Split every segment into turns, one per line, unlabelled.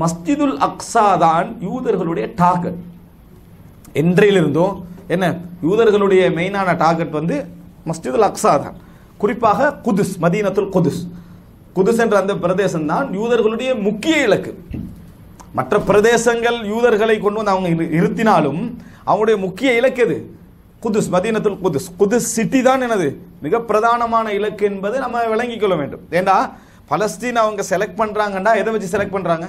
மஸ்ஜிதுல் அக்ஸா தான் யூதர்களுடைய டார்கெட். என்றையிலிருந்தும் என்ன யூதர்களுடைய மெயினான டார்கெட் வந்து மஸ்ஜிதுல் அக்ஸா தான். குறிப்பாக குதுஸ் மதீனத்துல் குதுஸ். குதுஸ் என்ற அந்த பிரதேசம் தான் யூதர்களுடைய முக்கிய இலக்கு. மற்ற பிரதேசங்கள் யூதர்களை கொண்டு வந்து அவங்க இரு- இருத்தினாலும் அவங்களுடைய முக்கிய இலக்கு எது? குதுஸ் மதீனத்துல் குதுஸ். குதுஸ் சிட்டி தான் எனது மிக பிரதானமான இலக்கு என்பது நம்ம விளங்கிக் கொள்ள வேண்டும். ஏண்டா பலஸ்தீன் அவங்க செலக்ட் பண்ணுறாங்கன்னா எதை வச்சு செலக்ட் பண்றாங்க?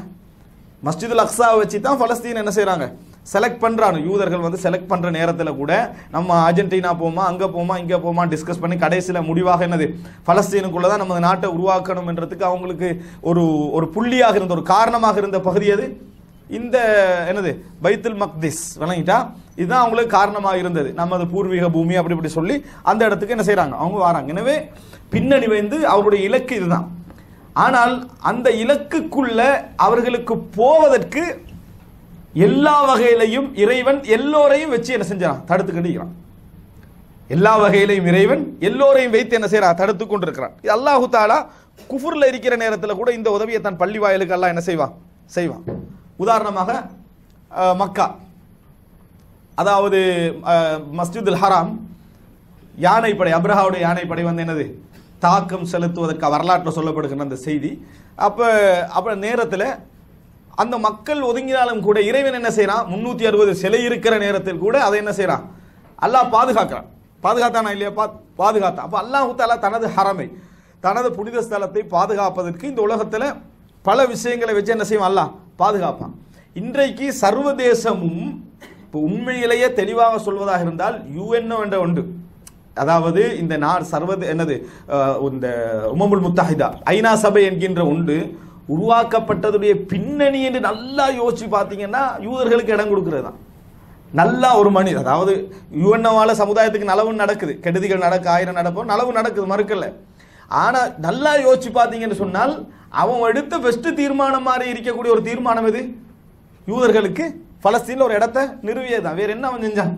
மஸ்ஜிதுல் அக்ஸாவை வச்சு தான் பலஸ்தீன் என்ன செய்கிறாங்க செலக்ட் பண்ணுறாங்க யூதர்கள் வந்து செலக்ட் பண்ணுற நேரத்தில் கூட நம்ம அர்ஜென்டினா போமா அங்கே போமா இங்கே போமா டிஸ்கஸ் பண்ணி கடைசியில முடிவாக என்னது? பலஸ்தீனுக்குள்ளே தான் நம்ம நாட்டை உருவாக்கணும்ன்றதுக்கு அவங்களுக்கு ஒரு ஒரு புள்ளியாக இருந்த ஒரு காரணமாக இருந்த பகுதி அது இந்த என்னது? பைத்துல் மக்திஸ். விளங்கிட்டா? இதுதான் அவங்களுக்கு காரணமாக இருந்தது. நமது பூர்வீக பூமி அப்படி இப்படி சொல்லி அந்த இடத்துக்கு என்ன செய்கிறாங்க அவங்க வராங்க. எனவே பின்னணி வந்து அவருடைய இலக்கு இதுதான். ஆனால் அந்த இலக்குக்குள்ள அவர்களுக்கு போவதற்கு எல்லா வகையிலையும் இறைவன் எல்லோரையும் வச்சு என்ன செஞ்சான்? தடுத்து கட்டிக்கிறான். எல்லா வகையிலையும் இறைவன் எல்லோரையும் வைத்து என்ன செய்யறான் தடுத்து கொண்டிருக்கிறான். இது அல்லாஹு தாலா குஃபுர்ல இருக்கிற நேரத்தில் கூட இந்த உதவியை தன் பள்ளி வாயிலுக்கு எல்லாம் என்ன செய்வான்? செய்வான். உதாரணமாக மக்கா. அதாவது மஸ்ஜிதுல் ஹராம் யானைப்படை அப்ரஹாவுடைய யானைப்படை வந்து என்னது? தாக்கம் செலுத்துவதற்கு வரலாற்றில் சொல்லப்படுகிற அந்த செய்தி. அப்போ அப்போ நேரத்தில் அந்த மக்கள் ஒதுங்கினாலும் கூட இறைவன் என்ன செய்கிறான் முந்நூற்றி அறுபது சிலை இருக்கிற நேரத்தில் கூட அதை என்ன செய்கிறான் அல்லாஹ் பாதுகாக்கிறான். பாதுகாத்தானா இல்லையா? பா பாதுகாத்தான். அப்போ அல்லாஹு தாலா தனது ஹரமை தனது புனித ஸ்தலத்தை பாதுகாப்பதற்கு இந்த உலகத்தில் பல விஷயங்களை வச்சு என்ன செய்வான்? அல்லாஹ் பாதுகாப்பான். இன்றைக்கு சர்வதேசமும் இப்போ உண்மையிலேயே தெளிவாக சொல்வதாக இருந்தால் யுஎன்ஓ என்ற ஒன்று. அதாவது இந்த நார் சர்வதே என்னது? இந்த உமமுல் முத்தாஹிதா. ஐநா சபை என்கின்ற ஒன்று உருவாக்கப்பட்டதுடைய பின்னணி என்று நல்லா யோசிச்சு பார்த்தீங்கன்னா யூதர்களுக்கு இடம் கொடுக்கறது தான். நல்லா ஒரு மனிதர் அதாவது யுஎன்ஓவால சமுதாயத்துக்கு நலவு நடக்குது. கெடுதிகள் நடக்க ஆயிரம் நடப்போம். நலவு நடக்குது மறுக்கல. ஆனால் நல்லா யோசிச்சு பார்த்தீங்கன்னு சொன்னால் அவன் எடுத்த பெஸ்ட் தீர்மானம் மாதிரி இருக்கக்கூடிய ஒரு தீர்மானம் இது யூதர்களுக்கு. பலஸ்தீனில் ஒரு இடத்த நிறுவியதான் வேற என்ன அவன் செஞ்சான்?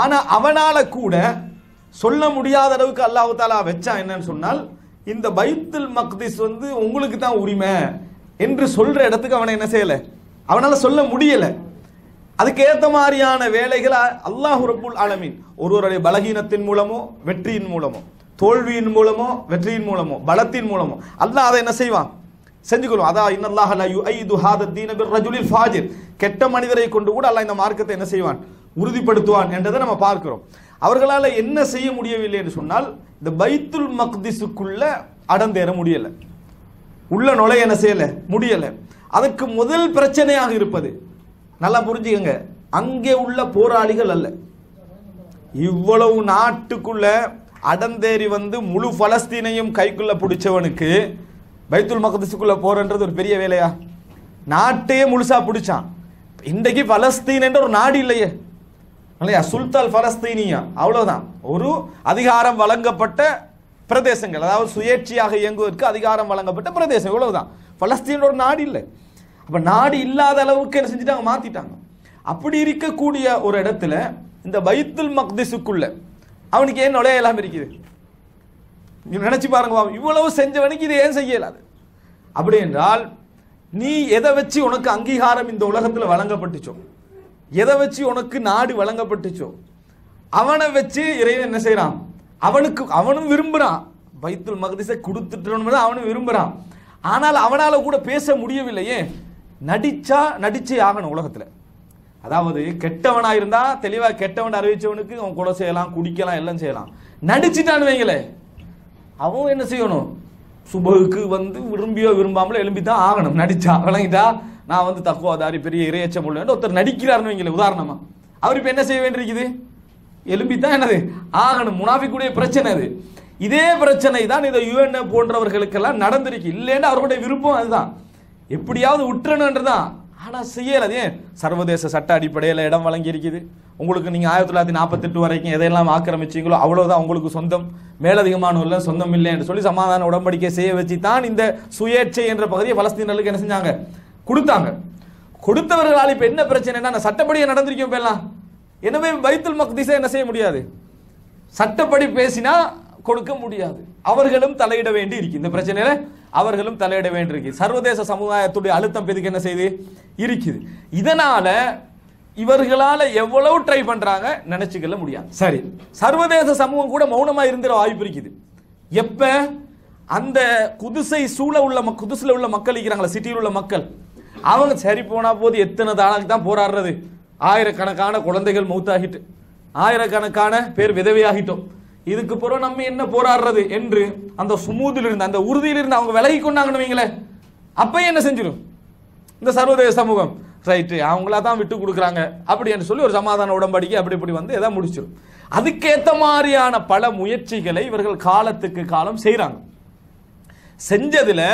ஆனால் அவனால கூட சொல்ல முடியாத அளவுக்கு அல்லாஹ் தாலா வச்சா என்னன்னு சொன்னால் இந்த பைத்துல் மக்திஸ் வந்து உங்களுக்கு தான் உரிமை என்று சொல்ற இடத்துக்கு அவனை என்ன செய்யலை? அவனால் சொல்ல முடியலை. அதுக்கு ஏத்த மாதிரியான வேலைகளை அல்லாஹ் ரப்புல் ஆலமீன் ஒருவருடைய பலகீனத்தின் மூலமோ வெற்றியின் மூலமோ தோல்வியின் மூலமோ வெற்றியின் மூலமோ பலத்தின் மூலமோ அல்லாஹ் அதை என்ன செய்வான்? செஞ்சு அதான் இன்னல்லாஹ் லா யுஐது ஹாத தீன ரஜுலில் ஃபாஜிர். கெட்ட மனிதரை கொண்டு கூட அல்லாஹ் இந்த மார்க்கத்தை என்ன செய்வான்? உறுதிப்படுத்துவான் என்றதை நம்ம பார்க்கிறோம். அவர்களால் என்ன செய்ய முடியவில்லை என்று சொன்னால் இந்த பைத்துல் மக்திஸுக்குள்ள அடந்தேற முடியல. உள்ள நுழைய என்ன செய்யல? முடியல. அதற்கு முதல் பிரச்சனையாக இருப்பது நல்லா புரிஞ்சுக்கங்க அங்கே உள்ள போராளிகள் அல்ல. இவ்வளவு நாட்டுக்குள்ள அடந்தேறி வந்து முழு பலஸ்தீனையும் கைக்குள்ள பிடிச்சவனுக்கு பைத்துல் மகதிசுக்குள்ள போறன்றது ஒரு பெரிய வேலையா? நாட்டையே முழுசா பிடிச்சான். இன்றைக்கு பலஸ்தீன் என்ற ஒரு நாடு இல்லையே. இல்லையா? சுல்தால் பலஸ்தீனியா. அவ்வளவுதான். ஒரு அதிகாரம் வழங்கப்பட்ட பிரதேசங்கள். அதாவது சுயேட்சையாக இயங்குவதற்கு அதிகாரம் வழங்கப்பட்ட பிரதேசம். இவ்வளவுதான். பலஸ்தீனோட ஒரு நாடு இல்லை. அப்ப நாடு இல்லாத அளவுக்கு என்ன செஞ்சுட்டாங்க? மாத்திட்டாங்க. அப்படி இருக்கக்கூடிய ஒரு இடத்துல இந்த பைத்துல் மக்திஸுக்குள்ள அவனுக்கு ஏன் நுழைய எல்லாம் இருக்குது? நீங்க நினைச்சு பாருங்க இவ்வளவு செஞ்சவனுக்கு இது ஏன் செய்யலாது அப்படி என்றால் நீ எதை வச்சு உனக்கு அங்கீகாரம் இந்த உலகத்தில் வழங்கப்பட்டுச்சோ? எதை வச்சு உனக்கு நாடு வழங்கப்பட்டுச்சோ? அவனை வச்சு இறைவன் என்ன செய்கிறான் அவனுக்கு அவனும் விரும்புறான். பைத்துல் மகதிசை கொடுத்துட்டு அவனும் விரும்புறான். ஆனால் அவனால கூட பேச முடியவில்லையே. நடிச்சா நடிச்சே ஆகணும் உலகத்துல. அதாவது கெட்டவனா இருந்தா தெளிவா கெட்டவன் அறிவிச்சவனுக்கு அவன் கொலை செய்யலாம் குடிக்கலாம் எல்லாம் செய்யலாம். நடிச்சிட்டான்னு வைங்களே. அவன் என்ன செய்யணும்? சுபகுக்கு வந்து விரும்பியோ விரும்பாமலோ எழும்பி தான் ஆகணும். நடிச்சா விளங்கிட்டா நான் வந்து தக்குவாதாரி பெரிய இரையச்சம் உள்ள ஒருத்தர் நடிக்கிறாருன்னு வைங்களேன் உதாரணமா. அவர் இப்போ என்ன செய்ய வேண்டியிருக்குது? எலும்பி தான் என்னது? ஆகணும். முனாஃபிக்குடைய பிரச்சனை அது. இதே பிரச்சனை தான் இதை யுஎன் போன்றவர்களுக்கெல்லாம் நடந்திருக்கு. இல்லைன்னு அவர்களுடைய விருப்பம் அதுதான். எப்படியாவது உற்றணுன்றதான் ஆனால் செய்யலை. ஏன்? சர்வதேச சட்ட அடிப்படையில் இடம் வழங்கி இருக்குது உங்களுக்கு நீங்கள் ஆயிரத்தி தொள்ளாயிரத்தி நாற்பத்தெட்டு வரைக்கும் எதையெல்லாம் ஆக்கிரமிச்சீங்களோ அவ்வளோதான் உங்களுக்கு சொந்தம். மேலதிகமானவர்கள் சொந்தம் இல்லை என்று சொல்லி சமாதான உடன்படிக்கை செய்ய வச்சு தான் இந்த சுயேட்சை என்ற பகுதியை பலஸ்தீனர்களுக்கு என்ன செஞ்சாங்க? கொடுத்தாங்க. கொடுத்தவர்களால் இப்ப என்ன பிரச்சனைனா நான் சட்டப்படியே நடந்திருக்கோம் இப்ப எனவே பைத்துல் மக்திஸை என்ன செய்ய முடியாது? சட்டப்படி பேசினா கொடுக்க முடியாது. அவர்களும் தலையிட வேண்டி இருக்கு. இந்த பிரச்சனையில அவர்களும் தலையிட வேண்டியிருக்கு சர்வதேச சமுதாயத்துடைய அழுத்தம் இதுக்கு என்ன செய்யுது இருக்குது. இதனால இவர்களால எவ்வளவு ட்ரை பண்றாங்க நினைச்சுக்கல முடியாது. சரி. சர்வதேச சமூகம் கூட மௌனமா இருந்துற வாய்ப்பு இருக்குது. எப்ப? அந்த குதிசை சூழ உள்ள மக்- குதிசுல உள்ள மக்கள் இருக்கிறாங்களா சிட்டியில் உள்ள மக்கள். அவங்க சரி போனா போது எத்தனை தாளுக்கு தான் போராடுறது? ஆயிரக்கணக்கான குழந்தைகள் மௌத்தாகிட்டு ஆயிரக்கணக்கான பேர் விதவையாகிட்டோம். இதுக்கு பிறகு நம்ம என்ன போராடுறது என்று அந்த சுமூதில் இருந்து அந்த உறுதியில் இருந்து அவங்க விலகி கொண்டாங்கன்னு வைங்களேன். அப்ப என்ன செஞ்சிடும் இந்த சர்வதேச சமூகம் ரைட்டு அவங்களா தான் விட்டு கொடுக்குறாங்க அப்படின்னு சொல்லி ஒரு சமாதான உடன்படிக்கை அப்படி இப்படி வந்து எதாவது முடிச்சிடும் அதுக்கேற்ற மாதிரியான பல முயற்சிகளை இவர்கள் காலத்துக்கு காலம் செய்கிறாங்க செஞ்சதில்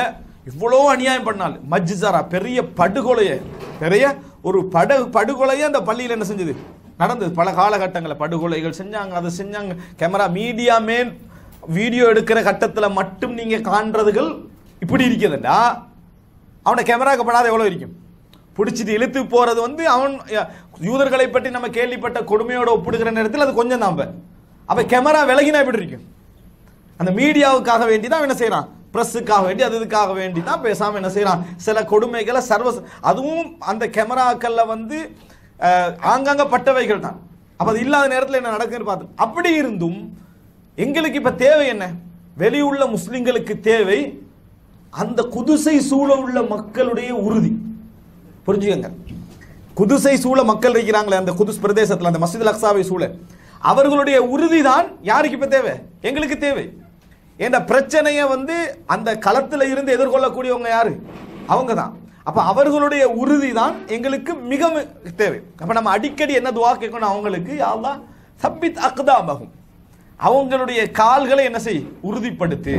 இவ்வளோ அநியாயம் பண்ணால் மஜ்ஜாரா பெரிய படுகொலையை பெரிய ஒரு படு படுகொலையை அந்த பள்ளியில் என்ன செஞ்சது? நடந்தது. பல காலகட்டங்களில் படுகொலைகள் செஞ்சாங்க அதை செஞ்சாங்க. கேமரா மீடியா மேன் வீடியோ எடுக்கிற கட்டத்தில் மட்டும் நீங்கள் காண்றதுகள் இப்படி இருக்கிறதுண்டா? அவனை கேமராக்கு படாத எவ்வளோ இருக்கும்? பிடிச்சிட்டு இழுத்து போகிறது வந்து அவன் யூதர்களை பற்றி நம்ம கேள்விப்பட்ட கொடுமையோட ஒப்பிடுகிற நேரத்தில் அது கொஞ்சம் தான் அப்போ கேமரா விலகினா எப்படி இருக்கும்? அந்த மீடியாவுக்காக வேண்டி தான் என்ன செய்கிறான் ப்ரெஸ்ஸுக்காக வேண்டி அது இதுக்காக வேண்டி தான் பேசாமல் என்ன செய்கிறான் சில கொடுமைகளை சர்வ அதுவும் அந்த கேமராக்களில் வந்து ஆங்காங்க பட்டவைகள் தான். அப்போ அது இல்லாத நேரத்தில் என்ன நடக்குன்னு பார்த்து அப்படி இருந்தும் எங்களுக்கு இப்போ தேவை என்ன? வெளியுள்ள முஸ்லிம்களுக்கு தேவை அந்த குதிசை சூழ உள்ள மக்களுடைய உறுதி. புரிஞ்சுக்கங்க. குதிசை சூழ மக்கள் இருக்கிறாங்களே அந்த குதுஸ் பிரதேசத்தில் அந்த மசித் அக்ஸாவை சூழ. அவர்களுடைய உறுதி தான் யாருக்கு இப்போ தேவை? எங்களுக்கு தேவை. என்ன பிரச்சனையை வந்து அந்த களத்தில் இருந்து எதிர்கொள்ளக்கூடியவங்க யாரு? அவங்க தான் அப்போ அவர்களுடைய உறுதி தான் எங்களுக்கு மிக தேவை. அப்போ நம்ம அடிக்கடி என்ன துவா கேட்கணும் அவங்களுக்கு? யாழ்லா சப்பித் அக்தாபகும் அவங்களுடைய கால்களை என்ன செய்? உறுதிப்படுத்து.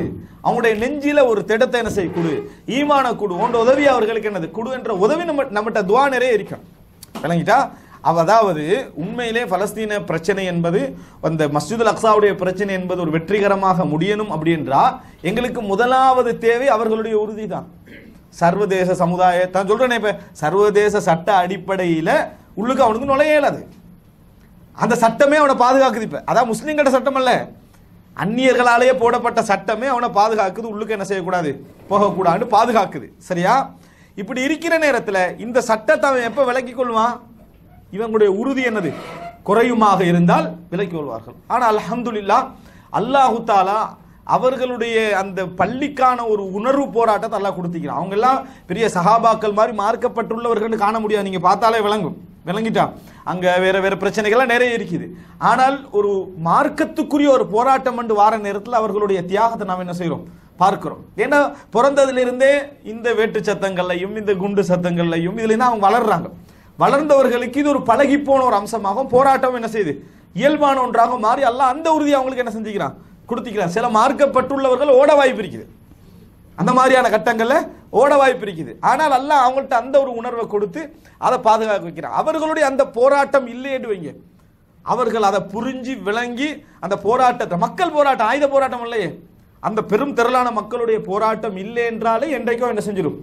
அவங்களுடைய நெஞ்சில ஒரு திடத்தை என்ன செய்? குடு. ஈமான குடு. உண்ட உதவி அவர்களுக்கு என்னது? குடு என்ற உதவி நம்ம நம்மகிட்ட துவா நிறைய இருக்கும் விளங்கிட்டா? அதாவது உண்மையிலே பலஸ்தீன பிரச்சனை என்பது அந்த மஸ்ஜிதுல் அக்ஸாவுடைய பிரச்சனை என்பது ஒரு வெற்றிகரமாக முடியணும் அப்படின்றா எங்களுக்கு முதலாவது தேவை அவர்களுடைய உறுதி தான் சர்வதேச சமுதாய தான் சொல்றேனே இப்ப சர்வதேச சட்ட அடிப்படையில உள்ளுக்கு அவனுக்கு நுழைய இயலாது அந்த சட்டமே அவனை பாதுகாக்குது இப்ப. அதான் முஸ்லீம்கிட்ட சட்டம் அல்ல அந்நியர்களாலேயே போடப்பட்ட சட்டமே அவனை பாதுகாக்குது உள்ளுக்கு என்ன செய்யக்கூடாது? போகக்கூடாதுன்னு பாதுகாக்குது. சரியா? இப்படி இருக்கிற நேரத்தில் இந்த சட்டத்தை அவன் எப்போ விளக்கி கொள்வான்? இவங்களுடைய உறுதி என்னது? குறையுமாக இருந்தால் விலக்கி கொள்வார்கள். ஆனால் அலமதுல்லா அல்லாஹு தாலா அவர்களுடைய அந்த பள்ளிக்கான ஒரு உணர்வு போராட்டத்தை எல்லாம் கொடுத்துக்கிறான். அவங்க எல்லாம் பெரிய சகாபாக்கள் மாதிரி மார்க்கப்பட்டுள்ளவர்கள் காண முடியாது. நீங்க பார்த்தாலே விளங்கும். விளங்கிட்டான் அங்க வேற வேற பிரச்சனைகள்லாம் நிறைய இருக்குது. ஆனால் ஒரு மார்க்கத்துக்குரிய ஒரு போராட்டம் என்று வார நேரத்தில் அவர்களுடைய தியாகத்தை நாம் என்ன செய்கிறோம்? பார்க்கிறோம். ஏன்னா பிறந்ததிலிருந்தே இந்த வேட்டு சத்தங்கள்லையும் இந்த குண்டு சத்தங்கள்லையும் இதுல இருந்து அவங்க வளர்றாங்க. வளர்ந்தவர்களுக்கு இது ஒரு பழகி போன ஒரு அம்சமாகவும் போராட்டம் என்ன செய்யுது இயல்பான ஒன்றாக மாறி எல்லாம் அந்த உறுதியை அவங்களுக்கு என்ன செஞ்சுக்கிறான்? கொடுத்துக்கிறான். சில மார்க்கப்பட்டுள்ளவர்கள் ஓட வாய்ப்பு இருக்குது. அந்த மாதிரியான கட்டங்களில் ஓட வாய்ப்பு இருக்குது. ஆனால் அல்லாஹ் அவங்கள்ட்ட அந்த ஒரு உணர்வை கொடுத்து அதை பாதுகாக்க வைக்கிறான். அவர்களுடைய அந்த போராட்டம் இல்லைன்னு வைங்க. அவர்கள் அதை புரிஞ்சு விளங்கி அந்த போராட்டத்தை மக்கள் போராட்டம் ஆயுத போராட்டம் இல்லையே. அந்த பெரும் திரளான மக்களுடைய போராட்டம் இல்லை என்றாலே என்றைக்கும் என்ன செஞ்சிடும்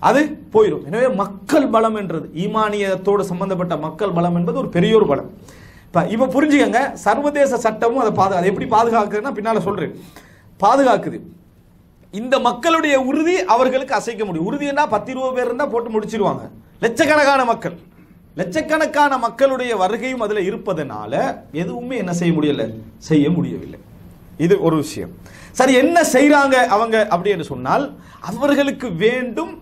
அது போயிடும் எனவே மக்கள் பலம் என்றது ஈமானியத்தோடு சம்பந்தப்பட்ட மக்கள் பலம் என்பது ஒரு பெரிய ஒரு பலம். இப்போ இப்போ புரிஞ்சுக்கங்க சர்வதேச சட்டமும் அதை பாதுகா அதை எப்படி பாதுகாக்குதுன்னா பின்னால் சொல்கிறேன் பாதுகாக்குது. இந்த மக்களுடைய உறுதி அவர்களுக்கு அசைக்க முடியும். உறுதினா பத்து இருபது பேர் இருந்தால் போட்டு முடிச்சிருவாங்க. லட்சக்கணக்கான மக்கள். லட்சக்கணக்கான மக்களுடைய வருகையும் அதில் இருப்பதனால எதுவுமே என்ன செய்ய முடியல? செய்ய முடியவில்லை. இது ஒரு விஷயம். சரி என்ன செய்கிறாங்க அவங்க அப்படின்னு சொன்னால் அவர்களுக்கு வேண்டும்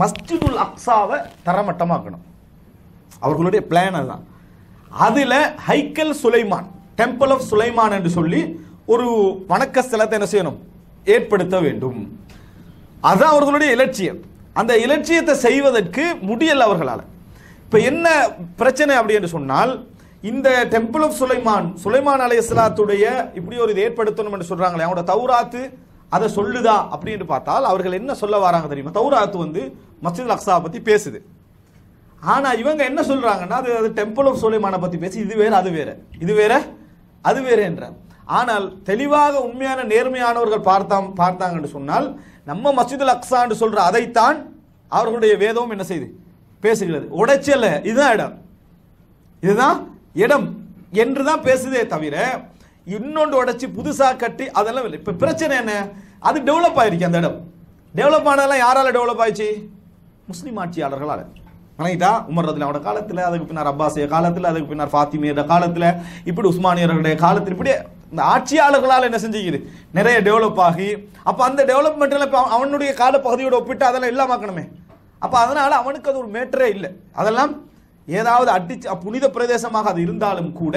மஸ்ஜிதுல் அக்ஸாவை தரமட்டமாக்கணும். அவர்களுடைய பிளான் அதுதான். அதில் Haikal Sulaiman temple of Sulaiman என்று சொல்லி ஒரு வணக்க ஸ்தலத்தை என்ன செய்யணும்? ஏற்படுத்த வேண்டும். அதுதான் அவர்களுடைய இலட்சியம். அந்த இலட்சியத்தை செய்வதற்கு முடியல அவர்களால். இப்போ என்ன பிரச்சனை அப்படி என்று சொன்னால் இந்த டெம்பிள் ஆஃப் சுலைமான் சுலைமான் அலைய இஸ்லாத்துடைய இப்படி ஒரு இது ஏற்படுத்தணும் என்று சொல்கிறாங்களே அவங்களோட தௌராத்து அதை சொல்லுதா அப்படின்னு பார்த்தால் அவர்கள் என்ன சொல்ல வராங்க தெரியுமா? தௌராத்து வந்து மஸ்ஜித் அக்ஸா பற்றி பேசுது. ஆனால் இவங்க என்ன சொல்கிறாங்கன்னா அது அது டெம்பிள் ஆஃப் சுலைமான பற்றி பேசி இது வேறு அது வேறு. இது வேறு அது வேற என்ற ஆனால் தெளிவாக உண்மையான நேர்மையானவர்கள் பார்த்தாம் பார்த்தாங்கன்னு சொன்னால் நம்ம மஸ்ஜிதுல் அக்ஸான்னு சொல்கிற அதைத்தான் அவர்களுடைய வேதமும் என்ன செய்யுது பேசுகிறது. உடைச்சல. இதுதான் இடம். இதுதான் இடம். என்று தான் பேசுதே தவிர இன்னொன்று உடைச்சி புதுசாக கட்டி அதெல்லாம் இல்லை. இப்போ பிரச்சனை என்ன? அது டெவலப் ஆயிருக்கு அந்த இடம். டெவலப் ஆனதெல்லாம் யாரால டெவலப் ஆயிடுச்சு? முஸ்லீம் ஆட்சியாளர்களால். வணங்கிட்டா உமர் ரதிலாவோட காலத்தில் அதுக்கு பின்னர் அப்பாசிய காலத்தில் அதுக்கு பின்னர் ஃபாத்திமியோட காலத்தில் இப்படி உஸ்மானியர்களுடைய காலத்தில் இப்படி இந்த ஆட்சியாளர்களால் என்ன செஞ்சுக்குது? நிறைய டெவலப் ஆகி அப்போ அந்த டெவலப்மெண்ட்டில் இப்போ அவனுடைய கால பகுதியோட ஒப்பிட்டு அதெல்லாம் இல்லாமக்கணுமே அப்போ அதனால் அவனுக்கு அது ஒரு மேட்டரே இல்லை. அதெல்லாம் ஏதாவது அடிச்சு புனித பிரதேசமாக அது இருந்தாலும் கூட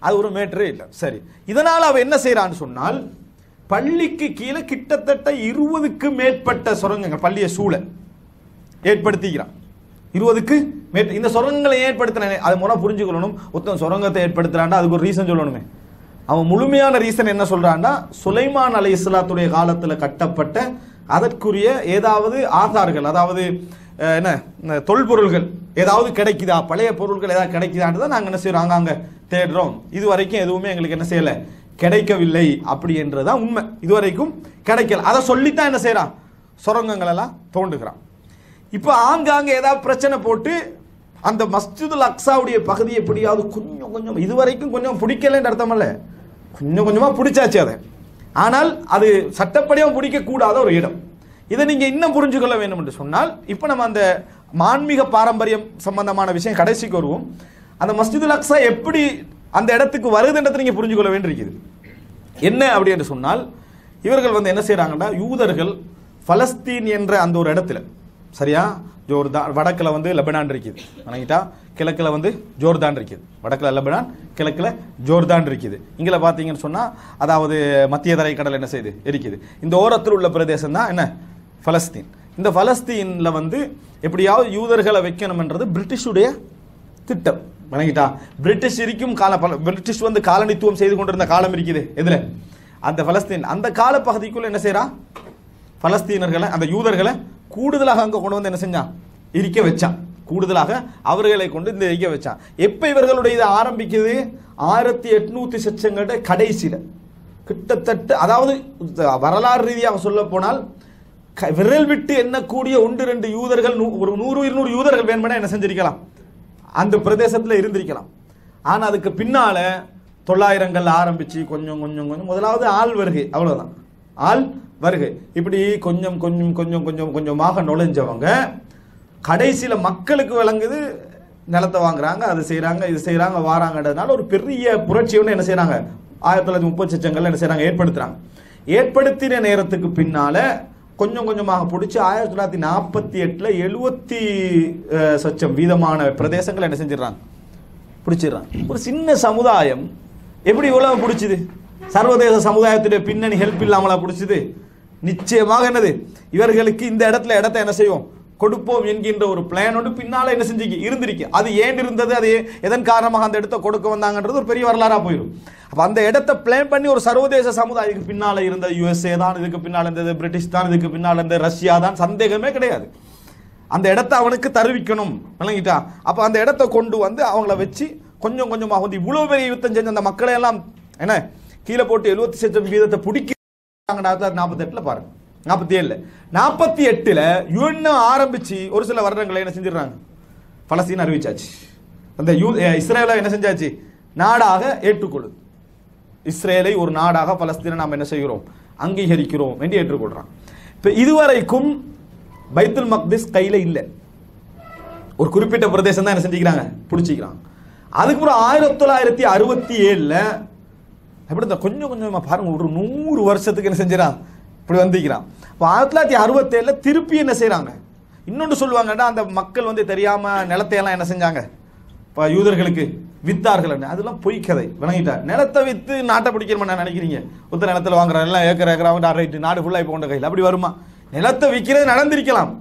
அது ஒரு மேட்டரே இல்லை. சரி. இதனால் அவன் என்ன செய்யறான்னு சொன்னால் பள்ளிக்கு கீழே கிட்டத்தட்ட இருபதுக்கு மேற்பட்ட சுரங்கங்கள் பள்ளியை சூழ ஏற்படுத்திக்கிறான். இருபதுக்கு மேற்ப இந்த சுரங்கங்களை ஏற்படுத்தின அது முறை புரிஞ்சுக்கொள்ளணும். ஒருத்தன் சுரங்கத்தை ஏற்படுத்துறான்டா அதுக்கு ஒரு ரீசன் சொல்லணுமே. அவன் முழுமையான ரீசன் என்ன சொல்றான்னா சுலைமான் அலை இஸ்லாத்துடைய காலத்தில் கட்டப்பட்ட அதற்குரிய ஏதாவது ஆதார்கள் அதாவது என்ன? இந்த தொல்பொருள்கள் ஏதாவது கிடைக்குதா? பழைய பொருட்கள் ஏதாவது கிடைக்குதான்னு தான் நாங்கள் என்ன செய்கிறோம் அங்க தேடுறோம். இது வரைக்கும் எதுவுமே எங்களுக்கு என்ன செய்யல. கிடைக்கவில்லை அப்படி என்றதுதான் உண்மை. இதுவரைக்கும் கிடைக்கல. அதை சொல்லித்தான் என்ன செய்கிறான் சுரங்கங்கள் எல்லாம் தோண்டுகிறான். இப்போ ஆங்காங்க ஏதாவது பிரச்சனை போட்டு அந்த மஸ்ஜிதுல் அக்ஸாவுடைய பகுதி எப்படியாவது கொஞ்சம் கொஞ்சம் இதுவரைக்கும் கொஞ்சம் பிடிக்கலன்னு அர்த்தமல்ல கொஞ்சம் கொஞ்சமாக பிடிச்சாச்சு அதை. ஆனால் அது சட்டப்படியாக பிடிக்கக்கூடாத ஒரு இடம். இதை நீங்க இன்னும் புரிஞ்சுக்கொள்ள வேண்டும் என்று சொன்னால் இப்போ நம்ம அந்த மான்மீக பாரம்பரியம் சம்பந்தமான விஷயம் கடைசிக்கு வருவோம். அந்த மஸ்ஜிதுல் அக்ஸா எப்படி அந்த இடத்துக்கு வருதுன்றதை நீங்க புரிஞ்சுக்கொள்ள வேண்டியிருக்குது. என்ன அப்படி என்று சொன்னால் இவர்கள் வந்து என்ன செய்கிறாங்கன்னா யூதர்கள் பலஸ்தீன் என்ற அந்த ஒரு இடத்துல சரியா? ஜோர்தான் வடக்கில் வந்து லெபனான் இருக்குது. வணங்கிட்டா? கிழக்கில் வந்து ஜோர்தான் இருக்குது. வடக்கில் லெபனான் கிழக்கில் ஜோர்தான் இருக்குது. இங்கே பார்த்தீங்கன்னு சொன்னால் அதாவது மத்திய தரைக்கடல் என்ன செய்யுது? இருக்குது. இந்த ஓரத்தில் உள்ள பிரதேசம் தான் என்ன? ஃபலஸ்தீன் இந்த ஃபலஸ்தீனில் வந்து எப்படியாவது யூதர்களை வைக்கணும்ன்றது பிரிட்டிஷுடைய திட்டம். வணங்கிட்டா? பிரிட்டிஷ் இருக்கும் கால பல- பிரிட்டிஷ் வந்து காலனித்துவம் செய்து கொண்டிருந்த காலம் இருக்குது. எதில்? அந்த பலஸ்தீன். அந்த கால பகுதிக்குள்ள என்ன செய்யறா பலஸ்தீனர்களை அந்த யூதர்களை கூடுதலாக அங்கே கொண்டு வந்து என்ன செஞ்சான் இருக்க வச்சான் கூடுதலாக அவர்களை கொண்டு இந்த இருக்க வச்சான் எப்போ இவர்களுடைய இதை ஆரம்பிக்குது? ஆயிரத்தி எட்நூத்தி செச்சங்கள்ட கடைசியில். கிட்டத்தட்ட அதாவது வரலாறு ரீதியாக சொல்ல போனால் விரல் விட்டு எண்ணக்கூடிய ஒன்று ரெண்டு யூதர்கள் நூ- ஒரு நூறு இருநூறு யூதர்கள் வேணுமெனா என்ன செஞ்சிருக்கலாம்? அந்த பிரதேசத்தில் இருந்திருக்கலாம். ஆனால் அதுக்கு பின்னால தொள்ளாயிரங்கள் ஆரம்பிச்சு கொஞ்சம் கொஞ்சம் கொஞ்சம் முதலாவது ஆள் வருகை அவ்வளவுதான். ஆள் வருகை. இப்படி கொஞ்சம் கொஞ்சம் கொஞ்சம் கொஞ்சம் கொஞ்சமாக நுழைஞ்சவங்க கடைசியில் மக்களுக்கு விளங்குது நிலத்தை வாங்குறாங்க அது செய்கிறாங்க இது செய்கிறாங்க வாராங்கன்றதுனால ஒரு பெரிய புரட்சி ஒன்று என்ன செய்கிறாங்க ஆயிரத்தி தொள்ளாயிரத்தி முப்பது சச்சங்கள்ல என்ன செய்கிறாங்க ஏற்படுத்துறாங்க. ஏற்படுத்தின நேரத்துக்கு பின்னால கொஞ்சம் கொஞ்சமாக பிடிச்சி ஆயிரத்தி தொள்ளாயிரத்தி நாற்பத்தி எட்டில் எழுபத்தி சச்சம் வீதமான பிரதேசங்கள் என்ன செஞ்சிடறாங்க? பிடிச்சிடுறாங்க. ஒரு சின்ன சமுதாயம் எப்படி இவ்வளவு பிடிச்சிது? சர்வதேச சமுதாயத்துடைய பின்னணி ஹெல்ப் இல்லாமலா பிடிச்சிது? நிச்சயமாக என்னது? இவர்களுக்கு இந்த இடத்துல இடத்த என்ன செய்வோம்? கொடுப்போம் என்கின்ற ஒரு பிளானோடு பின்னால் பின்னால என்ன செஞ்சு இருந்திருக்கு. அது ஏன் இருந்தது? அது எதன் காரணமாக அந்த இடத்த கொடுக்க வந்தாங்கன்றது ஒரு பெரிய வரலாறா போயிடும். அப்ப அந்த இடத்தை பிளான் பண்ணி ஒரு சர்வதேச சமுதாயத்துக்கு பின்னால இருந்த யுஎஸ்ஏ தான் இதுக்கு பின்னால் இருந்தது. பிரிட்டிஷ் தான் இதுக்கு பின்னால் இருந்த ரஷ்யா தான். சந்தேகமே கிடையாது. அந்த இடத்த அவனுக்கு தருவிக்கணும். விளங்கிட்டா? அப்ப அந்த இடத்த கொண்டு வந்து அவங்கள வச்சு கொஞ்சம் கொஞ்சமாக வந்து இவ்வளவு பெரிய யுத்தம் செஞ்ச அந்த மக்களை எல்லாம் என்ன? கீழே போட்டு எழுபத்தி சதவீதம் வீதத்தை பிடிக்க நாற்பத்தி எட்டுல பாருங்க. நாற்பத்தி ஏழுல. நாற்பத்தி எட்டுல யுஎன் ஆரம்பிச்சு ஒரு சில வருடங்களை என்ன செஞ்சிடுறாங்க? பலஸ்தீன் அறிவிச்சாச்சு. அந்த யூ இஸ்ரேலை என்ன செஞ்சாச்சு? நாடாக ஏற்றுக்கொள்ளுது. இஸ்ரேலை ஒரு நாடாக பலஸ்தீனை நாம் என்ன செய்கிறோம்? அங்கீகரிக்கிறோம் என்று ஏற்றுக்கொள்கிறான் இப்போ இதுவரைக்கும் பைத்துல் மக்திஸ் கையில் இல்லை. ஒரு குறிப்பிட்ட பிரதேசம் தான் என்ன செஞ்சுக்கிறாங்க? பிடிச்சிக்கிறாங்க. அதுக்கப்புறம் ஆயிரத்தி தொள்ளாயிரத்தி அறுபத்தி ஏழில் எப்படி இந்த கொஞ்சம் கொஞ்சமாக பாருங்கள் ஒரு நூறு வருஷத்துக்கு என்ன செஞ்சிடான் இப்படி வந்திக்கிறான் இப்போ ஆயிரத்தி தொள்ளாயிரத்தி அறுபத்தேழுல திருப்பி என்ன செய்கிறாங்க இன்னொன்று சொல்லுவாங்கன்னா அந்த மக்கள் வந்து தெரியாம நிலத்தையெல்லாம் என்ன செஞ்சாங்க? இப்போ யூதர்களுக்கு வித்தார்கள் அதெல்லாம் பொய் கதை. விளங்கிட்டா நிலத்தை வித்து நாட்டை பிடிக்கணுமா நான் நினைக்கிறீங்க? உத்த நிலத்துல வாங்குறாங்க எல்லாம் ஏக்கர் ஏக்கரா வந்து ரைட்டு நாடு ஃபுல்லாக இப்போ கொண்ட கையில். அப்படி வருமா? நிலத்தை விற்கிறது நடந்திருக்கலாம்.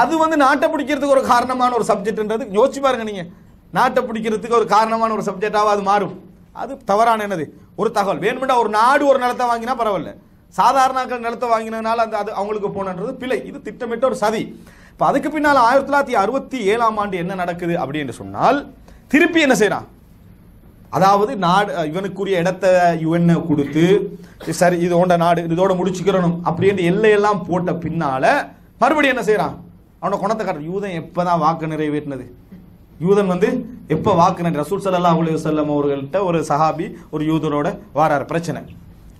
அது வந்து நாட்டை பிடிக்கிறதுக்கு ஒரு காரணமான ஒரு சப்ஜெக்ட்ன்றது யோசிச்சு பாருங்க நீங்கள் நாட்டை பிடிக்கிறதுக்கு ஒரு காரணமான ஒரு சப்ஜெக்டாக அது மாறும். அது தவறான என்னது? ஒரு தகவல். வேணுமெண்டா ஒரு நாடு ஒரு நிலத்தை வாங்கினா பரவாயில்ல. சாதாரணாக்கள் நிலத்தை வாங்கினதுனால அந்த அது அவங்களுக்கு போனன்றது பிழை. இது திட்டமிட்ட ஒரு சதி. இப்போ அதுக்கு பின்னால் ஆயிரத்தி தொள்ளாயிரத்தி அறுபத்தி ஏழாம் ஆண்டு என்ன நடக்குது அப்படின்னு சொன்னால் திருப்பி என்ன செய்யறான்? அதாவது நாடு இவனுக்குரிய இடத்த யுஎன் கொடுத்து சரி இதோட நாடு இதோட முடிச்சுக்கிறணும் அப்படின்னு எல்லையெல்லாம் போட்ட பின்னால மறுபடியும் என்ன செய்யறான்? அவனை குணத்தை காட்டுற யூதன் எப்பதான் வாக்கு நிறைவேற்றினது? யூதன் வந்து எப்ப வாக்கு நிறைவே ரசூல் சல்லா அலைஹி வல்லம் அவர்கள்ட்ட ஒரு சஹாபி ஒரு யூதரோட வாரார். பிரச்சனை.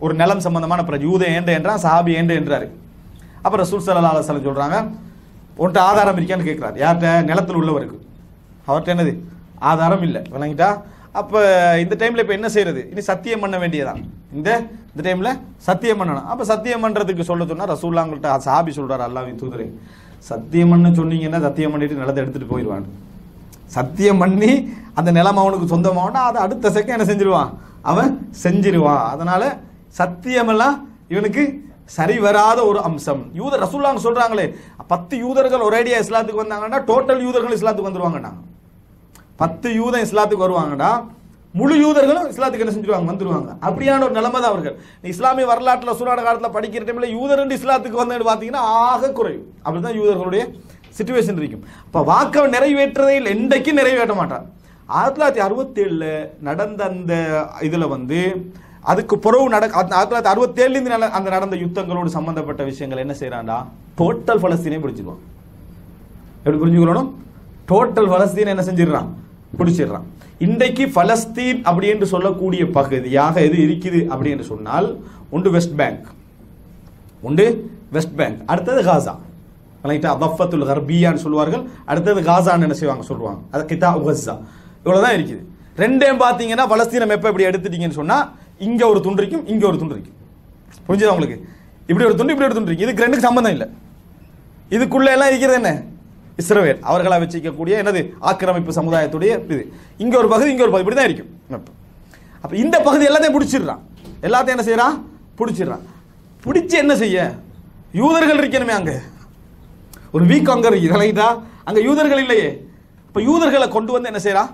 ஒரு நிலம் சம்பந்தமான பிரச்சனை யூத ஏண்டு என்றான் சஹாபி ஏண்டு என்றார். அப்ப ரசூல் சல்லா அலுவலம் சொல்கிறாங்க சொல்றாங்க உன்கிட்ட ஆதாரம் இருக்கான்னு கேட்குறாரு. யார்கிட்ட? நிலத்தில் உள்ளவருக்கு அவர்கிட்ட என்னது? ஆதாரம் இல்லை. விளங்கிட்டா? அப்போ இந்த டைமில் இப்போ என்ன செய்யறது இனி சத்தியம் பண்ண வேண்டியதான் இந்த இந்த டைமில் சத்தியம் பண்ணணும். அப்போ சத்தியம் பண்ணுறதுக்கு சொல்ல சொன்னால் ரசூல்லா உங்கள்கிட்ட சாபி சொல்கிறார் அல்லாவின் தூதரை சத்தியம் பண்ண சொன்னீங்கன்னா சத்தியம் பண்ணிட்டு நிலத்தை எடுத்துட்டு போயிடுவான் சத்தியம் பண்ணி அந்த நிலம் அவனுக்கு சொந்தமாகனா அதை அடுத்த செகண்ட் என்ன செஞ்சிருவான்? அவன் செஞ்சிருவான். அதனால சத்தியமெல்லாம் இவனுக்கு சரி வராத ஒரு அம்சம். யூதர் ரசூல்லாங்க சொல்றாங்களே பத்து யூதர்கள் ஒரேடியா இஸ்லாத்துக்கு வந்தாங்கன்னா டோட்டல் யூதர்கள் இஸ்லாத்துக்கு வந்துருவாங்கண்ணா. பத்து யூதன் இஸ்லாத்துக்கு வருவாங்கடா முழு யூதர்களும் இஸ்லாத்துக்கு என்ன செஞ்சிருவாங்க? வந்துருவாங்க. அப்படியான ஒரு நிலைமை தான் அவர்கள் இஸ்லாமிய வரலாற்றில் சூறான காலத்தில் படிக்கிற டைம்ல யூதர் இஸ்லாத்துக்கு வந்து பார்த்தீங்கன்னா ஆக குறையும். அப்படிதான் யூதர்களுடைய சுச்சுவேஷன் இருக்கும். அப்ப வாக்க இல்லை என்றைக்கும் நிறைவேற்ற மாட்டார் ஆயிரத்தி தொள்ளாயிரத்தி அறுபத்தேழில் நடந்த அந்த இதில் வந்து அதுக்கு புறவு நட ஆயிரத்தி தொள்ளாயிரத்தி அறுபத்தேழுலேருந்து நட- அந்த நடந்த யுத்தங்களோடு சம்பந்தப்பட்ட விஷயங்கள் என்ன செய்யறான்டா டோட்டல் ஃபலஸ்தீனே பிடிச்சிக்குவான் எப்படி புரிஞ்சுக்கணும் டோட்டல் பலஸ்தீன் என்ன செஞ்சிடறான்? பிடிச்சிடுறான். இன்றைக்கு பலஸ்தீன் அப்படி என்று சொல்லக்கூடிய பகுதியாக எது இருக்குது அப்படி என்று சொன்னால் ஒன்று வெஸ்ட் பேங்க் உண்டு வெஸ்ட் பேங்க் அடுத்தது காசா ரைட்டா தஃபத்துல் ஹர்பியான்னு சொல்லுவார்கள். அடுத்தது காசான்னு என்ன செய்வாங்க சொல்லுவாங்க. அது கிதா உகஸா இவ்வளவுதான் இருக்குது. ரெண்டையும் பார்த்தீங்கன்னா பலஸ்தீனம் எப்போ இப்படி எடுத்துட்டீங்கன்னு சொன்னால் இங்க ஒரு துண்டு இருக்கும் இங்க ஒரு துண்டு இருக்கும். புரிஞ்சுதா உங்களுக்கு? இப்படி ஒரு துண்டு இப்படி ஒரு துண்டு இருக்கு இதுக்கு ரெண்டுக்கு சம்பந்தம் இல்லை. இதுக்குள்ள எல்லாம் இருக்கிறது என்ன? இஸ்ரவேல். அவர்களா வச்சிக்கக்கூடிய என்னது? ஆக்கிரமிப்பு சமுதாயத்துடைய இது. இங்க ஒரு பகுதி இங்க ஒரு பகுதி. இப்படி தான் இருக்கும். அப்போ அப்ப இந்த பகுதி எல்லாத்தையும் பிடிச்சிடுறான். எல்லாத்தையும் என்ன செய்யறான்? பிடிச்சிடுறான். பிடிச்சு என்ன செய்ய? யூதர்கள் இருக்கணுமே அங்க. ஒரு வீக் அங்க இருக்கு. விளங்கிட்டா அங்க யூதர்கள் இல்லையே. இப்ப யூதர்களை கொண்டு வந்து என்ன செய்யறான்?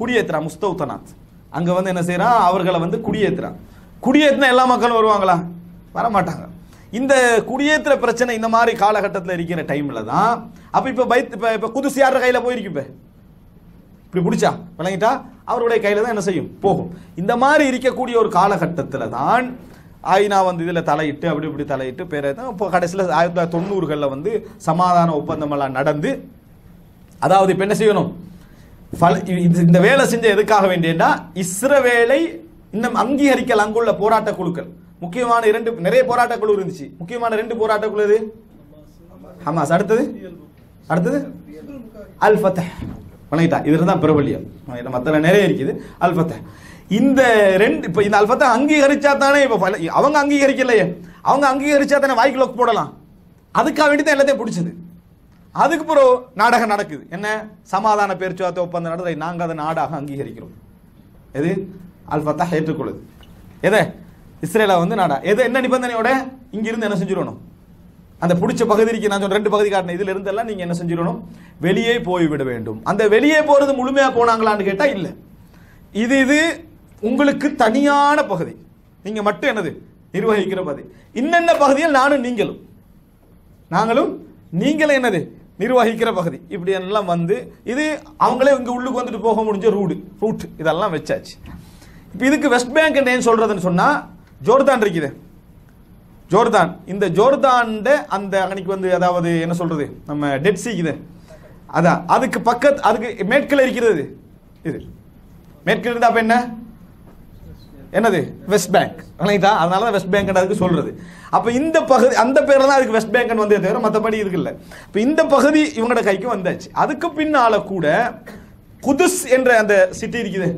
குடியேத்துறான். முஸ்தௌத்தனாத் அங்க வந்து என்ன செய்யறான் அவர்களை வந்து குடியேற்றுறான் குடியேற்றினா எல்லா மக்களும் வருவாங்களா? வர மாட்டாங்க இந்த குடியேற்றுற பிரச்சனை இந்த மாதிரி காலகட்டத்தில் இருக்கிற டைம்ல தான் அப்ப இப்ப பைத் இப்ப இப்ப குதுசு யார கையில போயிருக்கு இப்ப? இப்படி பிடிச்சா? விளங்கிட்டா? அவருடைய கையில தான் என்ன செய்யும்? போகும். இந்த மாதிரி இருக்கக்கூடிய ஒரு காலகட்டத்தில் தான் ஐநா வந்து இதில் தலையிட்டு அப்படி இப்படி தலையிட்டு பேர இப்போ கடைசியில் ஆயிரத்தி தொள்ளாயிரத்தி தொண்ணூறுகளில் வந்து சமாதான ஒப்பந்தமெல்லாம் நடந்து அதாவது இப்போ என்ன செய்யணும்? இந்த வேலை செஞ்ச எதுக்காக வேண்டியன்னா இஸ்ரவேலை இன்னும் அங்கீகரிக்கல் அங்குள்ள போராட்ட குழுக்கள். முக்கியமான இரண்டு நிறைய போராட்ட குழு இருந்துச்சு. முக்கியமான ரெண்டு போராட்ட குழு எது? ஹமாஸ். அடுத்தது? அடுத்தது? அல் ஃபத்தஹ் வணங்கிட்டா. இதுல தான் பிரபல்யம். மற்ற நிறைய இருக்குது. அல் இந்த ரெண்டு இப்போ இந்த அல்ஃபத்தை அங்கீகரிச்சா தானே இப்போ பல- அவங்க அங்கீகரிக்கலையே. அவங்க அங்கீகரிச்சா தானே வாய்க்கு லோக் போடலாம். அதுக்காக வேண்டி தான் எல்லாத்தையும் பிடிச்சது. அதுக்கு பிறகு நாடகம் நடக்குது. என்ன? சமாதான பேச்சுவார்த்தை ஒப்பந்தம் நடந்ததை நாங்கள் அதை நாடாக அங்கீகரிக்கிறோம். எது? அல் ஏற்றுக்கொள்ளுது. எதை? இஸ்ரேலை வந்து நாடா. எது? என்ன நிபந்தனையோட? இங்கிருந்து என்ன செஞ்சிடணும்? அந்த பிடிச்ச பகுதிக்கு நான் சொன்ன ரெண்டு பகுதி காட்டினேன் இதுல இருந்தெல்லாம் நீங்க என்ன செஞ்சிடணும்? வெளியே போய்விட வேண்டும். அந்த வெளியே போறது முழுமையா போனாங்களான்னு கேட்டா இல்ல. இது இது உங்களுக்கு தனியான பகுதி. நீங்க மட்டும் என்னது? நிர்வகிக்கிற பகுதி. இன்னென்ன பகுதியில் நானும் நீங்களும். நாங்களும் நீங்களும் என்னது? நிர்வகிக்கிற பகுதி. இப்படி எல்லாம் வந்து இது அவங்களே இங்கே உள்ளுக்கு வந்துட்டு போக முடிஞ்ச ரூடு ரூட் இதெல்லாம் வச்சாச்சு. இப்போ இதுக்கு வெஸ்ட் பேங்க் ஏன் சொல்றதுன்னு சொன்னா ஜோர்தான் இருக்குது. ஜோர்தான். இந்த ஜோர்தான்ட அந்த அன்னைக்கு வந்து அதாவது என்ன சொல்றது? நம்ம டெட் சீக்குது. அதான். அதுக்கு பக்கத்து அதுக்கு மேற்கில் இருக்கிறது இது. மேற்கில் இருந்தா அப்ப என்ன? என்னது? வெஸ்ட் பேங்க் விளங்கிட்டா அதனால தான் வெஸ்ட் பேங்க் அதுக்கு சொல்றது. அப்போ இந்த பகுதி அந்த பேரில் தான் அதுக்கு வெஸ்ட் பேங்க் வந்தே தவிர மற்றபடி இதுக்கு இப்போ இந்த பகுதி இவங்களோட கைக்கு வந்தாச்சு. அதுக்கு பின்னால் கூட குதுஸ் என்ற அந்த சிட்டி இருக்குது.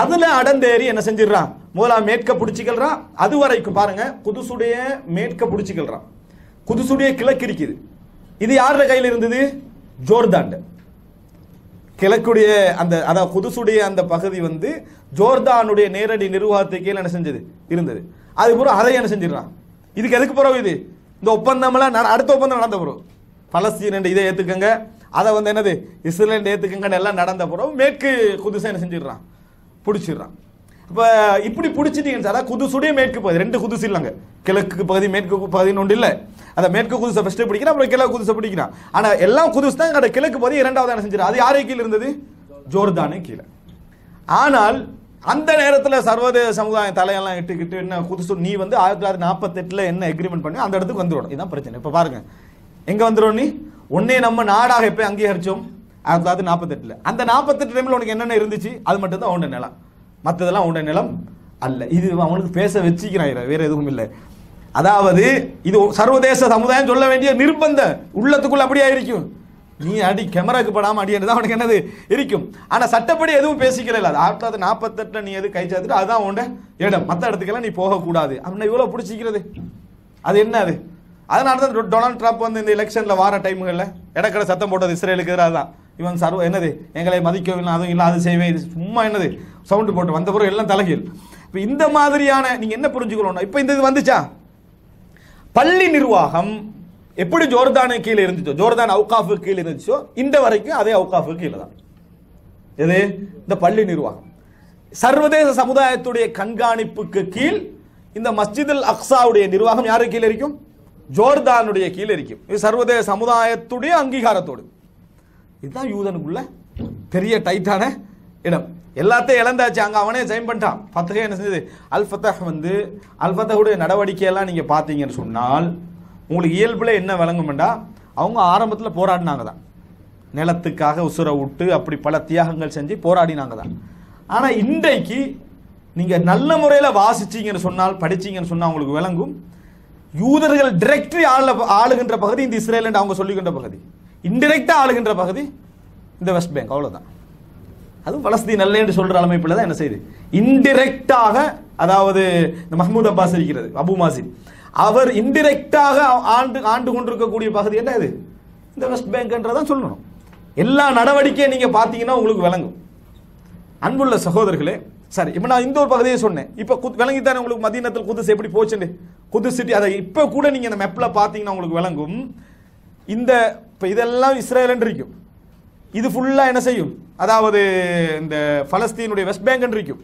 அதில் அடந்தேறி என்ன செஞ்சிடறான்? முதல்ல மேற்க பிடிச்சிக்கல்றான். அது வரைக்கும் பாருங்க குதுசுடைய மேற்க பிடிச்சிக்கல்றான். குதுசுடைய கிழக்கு இருக்குது. இது யாரோட கையில் இருந்தது? ஜோர்தாண்டு கிழக்குடைய அந்த அதாவது குதுசுடைய அந்த பகுதி வந்து ஜோர்தானுடைய நேரடி நிர்வாகத்துக்கு கீழே என்ன செஞ்சது? இருந்தது. அதுக்கப்புறம் அதை என்ன செஞ்சிடறான்? இதுக்கு எதுக்கு பிறகு இது? இந்த ஒப்பந்தம்லாம் நட- அடுத்த ஒப்பந்தம் நடந்த பிறகு. பலஸ்தீன் இதை ஏற்றுக்கங்க அதை வந்து என்னது? இஸ்ரேல் ஏற்றுக்கங்கன்னு எல்லாம் நடந்த பிறகு மேற்கு குதிசை என்ன செஞ்சிடுறான்? பிடிச்சிடுறான். இப்போ இப்படி பிடிச்சிட்டீங்கன்னு சார் குதுசுடைய மேற்கு பகுதி ரெண்டு குதுசு இல்லைங்க. கிழக்கு பகுதி மேற்கு பகுதின்னு ஒன்று இல்லை. அதை மேற்கு குதுசை ஃபஸ்ட்டு பிடிக்கிறான் அப்புறம் கிழக்கு குதுசை பிடிக்கிறான் ஆனால் எல்லாம் குதுசு தான் கடை கிழக்கு பகுதி இரண்டாவது என்ன செஞ்சிடும் அது யாரே கீழே இருந்தது? ஜோர்தானே கீழே. ஆனால் அந்த நேரத்தில் சர்வதேச சமுதாயம் தலையெல்லாம் இட்டுக்கிட்டு என்ன குதுசு நீ வந்து ஆயிரத்தி தொள்ளாயிரத்தி நாற்பத்தெட்டில் என்ன எக்ரிமெண்ட் பண்ணி அந்த இடத்துக்கு வந்துடணும் இதுதான் பிரச்சனை. இப்போ பாருங்க. எங்கே வந்துடும் நீ? உன்னே நம்ம நாடாக எப்போ அங்கீகரிச்சோம்? ஆயிரத்தி தொள்ளாயிரத்தி நாற்பத்தெட்டில் அந்த நாற்பத்தெட்டு டைமில் உனக்கு என்னென்ன இருந்துச்சு? அது மட்டும் தான் உன்னோட நிலம். மற்றதெல்லாம் உண்ட நிலம் அல்ல. இது அவனுக்கு பேச வச்சுக்கிறான் வேற எதுவும் இல்லை. அதாவது இது சர்வதேச சமுதாயம் சொல்ல வேண்டிய நிர்பந்த உள்ளத்துக்குள்ள அப்படியே இருக்கும் நீ அடி கேமராக்கு படாம அடி தான் அவனுக்கு என்னது? இருக்கும். ஆனா சட்டப்படி எதுவும் பேசிக்கிற இல்ல. ஆயிரத்தி தொள்ளாயிரத்தி நாற்பத்தெட்டுல நீ எது கை சேர்த்துட்டு அதுதான் உண்ட இடம். மத்த இடத்துக்கெல்லாம் நீ போகக்கூடாது. அவனை இவ்வளவு பிடிச்சிக்கிறது. அது என்ன அது? அதனால தான் டொனால்ட் ட்ரம்ப் வந்து இந்த எலெக்ஷன்ல வார டைமுகளில் இடக்கடை சத்தம் போட்டது இஸ்ரேலுக்கு எதிராக தான் இவன் சர்வ என்னது? எங்களை மதிக்கவில்லை அதுவும் இல்லை அது செய்வேன் இது சும்மா என்னது? சவுண்டு போட்டு வந்த பிறகு எல்லாம் தலைகீழ். இப்போ இந்த மாதிரியான நீங்க என்ன புரிஞ்சுக்கணும் இப்போ இந்த இது வந்துச்சா? பள்ளி நிர்வாகம் எப்படி ஜோர்தானு கீழே இருந்துச்சோ ஜோர்தான் அவுகாஃபு கீழே இருந்துச்சோ இந்த வரைக்கும் அதே அவுகாஃபு கீழே தான். எது? இந்த பள்ளி நிர்வாகம். சர்வதேச சமுதாயத்துடைய கண்காணிப்புக்கு கீழ் இந்த மஸ்ஜிதுல் அக்ஸாவுடைய நிர்வாகம் யாரு கீழே இருக்கும்? ஜோர்தானுடைய கீழே இருக்கும். இது சர்வதேச சமுதாயத்துடைய அங்கீகாரத்தோடு. இதுதான் யூதனுக்குள்ள பெரிய டைட்டான இடம். எல்லாத்தையும் இழந்தாச்சு. அங்கே அவனே ஜெயின் பண்ணிட்டான். ஃபத்தஹே என்ன செஞ்சது அல் ஃபத்தஹ் வந்து அல் ஃபத்தகுடைய நடவடிக்கையெல்லாம் நீங்கள் பார்த்தீங்கன்னு சொன்னால் உங்களுக்கு இயல்பில் என்ன விளங்கும்டா அவங்க ஆரம்பத்தில் போராடினாங்க தான் நிலத்துக்காக உசுர விட்டு அப்படி பல தியாகங்கள் செஞ்சு போராடினாங்க தான் ஆனால் இன்றைக்கு நீங்கள் நல்ல முறையில் வாசிச்சிங்கன்னு சொன்னால் படிச்சீங்கன்னு சொன்னால் உங்களுக்கு விளங்கும். யூதர்கள் டிரெக்ட்லி ஆள ஆளுகின்ற பகுதி இந்த இஸ்ரேல் அவங்க சொல்லுகின்ற பகுதி. இன்டெரக்டாக ஆளுகின்ற பகுதி இந்த வெஸ்ட் பேங்க் அவ்வளோதான் அதுவும் பலஸ்தீன் அல்ல என்று சொல்ற அமைப்பில் தான் என்ன செய்யுது? இன்டிரெக்டாக அதாவது இந்த மஹமூத் அப்பாஸ் இருக்கிறது அபு மாசின் அவர் இன்டிரெக்டாக ஆண்டு ஆண்டு கொண்டிருக்கக்கூடிய பகுதி என்ன இது? இந்த வெஸ்ட் பேங்க்ன்றதான் சொல்லணும். எல்லா நடவடிக்கையும் நீங்க பார்த்தீங்கன்னா உங்களுக்கு விளங்கும். அன்புள்ள சகோதரர்களே சரி இப்போ நான் இந்த ஒரு பகுதியை சொன்னேன். இப்போ குத் விளங்கித்தானே உங்களுக்கு மதியத்தில் குதிசு எப்படி போச்சுன்னு? குது சிட்டி அதை இப்போ கூட நீங்கள் இந்த மெப்பில் பார்த்தீங்கன்னா உங்களுக்கு விளங்கும். இந்த இப்போ இதெல்லாம் இஸ்ரேல் இருக்கும் இது ஃபுல்லாக என்ன செய்யும்? அதாவது இந்த பலஸ்தீனுடைய வெஸ்ட் பேங்க் இருக்கும்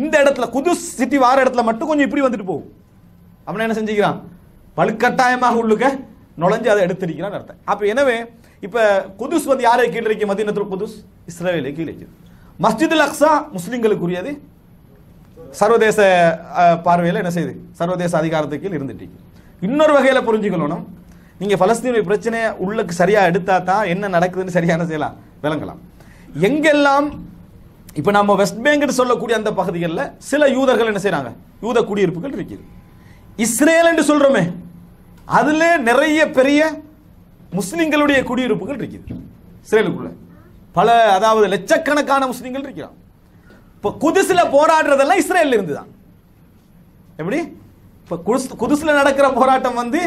இந்த இடத்துல குதுஸ் சிட்டி வார இடத்துல மட்டும் கொஞ்சம் இப்படி வந்துட்டு போகும். அவனை என்ன செஞ்சுக்கிறான்? வலுக்கட்டாயமாக உள்ளுக்க நுழைஞ்சு அதை எடுத்திருக்கிறான் அர்த்தம். அப்போ எனவே இப்போ குதுஸ் வந்து யாரை கீழே இருக்கு? மதீனத்தில் குதுஸ் இஸ்ரேலை கீழே இருக்குது மஸ்ஜிதுல் அக்ஸா முஸ்லீம்களுக்குரியது. சர்வதேச பார்வையில் என்ன செய்யுது? சர்வதேச அதிகாரத்துக்கு கீழ் இருந்துட்டு இன்னொரு வகையில் புரிஞ்சுக்கணும் நீங்கள் பலஸ்தீனுடைய பிரச்சனையை உள்ளுக்கு சரியாக எடுத்தா தான் என்ன நடக்குதுன்னு சரியான செய்யலாம். விளங்கலாம். எங்கெல்லாம் இப்போ நம்ம வெஸ்ட் பேங்க் சொல்லக்கூடிய அந்த பகுதிகளில் சில யூதர்கள் என்ன செய்கிறாங்க யூத குடியிருப்புகள் இருக்குது. இஸ்ரேல் என்று சொல்றோமே அதுல நிறைய பெரிய முஸ்லிம்களுடைய குடியிருப்புகள் இருக்குது. இஸ்ரேலுக்குள்ள. பல அதாவது லட்சக்கணக்கான முஸ்லிம்கள் இருக்கிறான் இப்போ குதிசில் போராடுறதெல்லாம் இஸ்ரேலில் இருந்து தான் எப்படி? இப்போ குதுஸ் குதுஸ்ல நடக்கிற போராட்டம் வந்து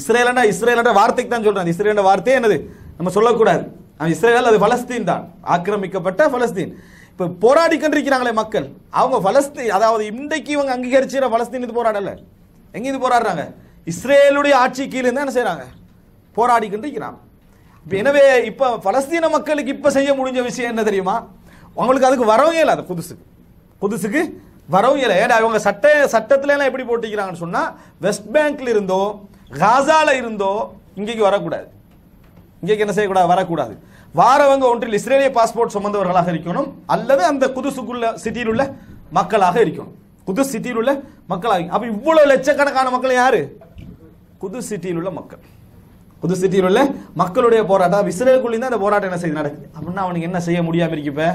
இஸ்ரேலண்டா இஸ்ரேலண்டா வார்த்தைக்கு தான் சொல்றேன் இஸ்ரேலண்ட வார்த்தையே என்னது? நம்ம சொல்லக்கூடாது. இஸ்ரேல் அது பலஸ்தீன் தான். ஆக்கிரமிக்கப்பட்ட பலஸ்தீன். இப்போ போராடி கொண்டிருக்கிறாங்களே மக்கள். அவங்க பலஸ்தீன் அதாவது இன்றைக்கு இவங்க அங்கீகரிச்சுற பலஸ்தீன் இது போராடல. எங்க இது போராடுறாங்க? இஸ்ரேலுடைய ஆட்சி கீழே தான் என்ன செய்கிறாங்க போராடி கொண்டிருக்கிறாங்க. எனவே இப்போ பலஸ்தீன மக்களுக்கு இப்போ செய்ய முடிஞ்ச விஷயம் என்ன தெரியுமா? அவங்களுக்கு அதுக்கு வரவும் அது புதுசுக்கு. புதுசுக்கு வரவும் இல்லை ஏன்னா இவங்க சட்ட சட்டத்துல எல்லாம் எப்படி போட்டிக்கிறாங்கன்னு சொன்னா வெஸ்ட் பேங்க்ல இருந்தோ காசால இருந்தோ இங்கேக்கு வரக்கூடாது. இங்கே என்ன செய்யக்கூடாது? வரக்கூடாது. வாரவங்க ஒன்றில் இஸ்ரேலிய பாஸ்போர்ட் சுமந்தவர்களாக இருக்கணும். அல்லது அந்த குதுசுக்குள்ள சிட்டியில் உள்ள மக்களாக இருக்கணும். குதுஸ் சிட்டியில் உள்ள மக்களாக அப்ப இவ்வளவு லட்சக்கணக்கான மக்கள் யாரு? குது சிட்டியில் உள்ள மக்கள். புது சிட்டியில் உள்ள மக்களுடைய போராட்டம். இஸ்ரேலுக்குள்ளே தான் அந்த போராட்டம் என்ன செய்து நடக்குது. அப்படின்னா அவனுக்கு என்ன செய்ய முடியாம இருக்கு இப்ப?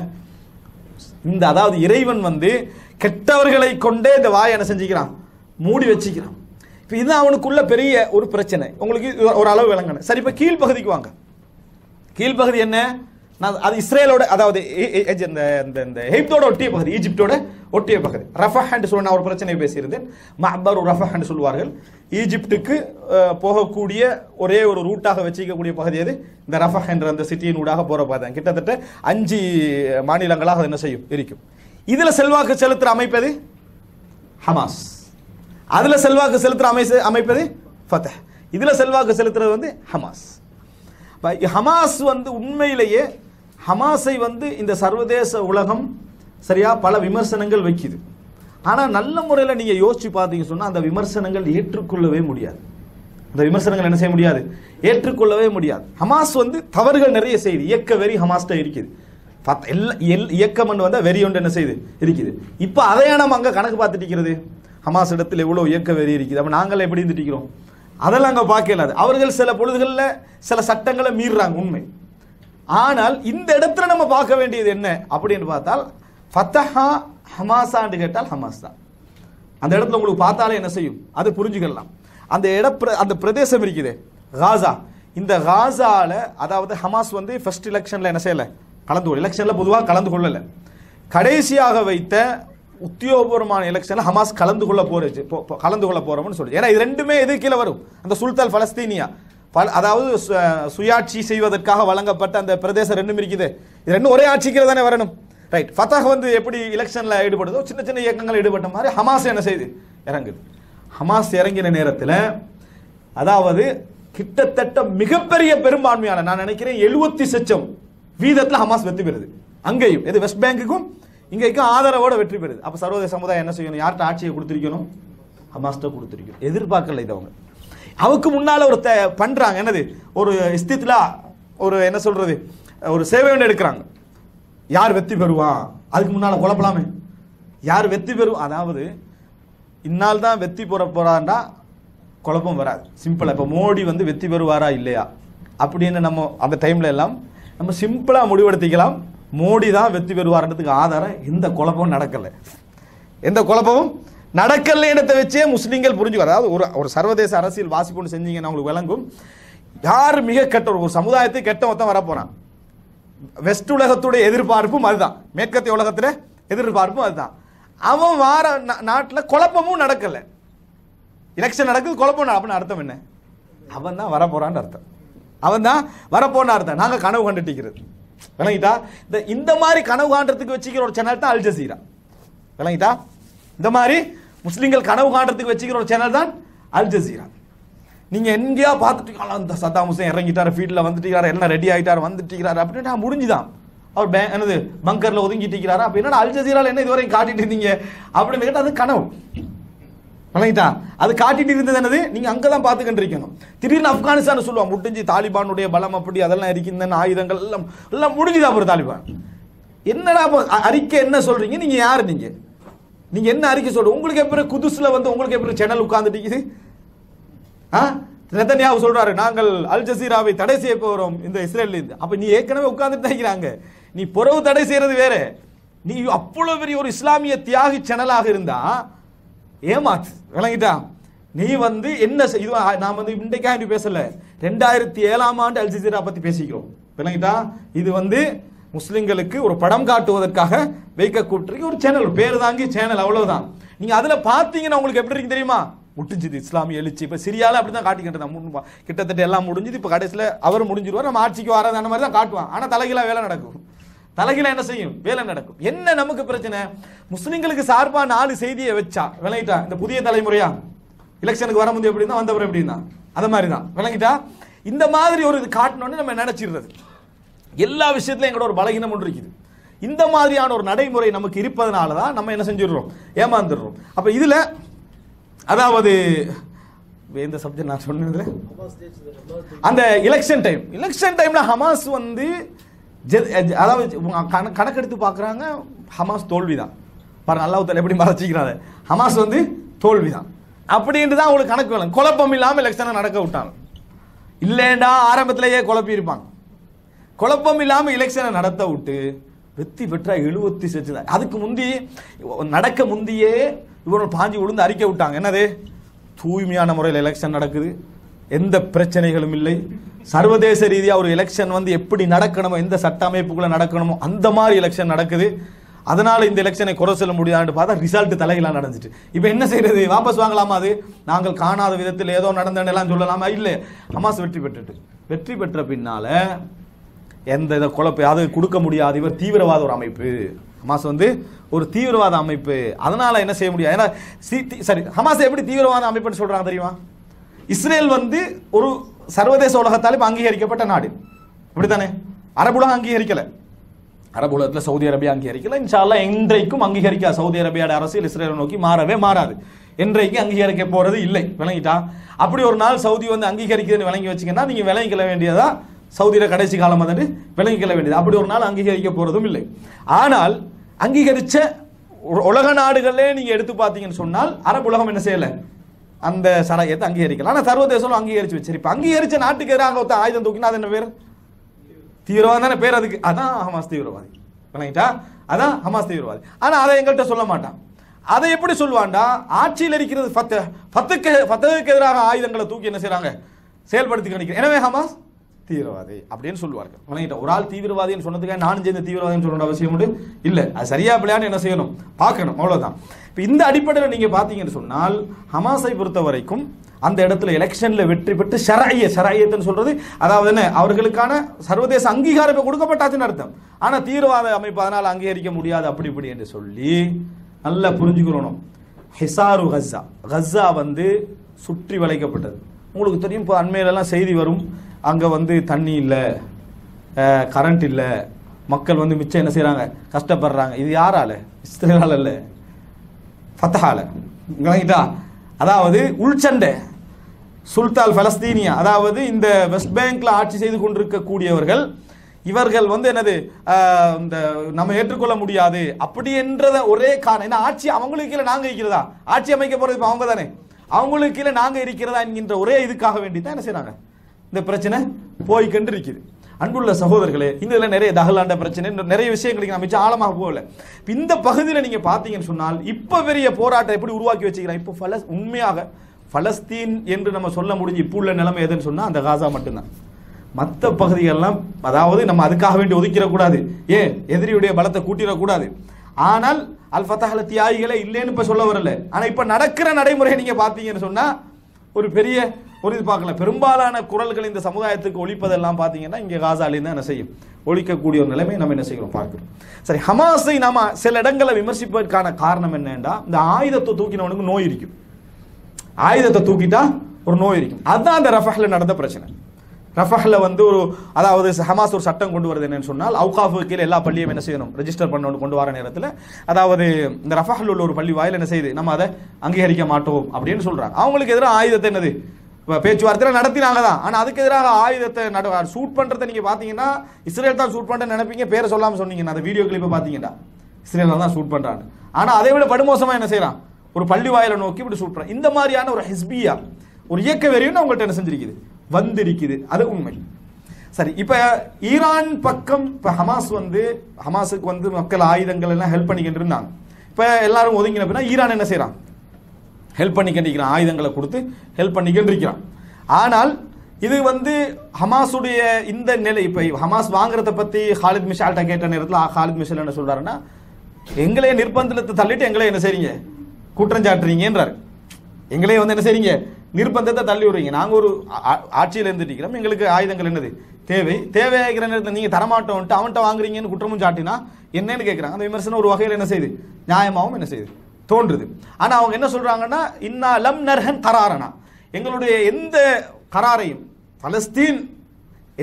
இந்த அதாவது இறைவன் வந்து கெட்டவர்களை கொண்டே இந்த வாயை என்ன செஞ்சுக்கிறான்? மூடி வச்சுக்கிறான். இப்போ இது அவனுக்குள்ள பெரிய ஒரு பிரச்சனை. உங்களுக்கு ஒரு அளவு விளங்கணும். சரி இப்போ கீழ்ப்பகுதிக்கு வாங்க. கீழ்ப்பகுதி என்ன? நான் அது இஸ்ரேலோட அதாவது இந்த இந்த இந்த எகிப்தோட ஒட்டிய பகுதி ஈஜிப்டோட ஒட்டிய பகுதி. ரஃபஹ் என்று சொன்ன நான் ஒரு பிரச்சனை பேசியிருந்தேன் மஹபர் ரஃபஹ் என்று சொல்வார்கள் ஈஜிப்டுக்கு போகக்கூடிய ஒரே ஒரு ரூட்டாக வச்சிக்கக்கூடிய பகுதி அது இந்த ரஃபஹ் என்ற அந்த சிட்டியின் ஊடாக போகிற பாதை கிட்டத்தட்ட அஞ்சு மாநிலங்களாக என்ன செய்யும்? இருக்கும். இதில் செல்வாக்கு செலுத்துகிற அமைப்பது ஹமாஸ். அதில் செல்வாக்கு செலுத்துற அமைப்பு அமைப்பது ஃபத்தஹ். இதில் செல்வாக்கு செலுத்துறது வந்து ஹமாஸ். ஹமாஸ் வந்து உண்மையிலேயே ஹமாஸை வந்து இந்த சர்வதேச உலகம் சரியா பல விமர்சனங்கள் வைக்குது. ஆனால் நல்ல முறையில் நீங்கள் யோசிச்சு பார்த்தீங்க சொன்னால் அந்த விமர்சனங்கள் ஏற்றுக்கொள்ளவே முடியாது. அந்த விமர்சனங்கள் என்ன செய்ய முடியாது? ஏற்றுக்கொள்ளவே முடியாது. ஹமாஸ் வந்து தவறுகள் நிறைய செய்யுது. இயக்க வெறி ஹமாஸ்ட இருக்குது. எல்லா எல் இயக்கம் வந்தால் வெறி ஒன்று என்ன செய்யுது? இருக்குது. இப்போ அதையா நம்ம அங்கே கணக்கு பார்த்துட்டு இருக்கிறது? ஹமாஸ் இடத்துல எவ்வளோ இயக்க வெறி இருக்குது. அப்போ நாங்கள் எப்படி இருந்துட்டு அதெல்லாம் அங்கே பார்க்க இயலாது. அவர்கள் சில பொழுதுகளில் சில சட்டங்களை மீறுறாங்க உண்மை. ஆனால் இந்த இடத்துல நம்ம பார்க்க வேண்டியது என்ன? அப்படின்னு பார்த்தால் ஃபத்தஹா ஹமாஸான்னு கேட்டால் ஹமாஸ் தான். அந்த இடத்துல உங்களுக்கு பார்த்தாலே என்ன செய்யும்? அது புரிஞ்சுக்கலாம். அந்த இட அந்த பிரதேசம் இருக்குது காசா. இந்த காசாவில் அதாவது ஹமாஸ் வந்து ஃபர்ஸ்ட் எலெக்ஷனில் என்ன செய்யலை? கலந்து கொள்ள எலெக்ஷனில் பொதுவாக கலந்து கொள்ளலை. கடைசியாக வைத்த உத்தியோகபூர்வமான எலெக்ஷன்ல ஹமாஸ் கலந்து கொள்ள போறது கலந்து கொள்ள போறோம்னு சொல்லி ஏன்னா இது ரெண்டுமே எது கீழே வரும். அந்த சுல்தான் பலஸ்தீனியா. பல- அதாவது சு- சுயாட்சி செய்வதற்காக வழங்கப்பட்ட அந்த பிரதேசம் ரெண்டும் இருக்குது. இது ரெண்டும் ஒரே ஆட்சிக்கு தானே வரணும். ரைட் ஃபத்தாஹ் வந்து எப்படி எலெக்ஷனில் ஈடுபடுதோ சின்ன சின்ன இயக்கங்கள் ஈடுபட்ட மாதிரி ஹமாஸ் என்ன செய்யுது இறங்குது. ஹமாஸ் இறங்கின நேரத்தில் அதாவது கிட்டத்தட்ட மிகப்பெரிய பெரும்பான்மையான நான் நினைக்கிறேன் எழுபத்தி சச்சம் வீதத்தில் ஹமாஸ் வெற்றி பெறுது. அங்கேயும் எது வெஸ்ட் பேங்குக்கும் இங்கேயும் ஆதரவோட வெற்றி பெறுது. அப்ப சர்வதேச சமுதாயம் என்ன செய்யணும்? யார்கிட்ட ஆட்சியை கொடுத்திருக்கணும்? ஹமாஸ்ட்ட கொடுத்திருக்கணும். எதிர்பார்க்கல இது அவங்க. அவருக்கு முன்னால ஒரு த- பண்றாங்க. என்னது? ஒரு இஸ்தித்லா ஒரு என்ன சொல்றது? ஒரு சேவை ஒன்று எடுக்கிறாங்க. யார் வெற்றி பெறுவான் அதுக்கு முன்னால குழப்பலாமே. யார் வெற்றி பெறும் அதாவது இன்னால் தான் வெற்றி பெற போறாண்டா குழப்பம் வராது. சிம்பிளா இப்போ மோடி வந்து வெற்றி பெறுவாரா இல்லையா? அப்படின்னு நம்ம அந்த டைம்ல எல்லாம் நம்ம சிம்பிளா முடிவெடுத்திக்கலாம். மோடி தான் வெற்றி பெறுவார்ன்றதுக்கு ஆதாரம் எந்த குழப்பமும் நடக்கலை. எந்த குழப்பமும்? நடக்கலைன்றதை வச்சே முஸ்லீம்கள் புரிஞ்சுக்கிறார் அதாவது ஒரு ஒரு சர்வதேச அரசியல் வாசிப்புன்னு செஞ்சீங்கன்னா உங்களுக்கு விளங்கும். யார் மிக கெட்ட ஒரு சமுதாயத்தை கெட்ட மொத்தம் வரப்போறான். வெஸ்ட் உலகத்துடைய எதிர்பார்ப்பும் அதுதான். மேற்கத்திய உலகத்தில் எதிர்பார்ப்பும் அதுதான். அவன் வார நாட்டில் குழப்பமும் நடக்கலை. எலெக்ஷன் நடக்குது குழப்பம் அப்படின்னு அர்த்தம் என்ன? அவன் தான் வரப்போறான்னு அர்த்தம். அவன் தான் வரப்போன்னு அர்த்தம். நாங்கள் கனவு கண்டுட்டிக்கிறது. விளங்கிட்டா? இந்த இந்த மாதிரி கனவு காண்றதுக்கு வச்சுக்கிற ஒரு சேனல் தான் அல் ஜசீரா. விளங்கிட்டா? இந்த மாதிரி முஸ்லிம்கள் கனவு காண்றதுக்கு வச்சுக்கிற ஒரு சேனல் தான் அல் ஜசீரா. நீங்க எங்கேயா பார்த்துட்டீங்களா அந்த சத்தாம் ஹுசேன் இறங்கிட்டாரு ஃபீல்டில் வந்துட்டீங்கிறாரு எல்லாம் ரெடி ஆயிட்டாரு வந்துட்டீங்கிறாரு அப்படின்னு முடிஞ்சுதான். அவர் பே என்னது பங்கரில் ஒதுங்கிட்டிருக்கிறாரா? அப்ப அப்படின்னா அல் ஜசீரால் என்ன இதுவரையும் காட்டிட்டு இருந்தீங்க? அப்படின்னு கேட்டால் அது கனவு. வணங்கிட்டா அது காட்டிட்டு இருந்தது என்னது? நீங்க அங்கதான் பார்த்துக்கிட்டு இருக்கணும் திடீர்னு ஆப்கானிஸ்தான் சொல்லுவான் முடிஞ்சு தாலிபானுடைய பலம் அப்படி அதெல்லாம் இருக்கின்றன ஆயுதங்கள் எல்லாம் எல்லாம் முடிஞ்சுதா அப்புறம் தாலிபான்? என்னடா அறிக்கை என்ன சொல்றீங்க? நீங்க யாரு நீங்க? நீங்க என்ன அறிக்கை சொல்றீங்க உங்களுக்கு எப்படி குதுசுல வந்து உங்களுக்கு எப்படி சேனல் உட்கார்ந்துட்டீங்க ஆ? நெத்தன்யாவு சொல்றாரு நாங்கள் அல் ஜசீராவை தடை செய்ய போறோம் இந்த இஸ்ரேல்ல இருந்து. அப்ப நீ ஏற்கனவே உட்கார்ந்துட்டு நினைக்கிறாங்க நீ புறவு தடை செய்யறது வேற. நீ அவ்வளவு பெரிய ஒரு இஸ்லாமிய தியாகி சேனலாக இருந்தா ஏமாத்து விளங்கிட்டா நீ வந்து என்ன செய்- இது நான் வந்து இன்றைக்காண்டி பேசல. ரெண்டாயிரத்தி ஏழாம் ஆண்டு அல்ஜிசீரா பத்தி பேசிக்கிறோம். விளங்கிட்டா? இது வந்து முஸ்லிம்களுக்கு ஒரு படம் காட்டுவதற்காக வைக்க கூட்டிருக்க ஒரு சேனல் ஒரு தாங்கி சேனல் அவ்வளவுதான். நீங்க அதுல பாத்தீங்கன்னா உங்களுக்கு எப்படி இருக்கு தெரியுமா? முட்டிஞ்சுது இஸ்லாமிய எழுச்சி. இப்ப சிரியால அப்படிதான் காட்டிக்கிட்டு கிட்டத்தட்ட எல்லாம் முடிஞ்சுது. இப்ப கடைசியில அவர் முடிஞ்சிருவார் நம்ம ஆட்சிக்கு வராது அந்த மாதிரி தான் காட்டுவான். ஆனா தலைகீழா வேலை நடக்கும். தலைகீழ என்ன செய்யும்? வேலை நடக்கும். என்ன நமக்கு பிரச்சனை? முஸ்லிம்களுக்கு சார்பா நாலு செய்தியை வச்சா விளங்கிட்டா இந்த புதிய தலைமுறையா? எலெக்ஷனுக்கு வர முடியும் எப்படி இருந்தா வந்தவர் எப்படின்னா? அது மாதிரி தான் விளங்கிட்டா? இந்த மாதிரி ஒரு இது காட்டணும்னு நம்ம நினைச்சிடுறது. எல்லா விஷயத்துலையும் எங்களோட ஒரு பலகீனம் ஒன்று இருக்குது. இந்த மாதிரியான ஒரு நடைமுறை நமக்கு இருப்பதனால தான் நம்ம என்ன செஞ்சிடுறோம்? ஏமாந்துடுறோம். அப்போ இதில் அதாவது எந்த சப்ஜெக்ட் நான் சொன்னதுல? அந்த எலெக்ஷன் டைம் எலெக்ஷன் டைமில் ஹமாஸ் வந்து அதாவது கணக்கெடுத்து பார்க்குறாங்க ஹமாஸ் தோல்வி தான் பாருங்க அல்லாஹ் தலை எப்படி மறைச்சிக்கிறாரு ஹமாஸ் வந்து தோல்வி தான் அப்படின்ட்டு தான் அவங்களுக்கு கணக்கு வேணும் குழப்பம் இல்லாமல் எலெக்ஷனை நடக்க விட்டாங்க. இல்லைண்டா ஆரம்பத்திலேயே குழப்பி இருப்பாங்க குழப்பம் இல்லாமல் எலெக்ஷனை நடத்த விட்டு வெற்றி பெற்றா எழுபத்தி சச்சு அதுக்கு முந்தி நடக்க முந்தியே இவர்கள் பாஞ்சு விழுந்து அறிக்கை விட்டாங்க. என்னது? தூய்மையான முறையில் எலெக்ஷன் நடக்குது. எந்த பிரச்சனைகளும் இல்லை. சர்வதேச ரீதியாக ஒரு எலெக்ஷன் வந்து எப்படி நடக்கணுமோ எந்த சட்ட அமைப்புக்குள்ள நடக்கணுமோ அந்த மாதிரி எலெக்ஷன் நடக்குது. அதனால இந்த எலெக்ஷனை குறை சொல்ல முடியாதுன்னு பார்த்தா ரிசல்ட் தலைகளாக நடந்துட்டு இப்போ என்ன செய்யறது? வாபஸ் வாங்கலாமா அது? நாங்கள் காணாத விதத்தில் ஏதோ நடந்தேன்னு சொல்லலாமா? இல்லை. ஹமாஸ் வெற்றி பெற்றுட்டு. வெற்றி பெற்ற பின்னால எந்த இதை குழப்ப அது கொடுக்க முடியாது. இவர் தீவிரவாத ஒரு அமைப்பு. ஹமாஸ் வந்து ஒரு தீவிரவாத அமைப்பு. அதனால என்ன செய்ய முடியாது ஏன்னா சரி ஹமாஸ் எப்படி தீவிரவாத அமைப்புன்னு சொல்றாங்க தெரியுமா? இஸ்ரேல் வந்து ஒரு சர்வதேச உலகத்தால் அங்கீகரிக்கப்பட்ட நாடு. இப்படித்தானே அரபுலகம் அங்கீகரிக்கல. அரபு உலகத்தில் சவுதி அரேபியா அங்கீகரிக்கல. இன்ஷால்லா என்றைக்கும் அங்கீகரிக்காது சவுதி அரேபியாவோட அரசியல் இஸ்ரேலை நோக்கி மாறவே மாறாது. என்றைக்கு அங்கீகரிக்க போறது இல்லை. விளங்கிட்டா? அப்படி ஒரு நாள் சவுதி வந்து அங்கீகரிக்குதுன்னு விளங்கி வச்சீங்கன்னா நீங்க விளங்கிக்கல வேண்டியதா? சவுதியில கடைசி காலம் வந்து விளங்கிக்கல வேண்டியது. அப்படி ஒரு நாள் அங்கீகரிக்க போறதும் இல்லை. ஆனால் அங்கீகரிச்ச உ- உலக நாடுகளே நீங்க எடுத்து பார்த்தீங்கன்னு சொன்னால் அரபு உலகம் என்ன செய்யலை? அந்த சரகத்தை அங்கீகரிக்கலாம். ஆனா சர்வதேசம் அங்கீகரிச்சு வச்சிருப்பா. அங்கீகரிச்ச நாட்டுக்கு எதிராக ஒருத்த ஆயுதம் தூக்கினா அது என்ன பேர்? தீவிரவாதம் தானே பேர் அதுக்கு. அதான் ஹமாஸ் தீவிரவாதி. விளங்கிட்டா அதான் ஹமாஸ் தீவிரவாதி. ஆனா அதை எங்கள்கிட்ட சொல்ல மாட்டான். அதை எப்படி சொல்லுவாண்டா ஆட்சியில் இருக்கிறது பத்து பத்துக்கு பத்துக்கு எதிராக ஆயுதங்களை தூக்கி என்ன செய்கிறாங்க செயல்படுத்தி கணிக்கிறேன் எனவே ஹமாஸ் தீவிரவாதி அப்படின்னு சொல்லுவார்கள். வணங்கிட்ட ஒரு ஆள் தீவிரவாதின்னு சொன்னதுக்காக நானும் சேர்ந்து தீவிரவாதின்னு சொல்ல அவசியம் உண்டு. இல்லை அது சரியா பிள்ளையான்னு என்ன செய்யணும்? பார்க்கணும் அவ்வளவுதான். இப்போ இந்த அடிப்படையில் நீங்க பார்த்தீங்கன்னு சொன்னால் ஹமாஸை பொறுத்த வரைக்கும் அந்த இடத்துல எலெக்ஷன்ல வெற்றி பெற்று ஷராய ஷராயத்துன்னு சொல்றது அதாவது என்ன அவர்களுக்கான சர்வதேச அங்கீகாரம் இப்ப கொடுக்கப்பட்டாச்சுன்னு அர்த்தம். ஆனா தீவிரவாத அமைப்பு அதனால் அங்கீகரிக்க முடியாது அப்படி இப்படி என்று சொல்லி நல்லா புரிஞ்சுக்கிறணும். ஹிசாரு கஸ்ஸா. கஸ்ஸா வந்து சுற்றி வளைக்கப்பட்டது. உங்களுக்கு தெரியும் இப்போ அண்மையிலலாம் செய்தி வரும். அங்கே வந்து தண்ணி இல்லை கரண்ட் இல்லை. மக்கள் வந்து மிச்சம் என்ன செய்கிறாங்க கஷ்டப்படுறாங்க. இது யாரால? இஸ்ரேலால இல்லை. ஃபத்தஹால. விளங்கிட்டா? அதாவது உள்சண்டை. சுல்தால் பலஸ்தீனியா. அதாவது இந்த வெஸ்ட் பேங்க்ல ஆட்சி செய்து கொண்டிருக்கக்கூடியவர்கள் இவர்கள் வந்து என்னது? இந்த நம்ம ஏற்றுக்கொள்ள முடியாது. அப்படி என்றத ஒரே காரணம். ஏன்னா ஆட்சி அவங்களுக்கு கீழே நாங்கள் இருக்கிறதா? ஆட்சி அமைக்க போறது இப்போ அவங்க தானே. அவங்களுக்கு கீழே நாங்கள் இருக்கிறதா என்கின்ற ஒரே இதுக்காக வேண்டி தான் என்ன செய்கிறாங்க இந்த பிரச்சனை போய்கண்டு இருக்குது அன்புள்ள சகோதரர்களே இந்த இதுல நிறைய தகலாண்ட பிரச்சனை நிறைய விஷயங்களுக்கு நான் மிச்சம் ஆழமாக போகல. இந்த பகுதியில் நீங்கள் பார்த்தீங்கன்னு சொன்னால் இப்போ பெரிய போராட்டம் எப்படி உருவாக்கி வச்சுக்கிறோம் இப்போ பல உண்மையாக பலஸ்தீன் என்று நம்ம சொல்ல முடிஞ்சு இப்போ உள்ள நிலைமை எதுன்னு சொன்னால் அந்த காசா மட்டும்தான். மற்ற பகுதிகள்லாம் அதாவது நம்ம அதுக்காக வேண்டி ஒதுக்கிடக்கூடாது. ஏன்? எதிரியுடைய பலத்தை கூட்டிடக்கூடாது. ஆனால் அல் ஃபத்தஹல தியாகிகளே இல்லைன்னு இப்போ சொல்ல வரல. ஆனால் இப்போ நடக்கிற நடைமுறையை நீங்கள் பார்த்தீங்கன்னு சொன்னால் ஒரு பெரிய புரிந்து பார்க்கல பார்க்கலாம் பெரும்பாலான குரல்கள் இந்த சமுதாயத்துக்கு ஒழிப்பதெல்லாம் பார்த்தீங்கன்னா இங்கே காசாலையும் தான் என்ன செய்யும்? ஒழிக்கக்கூடிய ஒரு நிலைமை நம்ம என்ன செய்கிறோம் பார்க்கிறோம் சரி ஹமாஸை நாம சில இடங்களை விமர்சிப்பதற்கான காரணம் என்னன்னா இந்த ஆயுதத்தை தூக்கினவனுக்கு நோய் இருக்கும். ஆயுதத்தை தூக்கிட்டா ஒரு நோய் இருக்கும். அதுதான் அந்த ரஃபஹ்ல நடந்த பிரச்சனை. ரஃபஹ்ல வந்து ஒரு அதாவது ஹமாஸ் ஒரு சட்டம் கொண்டு வருது என்னன்னு சொன்னால் அவுகாஃபு கீழே எல்லா பள்ளியும் என்ன செய்யணும்? ரெஜிஸ்டர் பண்ணணும் கொண்டு வர நேரத்தில். அதாவது இந்த ரஃபஹ்ல உள்ள ஒரு பள்ளி வாயில் என்ன செய்யுது? நம்ம அதை அங்கீகரிக்க மாட்டோம் அப்படின்னு சொல்கிறாங்க அவங்களுக்கு எதிராக ஆயுதத்தை என்னது? இப்ப பேச்சுவார்த்தை நடத்தினாங்க தான் ஆனா அதுக்கு எதிராக ஆயுதத்தை நட ஷூட் பண்றதை நீங்க பாத்தீங்கன்னா இஸ்ரேல் தான் ஷூட் பண்றேன்னு நினைப்பீங்க. பேரை சொல்லாம சொன்னீங்க அந்த வீடியோ கிளிப்பை பாத்தீங்கன்னா இஸ்ரேல் தான் ஷூட் பண்றாங்க ஆனா அதை விட படுமோசமா என்ன செய்யறான்? ஒரு பள்ளி வாயில நோக்கி இப்படி ஷூட் பண்றான். இந்த மாதிரியான ஒரு ஹிஸ்பியா ஒரு இயக்க வெறியும் அவங்கள்ட்ட என்ன செஞ்சிருக்குது? வந்திருக்குது. அது உண்மை. சரி இப்ப ஈரான் பக்கம் இப்ப ஹமாஸ் வந்து ஹமாஸுக்கு வந்து மக்கள் ஆயுதங்கள் எல்லாம் ஹெல்ப் பண்ணிக்கிட்டு இருந்தாங்க. இப்ப எல்லாரும் ஒதுங்கின ஈரான் என்ன செய்கிறான் ஹெல்ப் பண்ணிக்கிட்டு ஆயுதங்களை கொடுத்து ஹெல்ப் பண்ணிக்கின்றிருக்கிறான் ஆனால் இது வந்து ஹமாஸுடைய இந்த நிலை இப்போ ஹமாஸ் வாங்குறத பற்றி ஹாலித் மிஷால்கிட்ட கேட்ட நேரத்தில் ஹாலித் மிஷால் என்ன சொல்கிறாருன்னா எங்களையே நிர்பந்தத்தை தள்ளிட்டு எங்களை என்ன செய்றீங்க? குற்றஞ்சாட்டுறீங்கன்றாரு எங்களே வந்து என்ன செய்றீங்க? நிர்பந்தத்தை தள்ளி விடுறீங்க. நாங்கள் ஒரு ஆட்சியில் ஆ- இருந்துட்டு எங்களுக்கு ஆயுதங்கள் என்னது? தேவை. தேவையாகிற நேரத்தில் நீங்கள் தரமாட்டோம்ட்டு அவன்கிட்ட வாங்குறீங்கன்னு குற்றமும் சாட்டினா என்னன்னு கேட்குறாங்க அந்த விமர்சனம் ஒரு வகையில் என்ன செய்யுது? நியாயமாகவும் என்ன செய்யுது? தோன்றுது. ஆனால் அவங்க என்ன சொல்கிறாங்கன்னா இன்னா லம் நர்ஹன் கராரனா? எங்களுடைய எந்த கராரையும் பலஸ்தீன்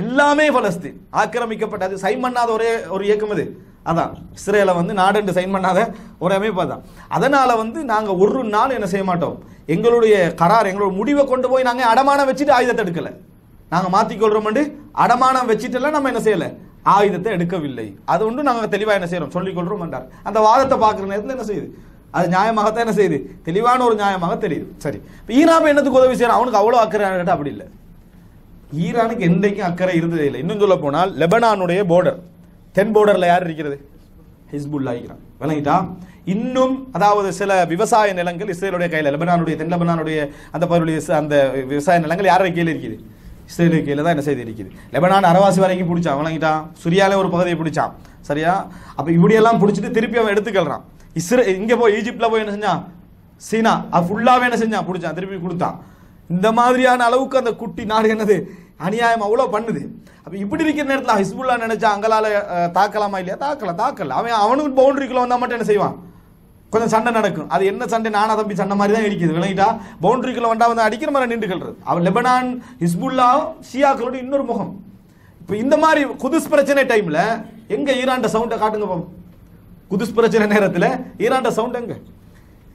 எல்லாமே பலஸ்தீன். ஆக்கிரமிக்கப்பட்டது சைன் பண்ணாத ஒரே ஒரு இயக்கம் இது அதான். இஸ்ரேலை வந்து நாடென்று சைன் பண்ணாத ஒரு அமைப்பு அதான். அதனால வந்து நாங்கள் ஒரு நாள் என்ன செய்ய மாட்டோம்? எங்களுடைய கரார் எங்களோட முடிவை கொண்டு போய் நாங்கள் அடமானம் வச்சுட்டு ஆயுதத்தை எடுக்கலை. நாங்கள் மாத்திக்கொள்றோம் அடமானம் வச்சுட்டுலாம் நம்ம என்ன செய்யலை? ஆயுதத்தை எடுக்கவில்லை. அது ஒன்று நாங்கள் தெளிவாக என்ன செய்கிறோம் சொல்லிக்கொள்கிறோம் என்றார். அந்த வாதத்தை பார்க்குற நேரத்தில் என்ன செய்யுது? அது நியாயமாகத்தான் என்ன செய்யுது? தெளிவான ஒரு நியாயமாக தெரியுது. சரி. இப்போ ஈரான் என்னத்துக்கு உதவி செய்யணும் அவனுக்கு அவ்வளோ அக்கறை கேட்டா அப்படி இல்லை. ஈரானுக்கு என்றைக்கும் அக்கறை இருந்ததே இல்லை. இன்னும் சொல்ல போனால் லெபனானுடைய போர்டர் தென் போர்டரில் யார் இருக்கிறது? ஹிஸ்புல்லா இருக்கிறான். விளங்கிட்டா? இன்னும் அதாவது சில விவசாய நிலங்கள் இஸ்ரேலுடைய கையில் லெபனானுடைய தென் லெபனானுடைய அந்த பகுதியுடைய அந்த விவசாய நிலங்கள் யாரை கையில் இருக்குது? இஸ்ரேலுக்கு கீழே தான் என்ன செய்து இருக்குது லெபனான் அரவாசி வரைக்கும் பிடிச்சான். விளங்கிட்டான் சுரியாலே ஒரு பகுதியை பிடிச்சான். சரியா? அப்போ இப்படியெல்லாம் பிடிச்சிட்டு திருப்பி அவன் எடுத்துக்கல்றான் இஸ்ரே இங்க போய் ஈஜிப்ட்ல போய் என்ன செஞ்சான்? சீனா அது ஃபுல்லாவே என்ன செஞ்சான்? பிடிச்சான் திருப்பி கொடுத்தான். இந்த மாதிரியான அளவுக்கு அந்த குட்டி நாடு என்னது? அநியாயம் அவ்வளோ பண்ணுது. அப்போ இப்படி இருக்கிற நேரத்தில் ஹிஸ்புல்லா நினைச்சா அங்கலால தாக்கலாமா இல்லையா? தாக்கல தாக்கல. அவன் அவனுக்கு பவுண்டரிக்குள்ள வந்தா மட்டும் என்ன செய்வான்? கொஞ்சம் சண்டை நடக்கும். அது என்ன சண்டை? நானா தம்பி சண்டை மாதிரி தான் இருக்குது விளங்கிட்டா? பவுண்டரிக்குள்ள வந்தா வந்து அடிக்கிற மாதிரி நின்று கொள்றது. அவன் லெபனான் ஹிஸ்புல்லா ஷியாக்களோட இன்னொரு முகம். இப்போ இந்த மாதிரி குதுஸ் பிரச்சனை டைம்ல எங்க ஈரான்ட சவுண்டை காட்டுங்க பாப்போம். குதுஸ் பிரச்சனை நேரத்தில் ஈரான் சவுண்ட் எங்க?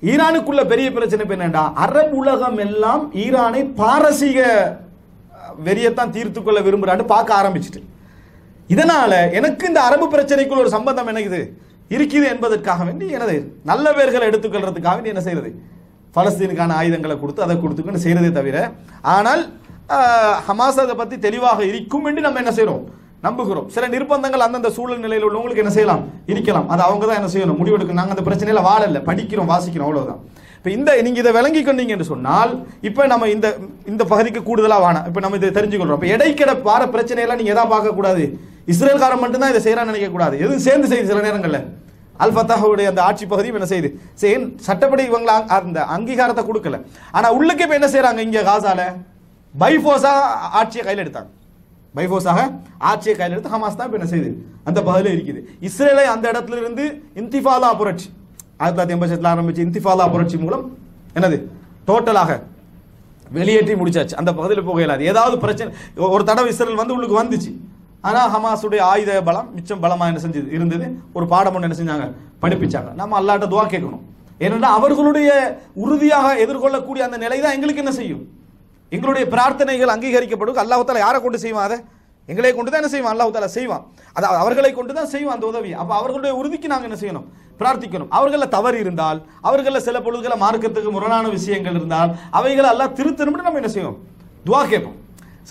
ஈரானுக்குள்ள பெரிய பிரச்சனை இப்ப என்னடா அரபு உலகம் எல்லாம் ஈரானை பாரசீக வெறியத்தான் தீர்த்து கொள்ள விரும்புறான்னு பார்க்க ஆரம்பிச்சிட்டு. இதனால எனக்கு இந்த அரபு பிரச்சனைக்குள்ள ஒரு சம்பந்தம் எனக்கு இருக்குது என்பதற்காக வேண்டி எனது நல்ல பேர்களை எடுத்துக்கொள்றதுக்காக வேண்டி என்ன செய்யறது பலஸ்தீனுக்கான ஆயுதங்களை கொடுத்து அதை கொடுத்துக்கன்னு செய்யறதே தவிர ஆனால் ஹமாஸ் அதை பத்தி தெளிவாக இருக்கும் என்று நம்ம என்ன செய்கிறோம் நம்புகிறோம். சில நிர்பந்தங்கள் அந்தந்த சூழல் நிலையில் உள்ளவங்களுக்கு என்ன செய்யலாம்? இருக்கலாம். அது அவங்க தான் என்ன செய்யணும்? முடிவெடுக்கணும். நாங்கள் அந்த பிரச்சனையில் வாழல. படிக்கிறோம் வாசிக்கிறோம் அவ்வளோதான் இப்போ இந்த நீங்கள் இதை விளங்கி கொண்டீங்க என்று சொன்னால் இப்போ நம்ம இந்த இந்த பகுதிக்கு கூடுதலாக வேணாம் இப்போ நம்ம இதை தெரிஞ்சுக்கொள்கிறோம் இப்போ இடைக்கிட வார பிரச்சனையெல்லாம் நீங்கள் எதா பார்க்கக்கூடாது? இஸ்ரேல்காரன் மட்டும்தான் இதை செய்கிறான்னு நினைக்கக்கூடாது. எதுவும் சேர்ந்து செய்யுது சில நேரங்களில். அல்ஃபத்தாஹுடைய அந்த ஆட்சி பகுதியும் என்ன செய்யுது சரி சட்டப்படி இவங்க அந்த அங்கீகாரத்தை கொடுக்கல. ஆனால் உள்ளுக்கு இப்போ என்ன செய்கிறாங்க இங்கே காசால? பைஃபோஸாக ஆட்சியை கையில் எடுத்தாங்க. பைஃபோஸாக ஆட்சியை கையில் எடுத்து ஹமாஸ் தான் இப்போ என்ன செய்யுது? அந்த பதில இருக்குது. இஸ்ரேலை அந்த இடத்துல இருந்து இந்திஃபாலா புரட்சி ஆயிரத்தி தொள்ளாயிரத்தி எண்பத்தி ஆரம்பிச்சு இந்திஃபாலா புரட்சி மூலம் என்னது? டோட்டலாக வெளியேற்றி முடிச்சாச்சு. அந்த பகுதியில் போக இயலாது ஏதாவது பிரச்சனை ஒரு தடவை இஸ்ரேல் வந்து உள்ளுக்கு வந்துச்சு. ஆனால் ஹமாஸுடைய ஆயுத பலம் மிச்சம் பலமாக என்ன செஞ்சது? இருந்தது. ஒரு பாடம் ஒன்று என்ன செஞ்சாங்க? படிப்பிச்சாங்க. நம்ம அல்லாட்ட துவா கேட்கணும். ஏனென்றால் அவர்களுடைய உறுதியாக எதிர்கொள்ளக்கூடிய அந்த நிலை தான் எங்களுக்கு என்ன செய்யும்? எங்களுடைய பிரார்த்தனைகள் அங்கீகரிக்கப்படும் அல்லாஹால யாரை கொண்டு செய்வான் அதை? எங்களை கொண்டு தான் என்ன செய்வான்? அல்லாஹ் செய்வான். அதாவது அவர்களை கொண்டு தான் செய்வான் அந்த உதவி. அப்போ அவர்களுடைய உறுதிக்கு நாங்கள் என்ன செய்யணும்? பிரார்த்திக்கணும். அவர்களில் தவறு இருந்தால் அவர்களில் சில பொழுதுகளை மார்க்கத்துக்கு முரணான விஷயங்கள் இருந்தால் அவைகளை எல்லாம் திருத்தணும்னு நம்ம என்ன செய்வோம் துவா கேட்போம்.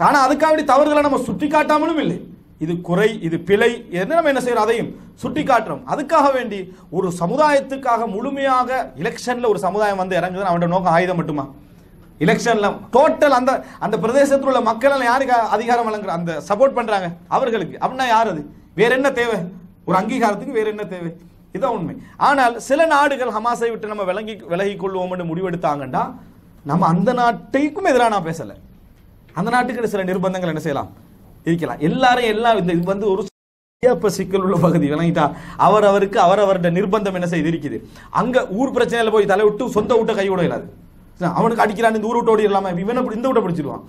ஆனால் அதுக்காக தவறுகளை நம்ம சுட்டி காட்டாமலும் இல்லை. இது குறை இது பிழை என்ன நம்ம என்ன செய்யறோம்? அதையும் சுட்டி காட்டுறோம் அதுக்காக வேண்டி ஒரு சமுதாயத்துக்காக முழுமையாக எலெக்ஷன்ல ஒரு சமுதாயம் வந்து இறங்குதுன்னு அவனோட நோக்கம் ஆயுதம் மட்டுமா? எலெக்ஷன்ல டோட்டல் அந்த அந்த பிரதேசத்தில் உள்ள மக்கள் எல்லாம் யாருக்கு அதிகாரம் வழங்குற அந்த சப்போர்ட் பண்றாங்க? அவர்களுக்கு. அப்படின்னா யார் அது? வேற என்ன தேவை? ஒரு அங்கீகாரத்துக்கு வேற என்ன தேவை? இதான் உண்மை. ஆனால் சில நாடுகள் ஹமாஸை விட்டு நம்ம விளங்கி விலகி கொள்வோம்னு முடிவெடுத்தாங்கன்னா நம்ம அந்த நாட்டுக்கும் எதிராக நான் பேசல. அந்த நாட்டுக்கு சில நிர்பந்தங்கள் என்ன செய்யலாம்? இருக்கலாம். எல்லாரும் எல்லாம் இந்த இது வந்து ஒரு இப்போ சிக்கல் உள்ள பகுதி. விளங்கிட்டா? அவர் அவருக்கு அவர் அவருடைய நிர்பந்தம் என்ன செய்து இருக்குது? அங்க ஊர் பிரச்சனையில போய் தலை விட்டு சொந்த வீட்டை கை விட அவனுக்கு அடிக்கிறான் இந்த ஊர் விட்டு ஓடி இல்லாம அப்படி இந்த விட்ட பிடிச்சிருவான்.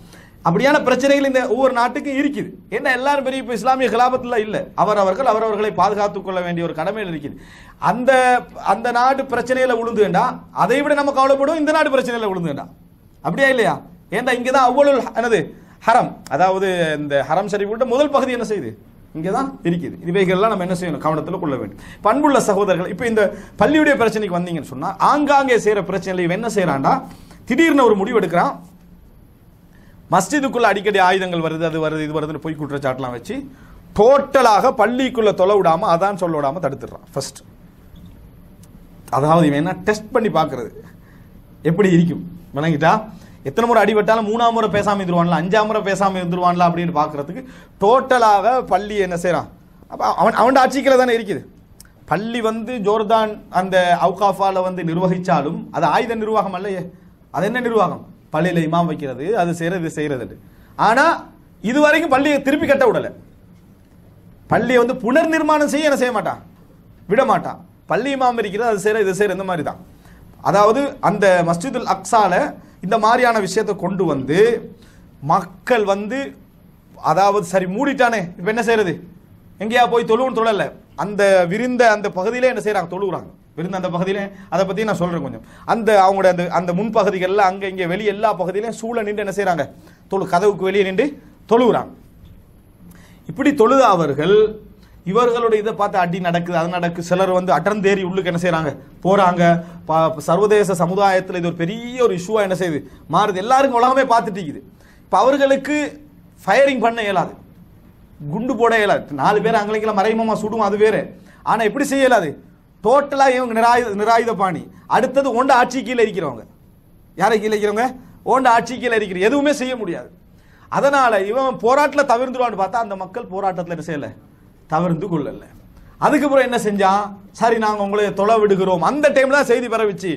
அப்படியான பிரச்சனைகள் இந்த ஒவ்வொரு நாட்டுக்கும் இருக்குது. என்ன எல்லாரும் பெரிய இப்போ இஸ்லாமிய கலாபத்தில் இல்லை. அவரவர்கள் அவரவர்களை பாதுகாத்துக் கொள்ள வேண்டிய ஒரு கடமையில் இருக்குது. அந்த அந்த நாடு பிரச்சனையில் விழுந்து வேண்டாம் அதை விட நம்ம கவலைப்படும் இந்த நாடு பிரச்சனையில் விழுந்து வேண்டாம் அப்படியா இல்லையா? ஏன்டா இங்கே தான் அவ்வளவு என்னது ஹரம். அதாவது இந்த ஹரம் சரி விட்டு முதல் பகுதி என்ன செய்யுது? இங்கே தான் இருக்குது இவைகள்லாம் நம்ம என்ன செய்யணும்? கவனத்தில் கொள்ள வேண்டும். பண்புள்ள சகோதரர்கள் இப்போ இந்த பள்ளியுடைய பிரச்சனைக்கு வந்தீங்கன்னு சொன்னால் ஆங்காங்கே செய்கிற பிரச்சனையில் இவன் என்ன செய்கிறான்டா திடீர்னு ஒரு முடிவு எடுக்கிறான். மஸ்ஜிதுக்குள்ள அடிக்கடி ஆயுதங்கள் வருது அது வருது இது வருதுன்னு போய் குற்றச்சாட்டெலாம் வச்சு டோட்டலாக பள்ளிக்குள்ளே தொலை விடாமல் அதான் சொல்ல விடாமல் தடுத்துடுறான். ஃபர்ஸ்ட் அதாவது இவன் என்ன? டெஸ்ட் பண்ணி பார்க்கறது. எப்படி இருக்கும் விளங்கிட்டா? எத்தனை முறை அடிபட்டாலும் மூணாம் முறை பேசாமல் இருந்துருவான்ல அஞ்சாம் முறை பேசாமல் இருந்துருவான்ல அப்படின்னு பார்க்குறதுக்கு டோட்டலாக பள்ளி என்ன செய்கிறான் அப்போ அவன் அவன் ஆட்சிக்கில் தானே இருக்குது. பள்ளி வந்து ஜோர்தான் அந்த அவுகாஃபால வந்து நிர்வகித்தாலும் அது ஆயுத நிர்வாகம் அல்லையே. அது என்ன நிர்வாகம்? பள்ளியில் இமாம் வைக்கிறது அது செய்கிறது செய்கிறது ஆனால் ஆனா இது வரைக்கும் பள்ளியை திருப்பி கட்ட விடலை. பள்ளியை வந்து புனர் நிர்மாணம் செய்ய என்ன செய்ய மாட்டான்? விட மாட்டான். பள்ளி இமாம் இருக்கிறது அது செய்கிற இது செய்கிற இந்த மாதிரி தான் அதாவது அந்த மஸ்ஜிதுல் அக்ஸால இந்த மாதிரியான விஷயத்தை கொண்டு வந்து மக்கள் வந்து அதாவது சரி மூடிட்டானே இப்போ என்ன செய்யறது? எங்கேயா போய் தொழுவுன்னு தொழல. அந்த விருந்த அந்த பகுதியிலே என்ன செய்கிறாங்க தொழுகிறாங்க விருந்த அந்த பகுதியிலே அதை பத்தி நான் சொல்றேன் கொஞ்சம். அந்த அவங்களோட அந்த அந்த முன்பகுதிகளில் அங்க இங்க வெளியே எல்லா பகுதியிலையும் சூழ நின்று என்ன செய்கிறாங்க தொழு கதவுக்கு வெளியே நின்று தொழுகிறாங்க இப்படி தொழுத அவர்கள் இவர்களுடைய இதை பார்த்து அடி நடக்குது அது நடக்கு. சிலர் வந்து அடர்ந்தேறி உள்ளுக்கு என்ன செய்கிறாங்க போறாங்க. ப- சர்வதேச சமுதாயத்தில் இது ஒரு பெரிய ஒரு இஷ்யூவா என்ன செய்யுது? மாறுது. எல்லாருக்கும் உலகமே பார்த்துட்டு இப்போ அவர்களுக்கு ஃபயரிங் பண்ண இயலாது. குண்டு போட இயலாது. நாலு பேர் அங்கலைக்கெல்லாம் மறைமுகமாக சுடும் அது வேறு. ஆனால் எப்படி செய்ய இயலாது? டோட்டலாக இவங்க நிராயுத நிராயுத பாணி. அடுத்தது ஓண்ட ஆட்சி கீழே இருக்கிறவங்க. யாரை கீழே இருக்கிறவங்க? ஓண்ட ஆட்சி கீழே இருக்கிற எதுவுமே செய்ய முடியாது. அதனால் இவன் போராட்டத்தில் தவிர்ந்துருவான்னு பார்த்தா அந்த மக்கள் போராட்டத்தில் என்ன செய்யலை? தவிர்ந்து கொள்ளல. அதுக்கப்புறம் என்ன செஞ்சான் சரி நாங்கள் உங்களை தொலை விடுகிறோம். அந்த டைம்ல தான் செய்தி பரவிச்சு.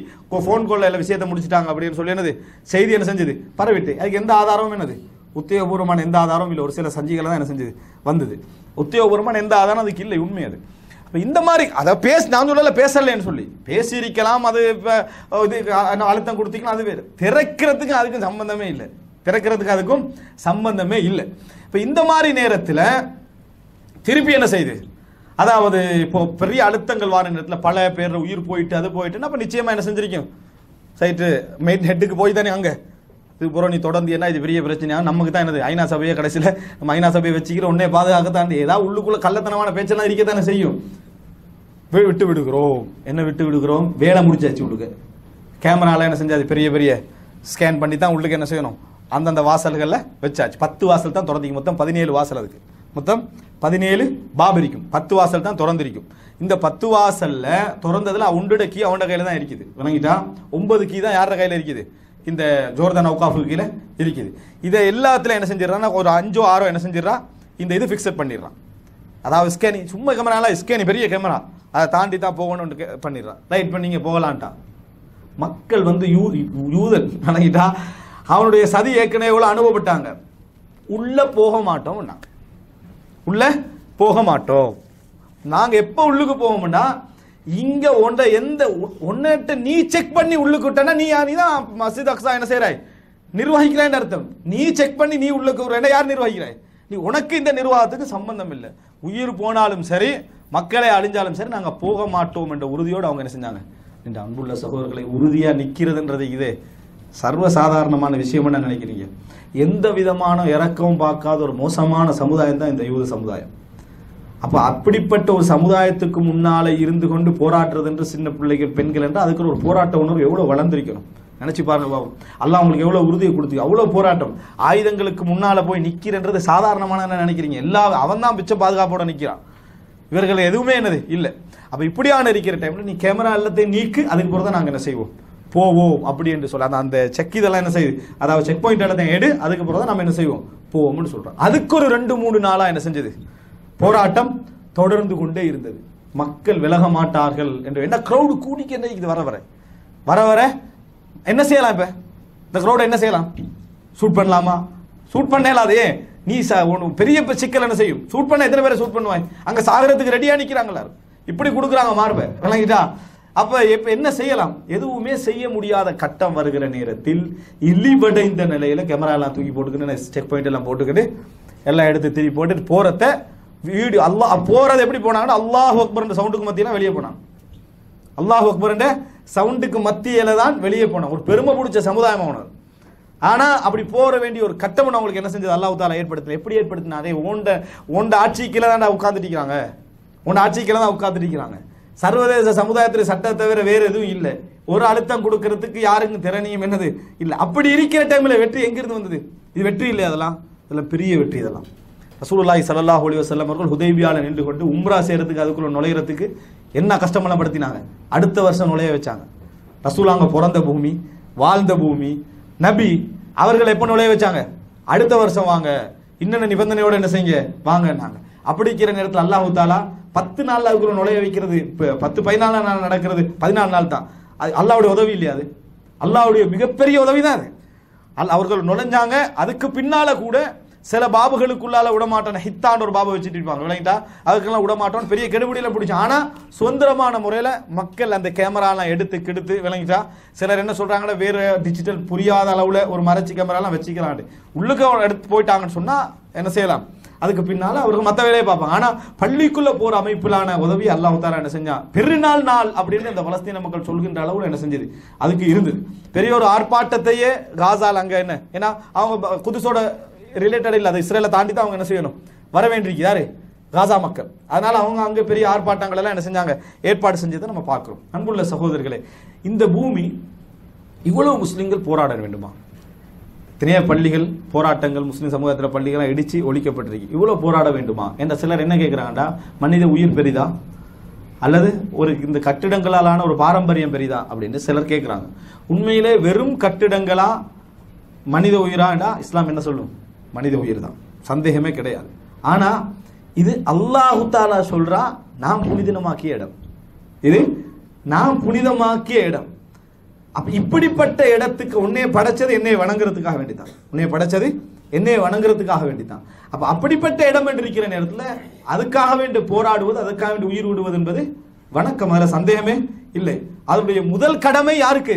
ஃபோன் கால்ல எல்லா விஷயத்தை முடிச்சிட்டாங்க அப்படின்னு சொல்லி என்னது? செய்தி என்ன செஞ்சது? பரவிட்டு. அதுக்கு எந்த ஆதாரமும் என்னது? உத்தியோகபூர்வமான எந்த ஆதாரமும் இல்லை. ஒரு சில சஞ்சிகளை தான் என்ன செஞ்சது? வந்தது. உத்தியோகபூர்வமான எந்த ஆதாரம்? அதுக்கு இல்லை. உண்மை அது. இப்போ இந்த மாதிரி அதை பேச நான் சொல்லல பேசலைன்னு சொல்லி. பேசியிருக்கலாம் அது இப்போ இது அழுத்தம் கொடுத்தீங்கன்னா அது வேறு. திறக்கிறதுக்கும் அதுக்கும் சம்பந்தமே இல்லை. திறக்கிறதுக்கு அதுக்கும் சம்பந்தமே இல்லை. இப்போ இந்த மாதிரி நேரத்தில் திருப்பி என்ன செய்யுது அதாவது இப்போ பெரிய அழுத்தங்கள் வார நேரத்தில் பல பேர் உயிர் போயிட்டு அது போயிட்டு அப்போ நிச்சயமா என்ன செஞ்சிருக்கும்? சைட்டு மெயின் ஹெட்டுக்கு போய் தானே அங்கே. இது புறம் நீ தொடர்ந்து என்ன இது பெரிய பிரச்சனையா? நமக்கு தான் என்னது? ஐநா சபையை கடைசியில் நம்ம ஐநா சபையை வச்சுக்கிற உடனே பாதுகாக்கத்தான். ஏதாவது உள்ளுக்குள்ள கள்ளத்தனமான பேச்செல்லாம் இருக்கத்தானே செய்யும்? விட்டு விடுகிறோம். என்ன விட்டு விடுகிறோம்? வேலை முடிச்சாச்சு உள்ளுக்கு. கேமராலாம் என்ன செஞ்சாது பெரிய பெரிய ஸ்கேன் பண்ணி தான் உள்ளுக்கு என்ன செய்யணும்? அந்தந்த வாசல்களில் வச்சாச்சு. பத்து வாசல் தான் தொடர்ந்து மொத்தம் பதினேழு வாசல் அதுக்கு. மொத்தம் பதினேழு பாப் இருக்கும் பத்து வாசல் தான் திறந்திருக்கும். இந்த பத்து வாசல்ல திறந்ததுல அவனோட கீ அவனோட கையில தான் இருக்குது. விளங்கிட்டா? ஒன்பது கீ தான் யாரோட கையில இருக்குது? இந்த ஜோர்தான் அவுகாஃபு கீழே இருக்குது. இதை எல்லாத்துல என்ன செஞ்சிடறான்னா ஒரு அஞ்சோ ஆறோ என்ன செஞ்சிடறான் இந்த இது ஃபிக்ஸட் பண்ணிடுறான். அதாவது ஸ்கேனி சும்மா கேமரால ஸ்கேனி பெரிய கேமரா அதை தாண்டி தான் போகணும்னு கே- பண்ணிடுறான். ரைட் பண்ணி போகலான்ட்டான். மக்கள் வந்து யூ யூதன் வணங்கிட்டா அவனுடைய சதி ஏற்கனவே எவ்வளோ அனுபவப்பட்டாங்க. உள்ளே போக மாட்டோம் உள்ள போக மாட்டோம். நாங்க எப்ப உள்ளுக்கு போவோம்னா இங்க ஒன்றை எந்த ஒன்னிட்ட நீ செக் பண்ணி உள்ளுக்கு விட்டனா நீ நீ தான் மசித் அக்ஸா என்ன செய்கிறாய் நிர்வகிக்கிறாய் அர்த்தம். நீ செக் பண்ணி நீ உள்ளுக்கு என்ன யார் நிர்வகிக்கிறாய்? நீ உனக்கு இந்த நிர்வாகத்துக்கு சம்பந்தம் இல்லை. உயிர் போனாலும் சரி மக்களை அழிஞ்சாலும் சரி நாங்கள் போக மாட்டோம் என்ற உறுதியோடு அவங்க என்ன செஞ்சாங்க? இந்த அன்புள்ள சகோதரர்களை உறுதியாக நிற்கிறதுன்றது இதே. சர்வ சாதாரணமான விஷயம் என்ன நினைக்கிறீங்க? எந்த விதமான இறக்கவும் பார்க்காத ஒரு மோசமான சமுதாயம் தான் இந்த யூத சமுதாயம். அப்போ அப்படிப்பட்ட ஒரு சமுதாயத்துக்கு முன்னால இருந்து கொண்டு போராடுறது என்று சின்ன பிள்ளைகள் பெண்கள் என்று அதுக்கு ஒரு போராட்ட உணர்வு எவ்வளவு வளர்ந்திருக்கணும். நினைச்சு பாருங்க பாபு அல்லாஹ் உங்களுக்கு எவ்வளவு உறுதியை கொடுத்து அவ்வளவு போராட்டம். ஆயுதங்களுக்கு முன்னால போய் நிக்கிறன்றது சாதாரணமான என்ன நினைக்கிறீங்க? எல்லா அவன் தான் பிச்சை பாதுகாப்போட நிக்கிறான். இவர்கள் எதுவுமே என்னது? இல்லை. அப்ப இப்படியான இருக்கிற டைம்ல நீ கேமரா எல்லாத்தையும் நீக்கு அதுக்கு பிறகு தான் நாங்க என்ன செய்வோம்? போவோம் அப்படி என்று சொல்ல அந்த அந்த செக் இதெல்லாம் என்ன செய்யுது? அதாவது செக் பாயிண்ட் எல்லாத்தையும் எடு அதுக்கு தான் நம்ம என்ன செய்வோம்? போவோம்னு சொல்றோம். அதுக்கு ஒரு ரெண்டு மூணு நாளா என்ன செஞ்சது? போராட்டம் தொடர்ந்து கொண்டே இருந்தது. மக்கள் விலக மாட்டார்கள் என்று என்ன க்ரௌடு கூடிக்க என்ன இது வர வர. வர வர என்ன செய்யலாம் இப்ப? இந்த க்ரௌடை என்ன செய்யலாம்? ஷூட் பண்ணலாமா? ஷூட் இல்லாதே நீ சா ஒன்று பெரிய பெ- சிக்கல் என்ன செய்யும்? ஷூட் பண்ண எத்தனை பேரை ஷூட் பண்ணுவாய்? அங்கே சாகரத்துக்கு ரெடியாக நிற்கிறாங்களா இப்படி கொடுக்குறாங்க மார்பை. விளங்கிட்டா? அப்ப இப்ப என்ன செய்யலாம்? எதுவுமே செய்ய முடியாத கட்டம் வருகிற நேரத்தில் இழிவடைந்த நிலையில கேமரா எல்லாம் தூக்கி போட்டுக்கிட்டு செக் பாயிண்ட் எல்லாம் போட்டுக்கிட்டு எல்லாம் எடுத்து திருப்பி போட்டுட்டு போறத வீடியோ அல்லாஹ் போறது எப்படி போனாங்கன்னா அல்லாஹ் அக்பர் சவுண்டுக்கு மத்தியெல்லாம் வெளியே போனாங்க அல்லாஹ் அக்பர் சவுண்டுக்கு மத்தியில தான் வெளியே போனான். ஒரு பெருமை பிடிச்ச சமுதாயம் அவனது. ஆனா அப்படி போற வேண்டிய ஒரு கட்டம் அவங்களுக்கு என்ன செஞ்சது? அல்லாஹ் தாலா ஏற்படுத்தல. எப்படி ஏற்படுத்தினா அதே ஓண்ட ஓண்ட ஆட்சி கீழே தான் உட்காந்துட்டு இருக்காங்க உண்ட ஆட்சி கீழே தான் உட்காந்துட்டு இருக்கிறாங்க. சர்வதேச சமுதாயத்தில் சட்டம் தவிர வேற எதுவும் இல்லை. ஒரு அழுத்தம் கொடுக்கறதுக்கு யாருக்கும் திறனியும் என்னது? இல்லை அப்படி இருக்கிற டைம்ல வெற்றி எங்கிருந்து வந்தது? இது வெற்றி இல்லை அதெல்லாம்? இதெல்லாம் பெரிய வெற்றி இதெல்லாம். ரசூலுல்லாஹி சல்லாஹ் ஒலி வசல்லம் அவர்கள் ஹுதைபியால நின்று கொண்டு உம்ரா செய்யறதுக்கு அதுக்குள்ள நுழையிறதுக்கு என்ன கஷ்டமெல்லாம் படுத்தினாங்க? அடுத்த வருஷம் நுழைய வச்சாங்க. ரசூல் பிறந்த பூமி வாழ்ந்த பூமி நபி அவர்கள் எப்போ நுழைய வச்சாங்க? அடுத்த வருஷம் வாங்க இன்னென்ன நிபந்தனையோட என்ன செய்யுங்க? வாங்கன்னாங்க. அப்படி இருக்கிற நேரத்தில் அல்லாஹு தாலா பத்து நாளில் அதுக்குள்ள நுழைய வைக்கிறது இப்போ பத்து பதினாலு நாள் நடக்கிறது பதினாலு நாள் தான். அது அல்லாவுடைய உதவி இல்லையா அது? அல்லாவுடைய மிகப்பெரிய உதவி தான் அது. அல் அவர்கள் நுழைஞ்சாங்க அதுக்கு பின்னால கூட சில பாபுகளுக்குள்ளால விடமாட்டான ஹித்தான ஒரு பாபை வச்சுட்டு இருப்பாங்க விளங்கிட்டா? அதுக்கெல்லாம் விடமாட்டோம் பெரிய கெடுபடியில் பிடிச்சி. ஆனால் சுதந்திரமான முறையில் மக்கள் அந்த கேமராலாம் எடுத்து கெடுத்து விளங்கிட்டா? சிலர் என்ன சொல்கிறாங்கன்னா வேறு டிஜிட்டல் புரியாத அளவில் ஒரு மறைச்சி கேமராலாம் வச்சுக்கலாம் உள்ளுக்க எடுத்து போயிட்டாங்கன்னு சொன்னால் என்ன செய்யலாம்? அதுக்கு பின்னால அவர்கள் மற்ற வேலையை பார்ப்பாங்க. ஆனா பள்ளிக்குள்ள போற அமைப்பிலான உதவி அல்லாஹ் என்ன செஞ்சான் பெருநாள் நாள் அப்படின்னு இந்த பலஸ்தீன மக்கள் சொல்கின்ற அளவில் என்ன செஞ்சது? அதுக்கு இருந்தது. பெரிய ஒரு ஆர்ப்பாட்டத்தையே காசால் அங்க என்ன? ஏன்னா அவங்க ப- குதுசோட ரிலேட்டட் இல்லை அதை இஸ்ரேலை தாண்டி தான் அவங்க என்ன செய்யணும்? வர வேண்டியிருக்கு யாரு காசா மக்கள். அதனால அவங்க அங்க பெரிய ஆர்ப்பாட்டங்கள் எல்லாம் என்ன செஞ்சாங்க? ஏற்பாடு செஞ்சதை நம்ம பார்க்கிறோம். அன்புள்ள சகோதரர்களே இந்த பூமி இவ்வளவு முஸ்லிம்கள் போராட வேண்டுமா? தனியார் பள்ளிகள் போராட்டங்கள் முஸ்லீம் சமூகத்தில் பள்ளிகள்லாம் இடித்து ஒழிக்கப்பட்டிருக்கு. இவ்வளோ போராட வேண்டுமா? என்ற சிலர் என்ன கேட்குறாங்கடா மனித உயிர் பெரிதா? அல்லது ஒரு இந்த கட்டிடங்களாலான ஒரு பாரம்பரியம் பெரிதா? அப்படின்னு சிலர் கேட்குறாங்க உண்மையிலே வெறும் கட்டிடங்களா மனித உயிராண்டா இஸ்லாம் என்ன சொல்லும்? மனித உயிர் தான் சந்தேகமே கிடையாது. ஆனால் இது அல்லாஹு தாலா நாம் புனிதமாக்கிய இடம். இது நாம் புனிதமாக்கிய இடம். அப்ப இப்படிப்பட்ட இடத்துக்கு உன்னைய படைச்சது என்னை வணங்குறதுக்காக வேண்டிதான். உன்னைய படைச்சது என்னை வணங்குறதுக்காக வேண்டிதான். அப்ப அப்படிப்பட்ட இடம் என்று இருக்கிற நேரத்துல அதுக்காக வேண்டி போராடுவது அதுக்காக வேண்டி உயிர் விடுவது என்பது வணக்கம். அதுல சந்தேகமே இல்லை. அதனுடைய முதல் கடமை யாருக்கு?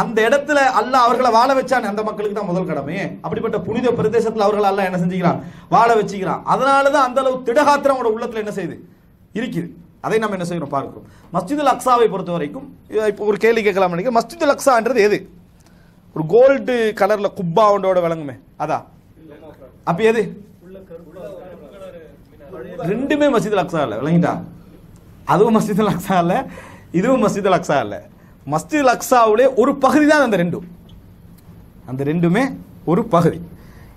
அந்த இடத்துல அல்ல அவர்களை வாழ வச்சான் அந்த மக்களுக்கு தான் முதல் கடமை. அப்படிப்பட்ட புனித பிரதேசத்துல அவர்கள் அல்ல என்ன செஞ்சுக்கிறான்? வாழ வச்சுக்கிறான். அதனாலதான் அந்த அளவு திடகாத்திரம் அவனோட உள்ளத்துல என்ன செய்யுது இருக்குது. அதை நம்ம என்ன செய்யணும் பார்க்கிறோம் மஸ்ஜிதுல் அக்ஸாவை பொறுத்த வரைக்கும் இப்போ ஒரு கேள்வி கேட்கலாம் நினைக்கிறேன். மஸ்ஜிதுல் அக்ஸான்றது எது? ஒரு கோல்டு கலர்ல குப்பா ஒன்றோட விளங்குமே. அதா? அப்ப எது? ரெண்டுமே மஸ்ஜிதுல் அக்ஸா இல்லை விளங்கிட்டா? அதுவும் மஸ்ஜிதுல் அக்ஸா இல்ல இதுவும் மஸ்ஜிதுல் அக்ஸா இல்ல மஸ்ஜிதுல் அக்ஸாவுடைய ஒரு பகுதி தான் அந்த ரெண்டும். அந்த ரெண்டுமே ஒரு பகுதி.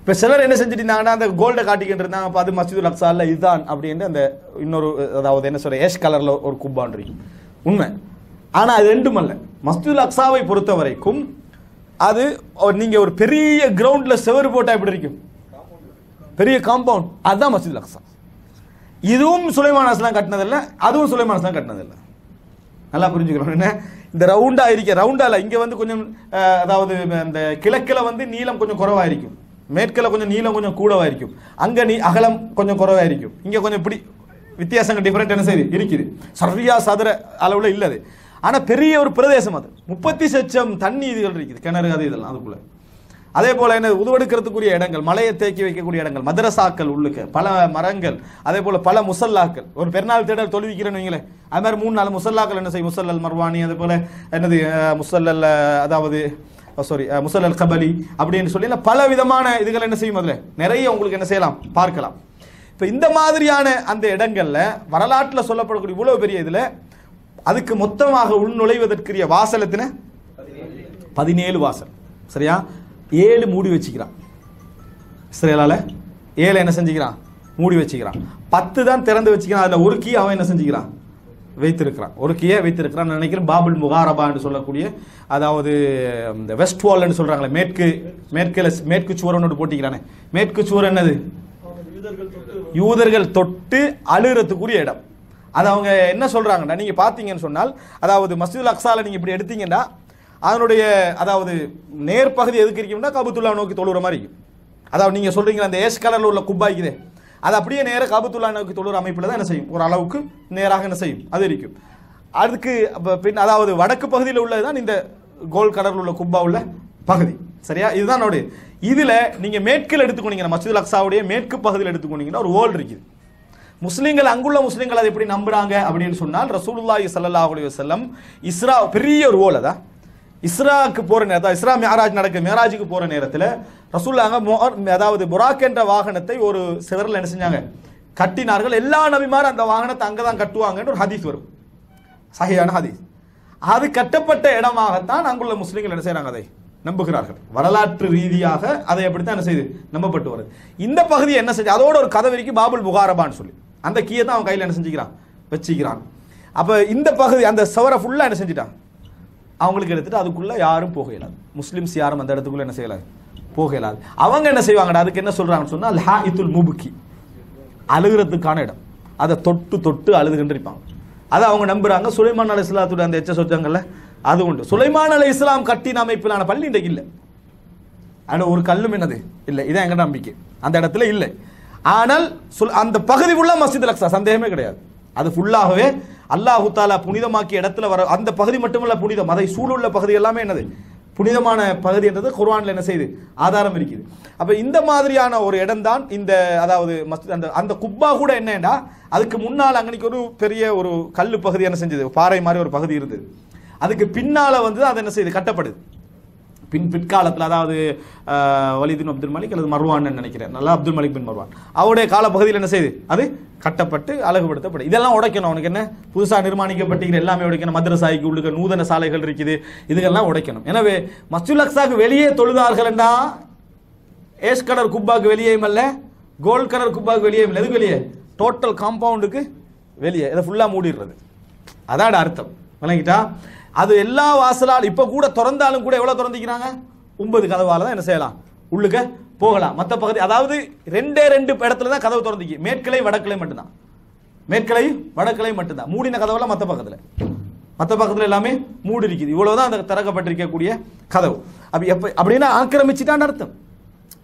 இப்போ சிலர் என்ன செஞ்சுட்டு இருந்தாங்கன்னா அந்த கோல்டை காட்டிக்கிட்டு இருந்தாங்க. அப்போ அது மஸ்ஜிதுல் அக்ஸால இதுதான் அப்படின்ட்டு அந்த இன்னொரு அதாவது என்ன சொல்ற ஏஷ் கலரில் ஒரு குப்பான்றி உண்மை. ஆனால் அது ரெண்டும் அல்ல. மஸ்ஜிதுல் அக்ஸாவை பொறுத்த வரைக்கும் அது நீங்கள் ஒரு பெரிய கிரவுண்டில் செவரு போட்டால் எப்படி இருக்கும்? பெரிய காம்பவுண்ட் அதுதான் மஸ்ஜிதுல் அக்ஸா இதுவும் சுலைமான் அஸ்லாம் கட்டினதில்ல அதுவும் சுலைமான் அஸ்லாம் கட்டினதில்ல. நல்லா புரிஞ்சுக்கிறோம் என்ன? இந்த ரவுண்டாக இருக்க ரவுண்டாக இல்லை இங்கே வந்து கொஞ்சம் அதாவது இந்த கிழக்கில் வந்து நீளம் கொஞ்சம் குறவாக இருக்கும். மேற்கில் கொஞ்சம் நீளம் கொஞ்சம் கூடவா இருக்கும் அங்கே நீ அகலம் கொஞ்சம் குறைவா இருக்கும் இங்கே கொஞ்சம் இப்படி வித்தியாசங்கள் டிஃப்ரெண்ட் என்ன செய்யுது இருக்குது. சரியா சதுர அளவில் இல்லை அது. பெரிய ஒரு பிரதேசம் அது. முப்பத்தி சச்சம் தண்ணி இதுகள் இருக்குது. கிணறு அது இதெல்லாம் அதுக்குள்ள. அதே போல என்ன உதுவெடுக்கிறதுக்குரிய இடங்கள் மலையை தேக்கி வைக்கக்கூடிய இடங்கள் மதரசாக்கள் உள்ளுக்கு பல மரங்கள் அதே போல பல முசல்லாக்கள். ஒரு பெருநாள் தேடல் தொழுவிக்கிறேன்னு வைங்களேன். அது மாதிரி மூணு நாலு முசல்லாக்கள் என்ன செய்யும்? முசல்லல் மர்வானி அதே போல என்னது முசல்லல் அதாவது சாரி முசல்லல் கபலி அப்படின்னு சொல்லி பல விதமான இதுகள் என்ன செய்யும் அதில்? நிறைய உங்களுக்கு என்ன செய்யலாம்? பார்க்கலாம். இப்போ இந்த மாதிரியான அந்த இடங்களில் வரலாற்றில் சொல்லப்படக்கூடிய இவ்வளவு பெரிய இதில் அதுக்கு மொத்தமாக உள்நுழைவதற்குரிய வாசல் எத்தனை? பதினேழு வாசல். சரியா? ஏழு மூடி வச்சுக்கிறான். இஸ்ரேலால ஏழு என்ன செஞ்சுக்கிறான்? மூடி வச்சுக்கிறான். பத்து தான் திறந்து வச்சுக்கிறான். அதில் ஒரு கீ அவன் என்ன செஞ்சுக்கிறான்? வைத்திருக்கிறான். ஒரு கீயை வைத்திருக்கிறான். நான் நினைக்கிறேன் பாபுல் முகாரபான்னு சொல்லக்கூடிய அதாவது இந்த வெஸ்ட் வால்னு சொல்றாங்களே மேற்கு மேற்கில் மேற்கு சுவர் ஒன்று போட்டிக்கிறானே மேற்கு சுவர் என்னது? யூதர்கள் தொட்டு அழுகிறதுக்குரிய இடம். அது அவங்க என்ன சொல்றாங்கன்னா நீங்க பாத்தீங்கன்னு சொன்னால் அதாவது மஸ்ஜிதுல் அக்ஸாவில் நீங்க இப்படி எடுத்தீங்கன்னா அதனுடைய அதாவது நேர்பகுதி எதுக்கு இருக்கீங்கன்னா கபுத்துல்லா நோக்கி தொழுற மாதிரி. இருக்கும் அதாவது நீங்க சொல்றீங்க அந்த ஏஸ் கலர்ல உள்ள குப்பாய்க்குதே அது அப்படியே நேராக காபத்துல்லா நோக்கி தொழுற அமைப்பில் தான் என்ன செய்யும்? ஒரு அளவுக்கு நேராக என்ன செய்யும்? அது இருக்கும் அதுக்கு பின் அதாவது வடக்கு பகுதியில் உள்ளது தான் இந்த கோல் கடலில் உள்ள குப்பா உள்ள பகுதி. சரியா? இதுதான் நோடு இதுல நீங்க மேற்கில் எடுத்துக்கொண்டீங்கன்னா மஸ்ஜிதுல் அக்ஸாவுடைய மேற்கு பகுதியில் எடுத்துக்கொண்டீங்கன்னா ஒரு ஓல் இருக்குது. முஸ்லீம்கள் அங்குள்ள முஸ்லீம்கள் அதை எப்படி நம்புறாங்க அப்படின்னு சொன்னால் ரசூலுல்லாஹி சல்லா அலி வஸல்லம் இஸ்ரா பெரிய ஒரு ஓல் அதான். இஸ்ராக்கு போற நேரத்தில் இஸ்ரா மேராஜ் நடக்க மேராஜுக்கு போற நேரத்தில் ரசூல்லாங்க அதாவது புராக் என்ற வாகனத்தை ஒரு சிவரில் என்ன செஞ்சாங்க? கட்டினார்கள். எல்லா நபிமாரும் அந்த வாகனத்தை அங்கே தான் கட்டுவாங்கன்னு ஒரு ஹதீஸ் வரும். சஹியான ஹதீஸ். அது கட்டப்பட்ட இடமாகத்தான் அங்குள்ள முஸ்லீம்கள் என்ன செய்கிறாங்க அதை நம்புகிறார்கள். வரலாற்று ரீதியாக அதை அப்படித்தான் என்ன செய்யுது நம்பப்பட்டு வருது. இந்த பகுதி என்ன செஞ்சு அதோட ஒரு கதை வரைக்கும் பாபுல் புகாரபான்னு சொல்லி. அந்த கீயை தான் அவன் கையில் என்ன செஞ்சுக்கிறான்? வச்சுக்கிறான். அப்போ இந்த பகுதி அந்த சவரை ஃபுல்லாக என்ன செஞ்சுட்டான்? அவங்களுக்கு எடுத்துட்டு அதுக்குள்ளே யாரும் போக இயலாது. முஸ்லீம்ஸ் யாரும் அந்த இடத்துக்குள்ளே என்ன செய்யலாது போக இயலாது அவங்க என்ன செய்வாங்கடா? அதுக்கு என்ன சொல்றாங்கன்னு சொன்னா அல் ஹாஇத்துல் முபுக்கி அழுகிறதுக்கான இடம். அதை தொட்டு தொட்டு அழுதுகின்றிருப்பாங்க அதை அவங்க நம்புறாங்க. சுலைமான் அலை இஸ்லாத்துடைய அந்த எச்ச சொச்சாங்கல்ல அது உண்டு. சுலைமான் அலை இஸ்லாம் கட்டின அமைப்பிலான பள்ளி இன்றைக்கு இல்லை. ஆனால் ஒரு கல்லும் என்னது? இல்லை. இதான் எங்க நம்பிக்கை. அந்த இடத்துல இல்லை. ஆனால் அந்த பகுதி உள்ள மஸ்ஜித் அக்ஸா. சந்தேகமே கிடையாது. அது ஃபுல்லாகவே அல்லாஹு தாலா புனிதமாக்கிய இடத்துல வர அந்த பகுதி மட்டுமல்ல புனிதம். அதை சூழுள்ள பகுதி எல்லாமே என்னது? புனிதமான பகுதி என்றது குர்வானில் என்ன செய்யுது? ஆதாரம் இருக்குது. அப்போ இந்த மாதிரியான ஒரு இடம்தான் இந்த அதாவது மஸ்ஜித் அந்த அந்த குப்பா கூட என்னன்னா அதுக்கு முன்னால் அங்கனைக்கு ஒரு பெரிய ஒரு கல் பகுதி என்ன செஞ்சது? பாறை மாதிரி ஒரு பகுதி இருந்தது. அதுக்கு பின்னால் வந்து அது என்ன செய்யுது? கட்டப்படுது. பின் பிற்காலத்தில் அதாவது வலிதின் அப்துல் மலிக் அல்லது மர்வான்னு நினைக்கிறேன். நல்லா அப்துல் மலிக் பின் மர்வான். அவருடைய காலப்பகுதியில் என்ன செய்யுது அது கட்டப்பட்டு அழகுபடுத்தப்படும். இதெல்லாம் உடைக்கணும். அவனுக்கு என்ன? புதுசாக நிர்மாணிக்கப்பட்டுகிற எல்லாமே உடைக்கணும். மதரசாய்க்கு உள்ளுக்க நூதன சாலைகள் இருக்குது. இதுகள்லாம் உடைக்கணும். எனவே மஸ்ஜுல் வெளியே தொழுதார்கள் என்றா ஏஷ் கடர் குப்பாவுக்கு வெளியேயும் அல்ல கோல்ட் கலர் குப்பாக்கு வெளியேயும் இல்லை. எதுக்கு வெளியே? டோட்டல் காம்பவுண்டுக்கு வெளியே. இதை ஃபுல்லாக மூடிடுறது. அதாட அர்த்தம். விளங்கிட்டா? அது எல்லா வாசலால் இப்போ கூட திறந்தாலும் கூட எவ்வளோ திறந்திக்கிறாங்க? ஒன்பது கதவால் தான் என்ன செய்யலாம்? உள்ளுக்க போகலாம். மற்ற பகுதி அதாவது ரெண்டே ரெண்டு இடத்துல தான் கதவு திறந்திக்கு மேற்கிளை வடக்கிளை மட்டும்தான். மேற்கலை வடக்கிளை மட்டும்தான். மூடின கதவெல்லாம் மற்ற பக்கத்தில். மற்ற பக்கத்தில் எல்லாமே மூடி இருக்குது இவ்வளவுதான் அந்த திறக்கப்பட்டிருக்கக்கூடிய கதவு. அப்படி எப்போ அப்படின்னா ஆக்கிரமிச்சுட்டான்னு அர்த்தம்.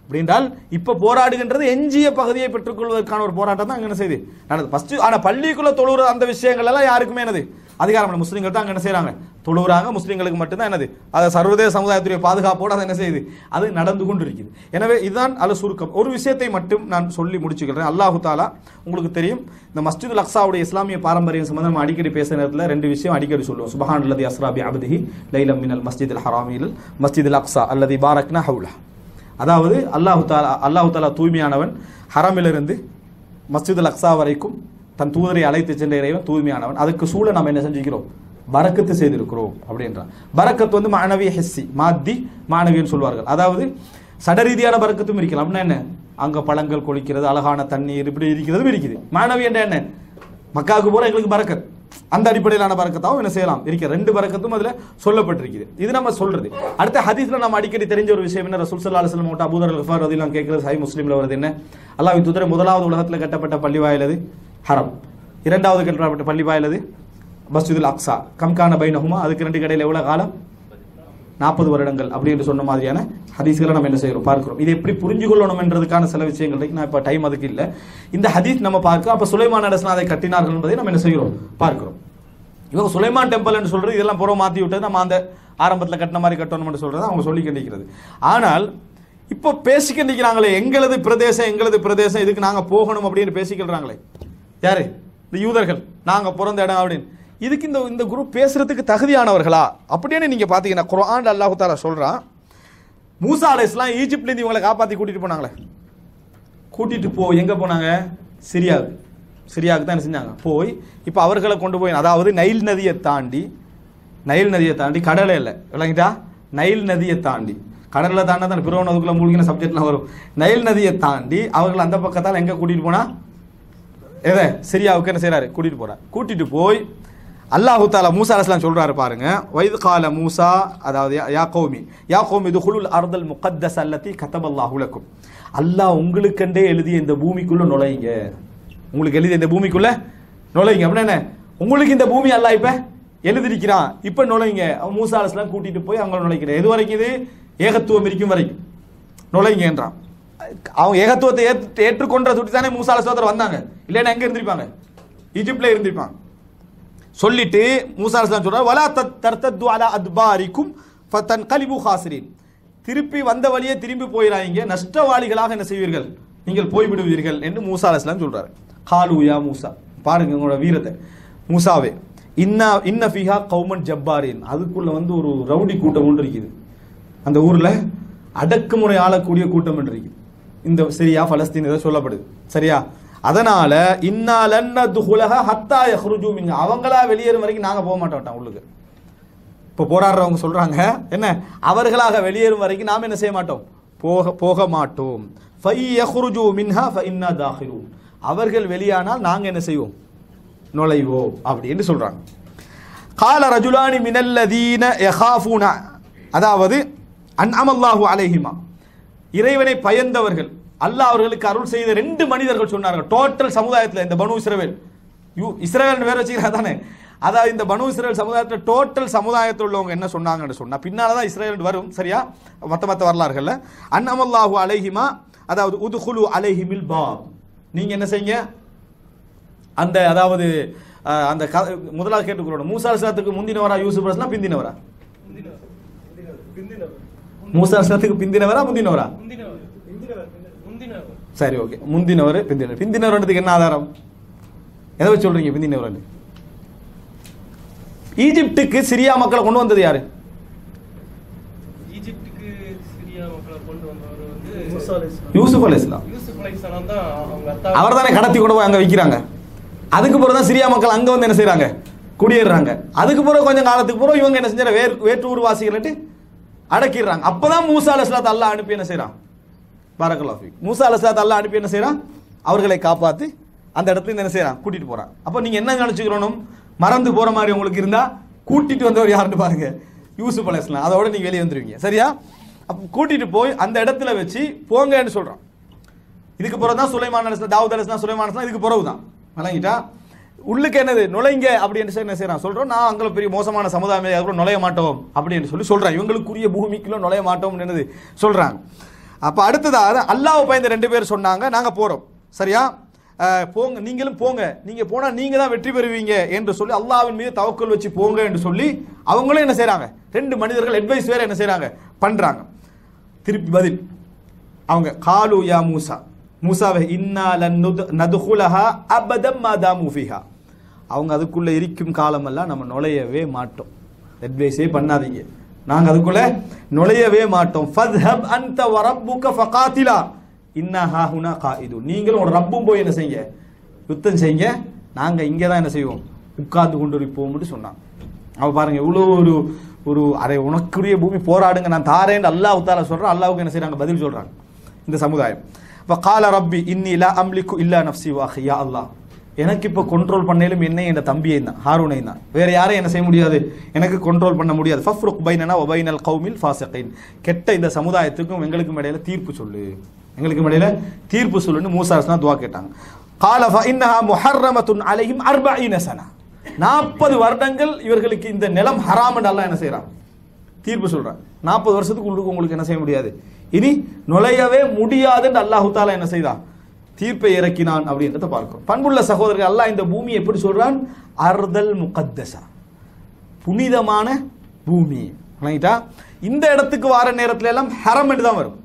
அப்படின்றால் இப்போ போராடுகின்றது எஞ்சிய பகுதியை பெற்றுக்கொள்வதற்கான ஒரு போராட்டம் தான் அங்கே என்ன செய்யுது? நடந்தது ஃபஸ்ட்டு ஆனால் பள்ளிக்குள்ளே தொழுகிற அந்த விஷயங்கள் எல்லாம் யாருக்குமே என்னது? அதிகாரம் முஸ்லீம்கள் தான் அங்கே என்ன செய்கிறாங்க தொழுகிறாங்க முஸ்லீம்களுக்கு மட்டும்தான் என்னது? அதை சர்வதேச சமுதாயத்துடைய பாதுகாப்போடு அதை என்ன செய்யுது? அது நடந்து கொண்டு இருக்குது எனவே இதுதான் அது சுருக்கம். ஒரு விஷயத்தை மட்டும் நான் சொல்லி முடிச்சுக்கிறேன். அல்லாஹு தாலா உங்களுக்கு தெரியும் இந்த மஸ்ஜித் லக்ஸாவுடைய இஸ்லாமிய பாரம்பரியம் சம்பந்தம் அடிக்கடி பேசுகிற நேரத்தில் ரெண்டு விஷயம் அடிக்கடி சொல்லுவோம். சுபஹான் அல்லது அஸ்ராபி அபதிஹி லைலம் மினல் மஸ்ஜிதுல் ஹராமில் மஸ்ஜிதுல் அக்ஸா அல்லது பாரக்னா ஹவுலா அதாவது அல்லாஹு தாலா அல்லாஹு தாலா தூய்மையானவன் ஹரமிலிருந்து மஸ்ஜித் அக்ஸா வரைக்கும் தன் தூதரை அழைத்து சென்ற இறைவன் தூய்மையானவன். அதுக்கு சூழ நாம் என்ன செஞ்சுக்கிறோம்? பரக்கத்து செய்திருக்கிறோம் அப்படின்றான். பரக்கத்து வந்து மாணவி ஹெஸ்ஸி மாத்தி மாணவின்னு சொல்வார்கள். அதாவது சட ரீதியான பறக்கத்தும் இருக்கலாம். அப்படின்னா என்ன? அங்கே பழங்கள் கொளிக்கிறது அழகான தண்ணீர் இப்படி இருக்கிறதும் இருக்குது மாணவி என்ற என்ன? மக்காவுக்கு போகிற எங்களுக்கு பறக்கத் அந்த அடிப்படையிலான பறக்கத்தாவும் என்ன செய்யலாம்? இருக்க ரெண்டு பறக்கத்தும் அதுல சொல்லப்பட்டிருக்குது. இது நம்ம சொல்றது. அடுத்த ஹதீஸ்ல நம்ம அடிக்கடி தெரிஞ்ச ஒரு விஷயம் என்ன? ரசூல் சல்லா அலுவலம் வஸல்லம் அபூதர் அல்ஃபார் அதெல்லாம் கேட்கறது சஹீஹ் முஸ்லீம்ல வருது என்ன? அல்லாஹ்வின் தூதர் முதலாவது உலகத்தில் கட்டப்பட்ட பள்ளி வாயிலது? ஹரம். இரண்டாவது கட்டப்பட்ட பள்ளி வாயிலது? மஸ்ஜிதுல் அக்ஸா. கம்கான பைனகுமா அதுக்கு ரெண்டு கடையில் எவ்வளோ காலம்? நாற்பது வருடங்கள். அப்படின்னு சொன்ன மாதிரியான ஹதீஸ்களை நம்ம என்ன செய்கிறோம் பார்க்கிறோம். இது எப்படி புரிஞ்சு கொள்ளணும் என்றதுக்கான சில விஷயங்கள் நான் இப்போ டைம் அதுக்கு இல்லை. இந்த ஹதீஸ் நம்ம பார்க்கிறோம். அப்போ சுலைமான் அரசன் அதை கட்டினார்கள் என்பதை நம்ம என்ன செய்கிறோம்? பார்க்கிறோம். இவங்க சுலைமான் டெம்பிள் என்று சொல்றது இதெல்லாம் புறம் மாற்றி விட்டது. நம்ம அந்த ஆரம்பத்தில் கட்டின மாதிரி கட்டணும்னு சொல்றது அவங்க சொல்லி கண்டிக்கிறது ஆனால் இப்போ பேசிக்கண்டிக்கிறாங்களே எங்களது பிரதேசம் எங்களது பிரதேசம் இதுக்கு நாங்கள் போகணும் அப்படின்னு பேசிக்கிறாங்களே யாரு? இந்த யூதர்கள். நாங்கள் பிறந்த இடம் அப்படின்னு. இதுக்கு இந்த இந்த குரூப் பேசுறதுக்கு தகுதியானவர்களா? அப்படின்னு நீங்க பாத்தீங்கன்னா குரான் அல்லாஹ் தாலா சொல்றான் மூசா அலைஸ்லாம் ஈஜிப்ட்ல இருந்து இவங்களை காப்பாற்றி கூட்டிட்டு போனாங்களே. கூட்டிட்டு போ எங்க போனாங்க? சிரியாவுக்கு. சிரியாவுக்கு தான் செஞ்சாங்க? போய் இப்போ அவர்களை கொண்டு போய் அதாவது நைல் நதியை தாண்டி நைல் நதியை தாண்டி கடலை இல்லை. விளங்கிட்டா? நைல் நதியை தாண்டி. கடலில் தாண்டா தான் பிறவன் அதுக்குள்ள மூழ்கின சப்ஜெக்ட்லாம் வரும். நைல் நதியை தாண்டி அவர்கள் அந்த பக்கத்தால் எங்கே கூட்டிகிட்டு போனால் எதை? சிரியாவுக்கு என்ன செய்கிறாரு கூட்டிகிட்டு போகிறார் கூட்டிகிட்டு போய் அல்லாஹு தாலா மூசா அலைஹிஸ்ஸலாம் சொல்றாரு பாருங்க. வயது கால மூசா அதாவது யா- யா கௌமி யா கௌமி துஹுலுல் அர்தல் முகத்தஸ் அல்லத்தி கத்தபல்லாஹ் உலக்கும் அல்லாஹ் உங்களுக்கெண்டே எழுதிய இந்த பூமிக்குள்ள நுழையுங்க உங்களுக்கு எழுதிய இந்த பூமிக்குள்ள நுழையுங்க அப்படின்னா என்ன? உங்களுக்கு இந்த பூமி அல்லாஹ் இப்ப எழுதிருக்கிறான் இப்ப நுழையுங்க அவன் மூசா அலைஹிஸ்ஸலாம் கூட்டிட்டு போய் அவங்க நுழைக்கிறேன். எது வரைக்கும் இது? ஏகத்துவம் இருக்கும் வரைக்கும். நுழைங்க என்றான். அவங்க ஏகத்துவத்தை ஏற்று- ஏற்றுக்கொண்ட சுட்டி தானே மூசா அலைஹிஸ்ஸலாம் வந்தாங்க. இல்லைன்னா எங்க இருந்திருப்பாங்க? ஈஜிப்டில் இருந்திருப்பாங்க சொல்லிட்டு மூசா அலிஸ்லாம் சொல்றாரு வலா தத் அலா அத்பாரிக்கும் ஃபத்தன் கலிபு ஹாசிரின். திருப்பி வந்த வழியே திரும்பி போயிடாதீங்க நஷ்டவாளிகளாக என்ன செய்வீர்கள்? நீங்கள் போய்விடுவீர்கள் என்று மூசா அலிஸ்லாம் சொல்றாரு. காலு மூசா. பாருங்க உங்களோட வீரத்தை. மூசாவே இன்னா இன்ன ஃபிஹா கவுமன் ஜப்பாரின். அதுக்குள்ள வந்து ஒரு ரவுடி கூட்டம் ஒன்று இருக்குது. அந்த ஊரில் அடக்குமுறை ஆளக்கூடிய கூட்டம் ஒன்று இருக்குது. இந்த சரியா பலஸ்தீன் ஏதோ சொல்லப்படுது. சரியா? அதனால இன்னாலன்ன துகுலக ஹத்தா யஹ்ருஜு அவங்களா வெளியேறும் வரைக்கும் நாங்க போக மாட்டோம் உள்ளுக்கு. இப்போ போராடுறவங்க சொல்றாங்க என்ன? அவர்களாக வெளியேறும் வரைக்கும் நாம் என்ன செய்ய மாட்டோம்? போக போக மாட்டோம். ஃபை யஹ்ருஜு மின்ஹா ஃபை இன்னா தாஹிரூன் அவர்கள் வெளியானால் நாங்க என்ன செய்வோம்? நுழைவோம் அப்படின்னு சொல்றாங்க. கால ரஜுலானி மினல்லதீன யஹாஃபூன அதாவது அன்அமல்லாஹு அலைஹிமா இறைவனை பயந்தவர்கள் அல்லாஹ் அவர்களுக்கு அருள் செய்த ரெண்டு மனிதர்கள் சொன்னார்கள். டோட்டல் சமுதாயத்தில் இந்த பனு இஸ்ரவேல். யூ இஸ்ரவேல் வேற வச்சுக்கிறா தானே? அதாவது இந்த பனு இஸ்ரவேல் சமுதாயத்தில் டோட்டல் சமுதாயத்தில் உள்ளவங்க என்ன சொன்னாங்கன்னு சொன்னா பின்னால தான் இஸ்ரவேல் வரும் சரியா? மத்த மத்த வரலாறுகள்ல. அன்அமல்லாஹு அலைஹிமா அதாவது உதுகுலு அலைஹிமில் பாப். நீங்க என்ன செய்யுங்க? அந்த அதாவது அந்த க- முதலாவது கேட்டுக்கிறோம் மூசா அலிஸ்லாத்துக்கு முந்தினவரா யூசுப் அலிஸ்லாம் பிந்தினவரா? மூசா அலிஸ்லாத்துக்கு பிந்தினவரா முந்தினவரா. சரி ஓகே முந்தினவர் பிந்தினவர் பிந்தினவர்ன்றதுக்கு என்ன ஆதாரம்? எதை வச்சு சொல்றீங்க பிந்தினவர் ஈஜிப்டுக்கு சிரியா மக்களை கொண்டு வந்தது யாரு?
ஈஜிப்டுக்கு சிரியா மக்களை கொண்டு வந்தவர் வந்து
மூசா அலைஹிஸ்ஸலாம்.
யூசுப் அலிஸ்லாம்
யூசுப் அலைஹிஸ்ஸலாம் தான் அவங்க அத்தா
அவர் தானே கடத்தி கொண்டு போய் அங்க வைக்கிறாங்க. அதுக்கு பிறகு தான் சிரியா மக்கள் அங்க வந்து என்ன செய்றாங்க? குடியேறுறாங்க. அதுக்கு பிறகு கொஞ்சம் காலத்துக்கு பிறகு இவங்க என்ன செஞ்சாரு வேறு வேற்றூர் வாசிகள்ட்டு அடக்கிடுறாங்க. அப்பதான் மூசா அலிஸ்லாத் அல்லாஹ் அனுப்பி என்ன செய்றான்? பாரக்கல்லாஃபி மூசா அலசாத் அல்லா அனுப்பி என்ன செய்கிறான் அவர்களை காப்பாற்றி அந்த இடத்துல இருந்து என்ன செய்கிறான் கூட்டிட்டு போறான். அப்போ நீங்க என்ன நினைச்சுக்கிறோம் மறந்து போற மாதிரி உங்களுக்கு இருந்தா கூட்டிட்டு வந்தவர் யாருன்னு பாருங்க. யூசுப் அலைஹிஸ்ஸலாம் அதோட நீங்க வெளியே வந்துருவீங்க. சரியா? அப்போ கூட்டிட்டு போய் அந்த இடத்துல வச்சு போங்கன்னு சொல்றான். இதுக்கு பிறகு தான் சுலைமான் அலஸ்லாம் தாவூத் அலஸ்லாம் சுலைமான் அலஸ்லாம் இதுக்கு பிறகு தான் வழங்கிட்டா உள்ளுக்கு என்னது? நுழைங்க அப்படின்னு சொல்லி என்ன செய்யறான் சொல்றோம் நான் அங்கே பெரிய மோசமான சமுதாயம் நுழைய மாட்டோம் அப்படின்னு சொல்லி சொல்றான். இவங்களுக்குரிய பூமிக்குள்ள நுழைய மாட்டோம் என்னது? சொல்றாங்க அப்போ அடுத்ததாக அல்லாஹ் பயந்த ரெண்டு பேர் சொன்னாங்க நாங்கள் போகிறோம் சரியா? போங்க நீங்களும் போங்க. நீங்கள் போனால் நீங்கள் தான் வெற்றி பெறுவீங்க என்று சொல்லி அல்லாவின் மீது தவக்கல் வச்சு போங்க என்று சொல்லி அவங்களும் என்ன செய்கிறாங்க ரெண்டு மனிதர்கள் அட்வைஸ் வேறு என்ன செய்கிறாங்க பண்ணுறாங்க திருப்பி பதில். அவங்க காலு யா மூசா. மூசாவை இன்னால நதுகுலஹா அபதம் மாதாமு ஃபிஹா. அவங்க அதுக்குள்ளே இருக்கும் காலமெல்லாம் நம்ம நுழையவே மாட்டோம். அட்வைஸே பண்ணாதீங்க. நாங்கள் அதுக்குள்ள நுழையவே மாட்டோம். ஃபத்ஹப் அன்த வரப்புக ஃபகாத்திலா. இன்னா ஹாஹுனா காயிது நீங்களும் ஒரு ரப்பும் போய் என்ன செய்யுங்க? யுத்தம் செய்யுங்க. நாங்கள் இங்கே தான் என்ன செய்வோம்? உட்கார்ந்து கொண்டு இருப்போம்னு சொன்னான். அவள் பாருங்க இவ்வளோ ஒரு ஒரு அரை உனக்குரிய பூமி போராடுங்க. நான் தாரேன்னு அல்லாஹ் தாலா சொல்கிறேன் அல்லாவுக்கு என்ன செய்கிறாங்க பதில் சொல்கிறாங்க இந்த சமுதாயம். இப்போ கால ரப்பி இன்னி லா அம்லிக்கு இல்லா நஃப்சி வாஹி. யா அல்லாஹ். எனக்கு இப்போ கண்ட்ரோல் பண்ணையிலும் என்ன என் தம்பியை தான் ஹாரூனை தான். வேற யாரும் என்ன செய்ய முடியாது. எனக்கு கண்ட்ரோல் பண்ண முடியாது. ஃபஃப்ருக் பைனனா ஒபைனல் கௌமில் ஃபாசிகைன். கெட்ட இந்த சமுதாயத்துக்கும் எங்களுக்கும் இடையில தீர்ப்பு சொல்லு. எங்களுக்கு இடையில தீர்ப்பு சொல்லுன்னு மூசாஸ்னா துவா கேட்டாங்க. காலஃபா இன்னஹா முஹர்ரமத்துன் அலையும் அர்பா இனசனா நாற்பது வருடங்கள் இவர்களுக்கு இந்த நிலம் ஹராம் நல்லா என்ன செய்கிறான் தீர்ப்பு சொல்றான். நாற்பது வருஷத்துக்கு உள்ளுக்கு உங்களுக்கு என்ன செய்ய முடியாது? இனி நுழையவே முடியாதுன்னு அல்லாஹு தாலா என்ன செய்தான்? தீர்ப்பை இறக்கினான் அப்படின்றத பார்க்கிறோம். பண்புள்ள சகோதரர்கள் அல்லாஹ் இந்த பூமி எப்படி சொல்றான்? அர்தல் முகத்தசா. புனிதமான பூமி. வணங்கிட்டா இந்த இடத்துக்கு வார நேரத்துல எல்லாம் ஹரம் என்று தான் வரும்.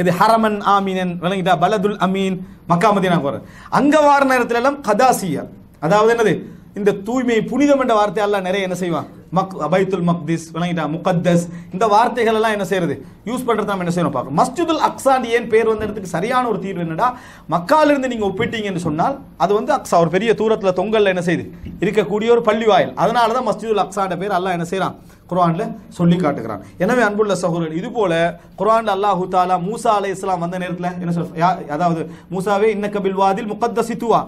இது ஹரமன் ஆமீனன் விளங்கிட்டா பலதுல் அமீன் மக்கா மதினா போற அங்க வார நேரத்துல எல்லாம் கதாசியா. அதாவது என்னது? இந்த தூய்மை புனிதம் என்ற வார்த்தை நிறைய என்ன செய்வான்? மக் பைத்துல் மக்திஸ் விளங்கிட்டா முகத்தஸ். இந்த வார்த்தைகள் எல்லாம் என்ன செய்யறது யூஸ் பண்றது நம்ம என்ன செய்யணும் பார்க்கணும். மஸ்ஜிதுல் அக்ஸான் ஏன் பேர் வந்த இடத்துக்கு சரியான ஒரு தீர்வு என்னடா மக்கால இருந்து நீங்க ஒப்பிட்டீங்கன்னு சொன்னால் அது வந்து அக்ஸா ஒரு பெரிய தூரத்துல தொங்கல்ல என்ன செய்யுது இருக்கக்கூடிய ஒரு பள்ளி வாயில். அதனால தான் மஸ்ஜிதுல் அக்ஸான்ற பேர் அல்லாஹ் என்ன செய்கிறான் குரான்ல சொல்லி காட்டுகிறான். எனவே அன்புள்ள சகோதரர் இது போல குர்ஆன்ல அல்லாஹு தாலா மூசா இஸ்லாம் வந்த நேரத்தில் என்ன சொல் அதாவது மூசாவே இன்ன கபில் வாதில் முகத்தசி துவா.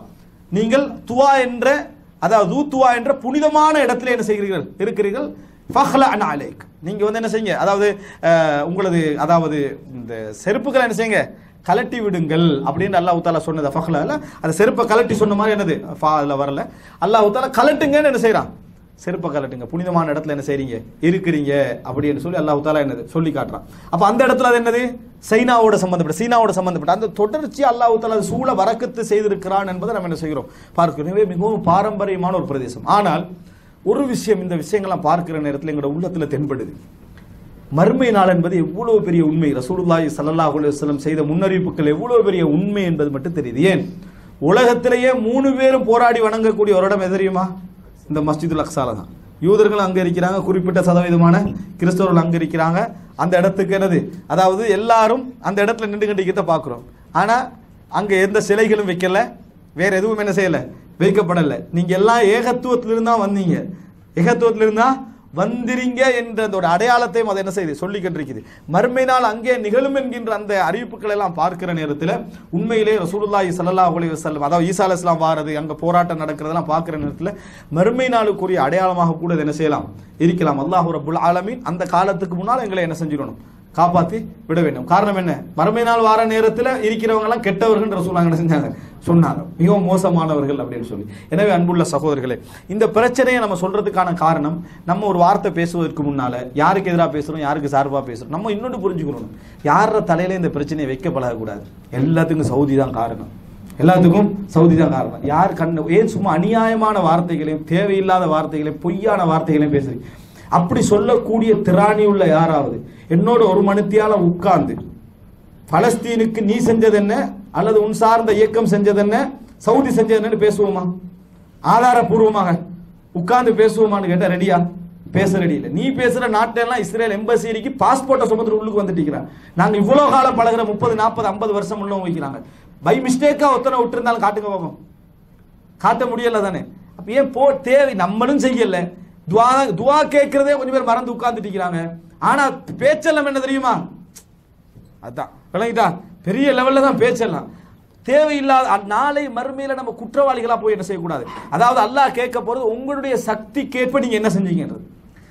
நீங்கள் துவா என்ற அதாவது தூத்துவா என்ற புனிதமான இடத்துல என்ன செய்கிறீர்கள்? இருக்கிறீர்கள். ஃபஹ்ல அன் அலைக். நீங்க வந்து என்ன செய்யுங்க? அதாவது உங்களது அதாவது இந்த செருப்புகளை என்ன செய்யுங்க? கலட்டி விடுங்கள் அப்படின்னு அல்லாஹ் தாலா சொன்னது. ஃபஹ்ல அந்த செருப்பை கலட்டி சொன்ன மாதிரி என்னது? ஃபா அதில் வரல. அல்லாஹ் தாலா கலட்டுங்கன்னு என்ன செய்கிறான் செருப்பை கலட்டுங்க புனிதமான இடத்துல என்ன செய்றீங்க? இருக்கிறீங்க. அப்படின்னு சொல்லி அல்லாஹ் தாலா என்னது சொல்லி காட்டுறான். அப்ப அந்த இடத்துல அது என்னது? சைனாவோட சம்பந்தப்பட்ட சீனாவோட சம்பந்தப்பட்ட அந்த தொடர்ச்சி அல்லாஹ் தாலா சூழ வரக்கத்து செய்திருக்கிறான் என்பதை நம்ம என்ன செய்கிறோம்? பார்க்கிறோம். மிகவும் பாரம்பரியமான ஒரு பிரதேசம். ஆனால் ஒரு விஷயம் இந்த விஷயங்கள்லாம் பார்க்கிற நேரத்தில் எங்களோட உள்ளத்தில் தென்படுது. மறுமை நாள் என்பது எவ்வளவு பெரிய உண்மை? ரசூலுல்லாஹி சல்லாஹ் அலுவலம் செய்த முன்னறிவிப்புகள் எவ்வளவு பெரிய உண்மை என்பது மட்டும் தெரியுது. ஏன்? உலகத்திலேயே மூணு பேரும் போராடி வணங்கக்கூடிய ஒரு இடம் எது தெரியுமா? இந்த மஸ்ஜிதுல் அக்ஸால தான். யூதர்கள் அங்கரிக்கிறாங்க குறிப்பிட்ட சதவீதமான கிறிஸ்தவர்கள் அங்க இருக்கிறாங்க. அந்த இடத்துக்கு என்னது? அதாவது எல்லாரும் அந்த இடத்துல நின்று கண்டிக்கிறத பார்க்குறோம். ஆனால் அங்கே எந்த சிலைகளும் வைக்கல. வேற எதுவும் என்ன செய்யலை? வைக்கப்படலை. நீங்கள் எல்லாம் ஏகத்துவத்திலிருந்து தான் வந்தீங்க. ஏகத்துவத்திலிருந்தால் வந்திருங்க என்ற அந்த ஒரு அடையாளத்தையும் அதை என்ன செய்யுது சொல்லி கண்டிருக்குது மறுமை நாள் அங்கே நிகழும் என்கின்ற அந்த அறிவிப்புகளை எல்லாம் பார்க்கிற நேரத்தில் உண்மையிலே ரசூலுல்லாஹி ஸல்லல்லாஹு அலி வசல்லம் அதாவது ஈசா அலைஹிஸ்ஸலாம் வாரது அங்க போராட்டம் நடக்கிறதெல்லாம் பார்க்கிற நேரத்தில் மறுமை நாளுக்குரிய அடையாளமாக கூட என்ன செய்யலாம்? இருக்கலாம். அல்லாஹ் ரபுல் ஆலமின் அந்த காலத்துக்கு முன்னால் எங்களை என்ன செஞ்சிடணும் காப்பாத்தி விட வேண்டும். காரணம் என்ன? மறுமை நாள் வார நேரத்தில் இருக்கிறவங்க எல்லாம் கெட்டவர்கள் சொன்னாங்க செஞ்சாங்க? சொன்னாங்க. மிகவும் மோசமானவர்கள் அப்படின்னு சொல்லி. எனவே அன்புள்ள சகோதரர்களே இந்த பிரச்சனையை நம்ம சொல்றதுக்கான காரணம் நம்ம ஒரு வார்த்தை பேசுவதற்கு முன்னால யாருக்கு எதிராக பேசுறோம் யாருக்கு சார்பாக பேசுறோம் நம்ம இன்னொன்று புரிஞ்சுக்கணும். யார தலையில இந்த பிரச்சனையை வைக்க பழகக்கூடாது எல்லாத்துக்கும் சவுதி தான் காரணம். எல்லாத்துக்கும் சவுதி தான் காரணம். யார் கண்ணு ஏன் சும்மா அநியாயமான வார்த்தைகளையும் தேவையில்லாத வார்த்தைகளையும் பொய்யான வார்த்தைகளையும் பேசுறீங்க? அப்படி சொல்லக்கூடிய திராணி உள்ள யாராவது? என்னோட ஒரு மனுத்தியால உட்கார்ந்து பலஸ்தீனுக்கு நீ செஞ்சது என்ன? அல்லது உன் சார்ந்த இயக்கம் செஞ்சது என்ன? சவுதி செஞ்சது என்னன்னு பேசுவோமா? ஆதாரபூர்வமாக உட்கார்ந்து பேசுவோமான்னு கேட்டா ரெடியா? பேச ரெடி இல்லை. நீ பேசுற நாட்டெல்லாம் இஸ்ரேல் எம்பசிக்கு பாஸ்போர்ட்டை சுமந்து உள்ளுக்கு வந்துட்டு நாங்க இவ்வளவு காலம் பழகிற முப்பது நாற்பது ஐம்பது வருஷம் உள்ளவங்க வைக்கிறாங்க பை மிஸ்டேக்கா ஒத்தனை விட்டுருந்தாலும் காட்டுங்க பார்ப்போம் காட்ட முடியல தானே? அப்ப ஏன் போ தேவை நம்மளும் செய்யல. துவா துவா கேட்கறதே கொஞ்சம் பேர் மறந்து உட்கார்ந்துட்டு இருக்கிறாங்க ஆனா பேச்செல்லாம் என்ன தெரியுமா? அதான். விளங்கிட்டா? பெரிய லெவல்ல தான் பேச்செல்லாம். தேவையில்லாத நாளை மறுமையில நம்ம குற்றவாளிகளா போய் என்ன செய்யக்கூடாது? அதாவது அல்லாஹ் கேட்க போறது உங்களுடைய சக்திக்கேற்ப நீங்க என்ன செஞ்சீங்கன்றது.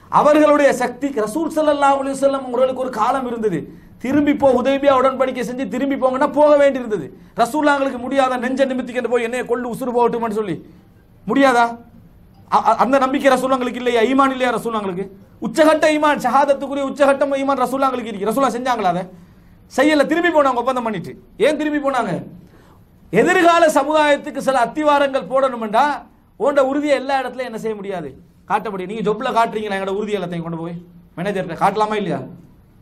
அவர்களுடைய சக்தி ரசூல் சல்லா அலைஹி வஸல்லம் உங்களுக்கு ஒரு காலம் இருந்தது. திரும்பி போ உதவியா உடன்படிக்கை செஞ்சு திரும்பி போங்கன்னா போக வேண்டியிருந்தது. ரசூல்லாங்களுக்கு முடியாத? நெஞ்ச நிமித்திக்கிட்டு போய் என்னைய கொள்ளு உசுறு போகட்டும்னு சொல்லி. முடியாதா? அந்த நம்பிக்கை ரசூலாங்களுக்கு இல்லையா? ஈமான் இல்லையா ரசூலாங்களுக்கு உச்சகட்ட ஈமான் ஷஹாதத்துக்குரிய உச்சகட்டம் ஈமான் ரசூலாங்களுக்கு இருக்கு. ரசூலா செஞ்சாங்களா அதை? செய்யல திரும்பி போனாங்க ஒப்பந்தம் பண்ணிட்டு. ஏன் திரும்பி போனாங்க? எதிர்கால சமுதாயத்துக்கு சில அத்திவாரங்கள் போடணும்டா உண்ட உறுதியை எல்லா இடத்துலையும் என்ன செய்ய முடியாது? காட்ட முடியும் நீங்க ஜொப்ல காட்டுறீங்களா எங்களோட உறுதி எல்லாத்தையும் கொண்டு போய்? மேனேஜர்கிட்ட காட்டலாமா இல்லையா?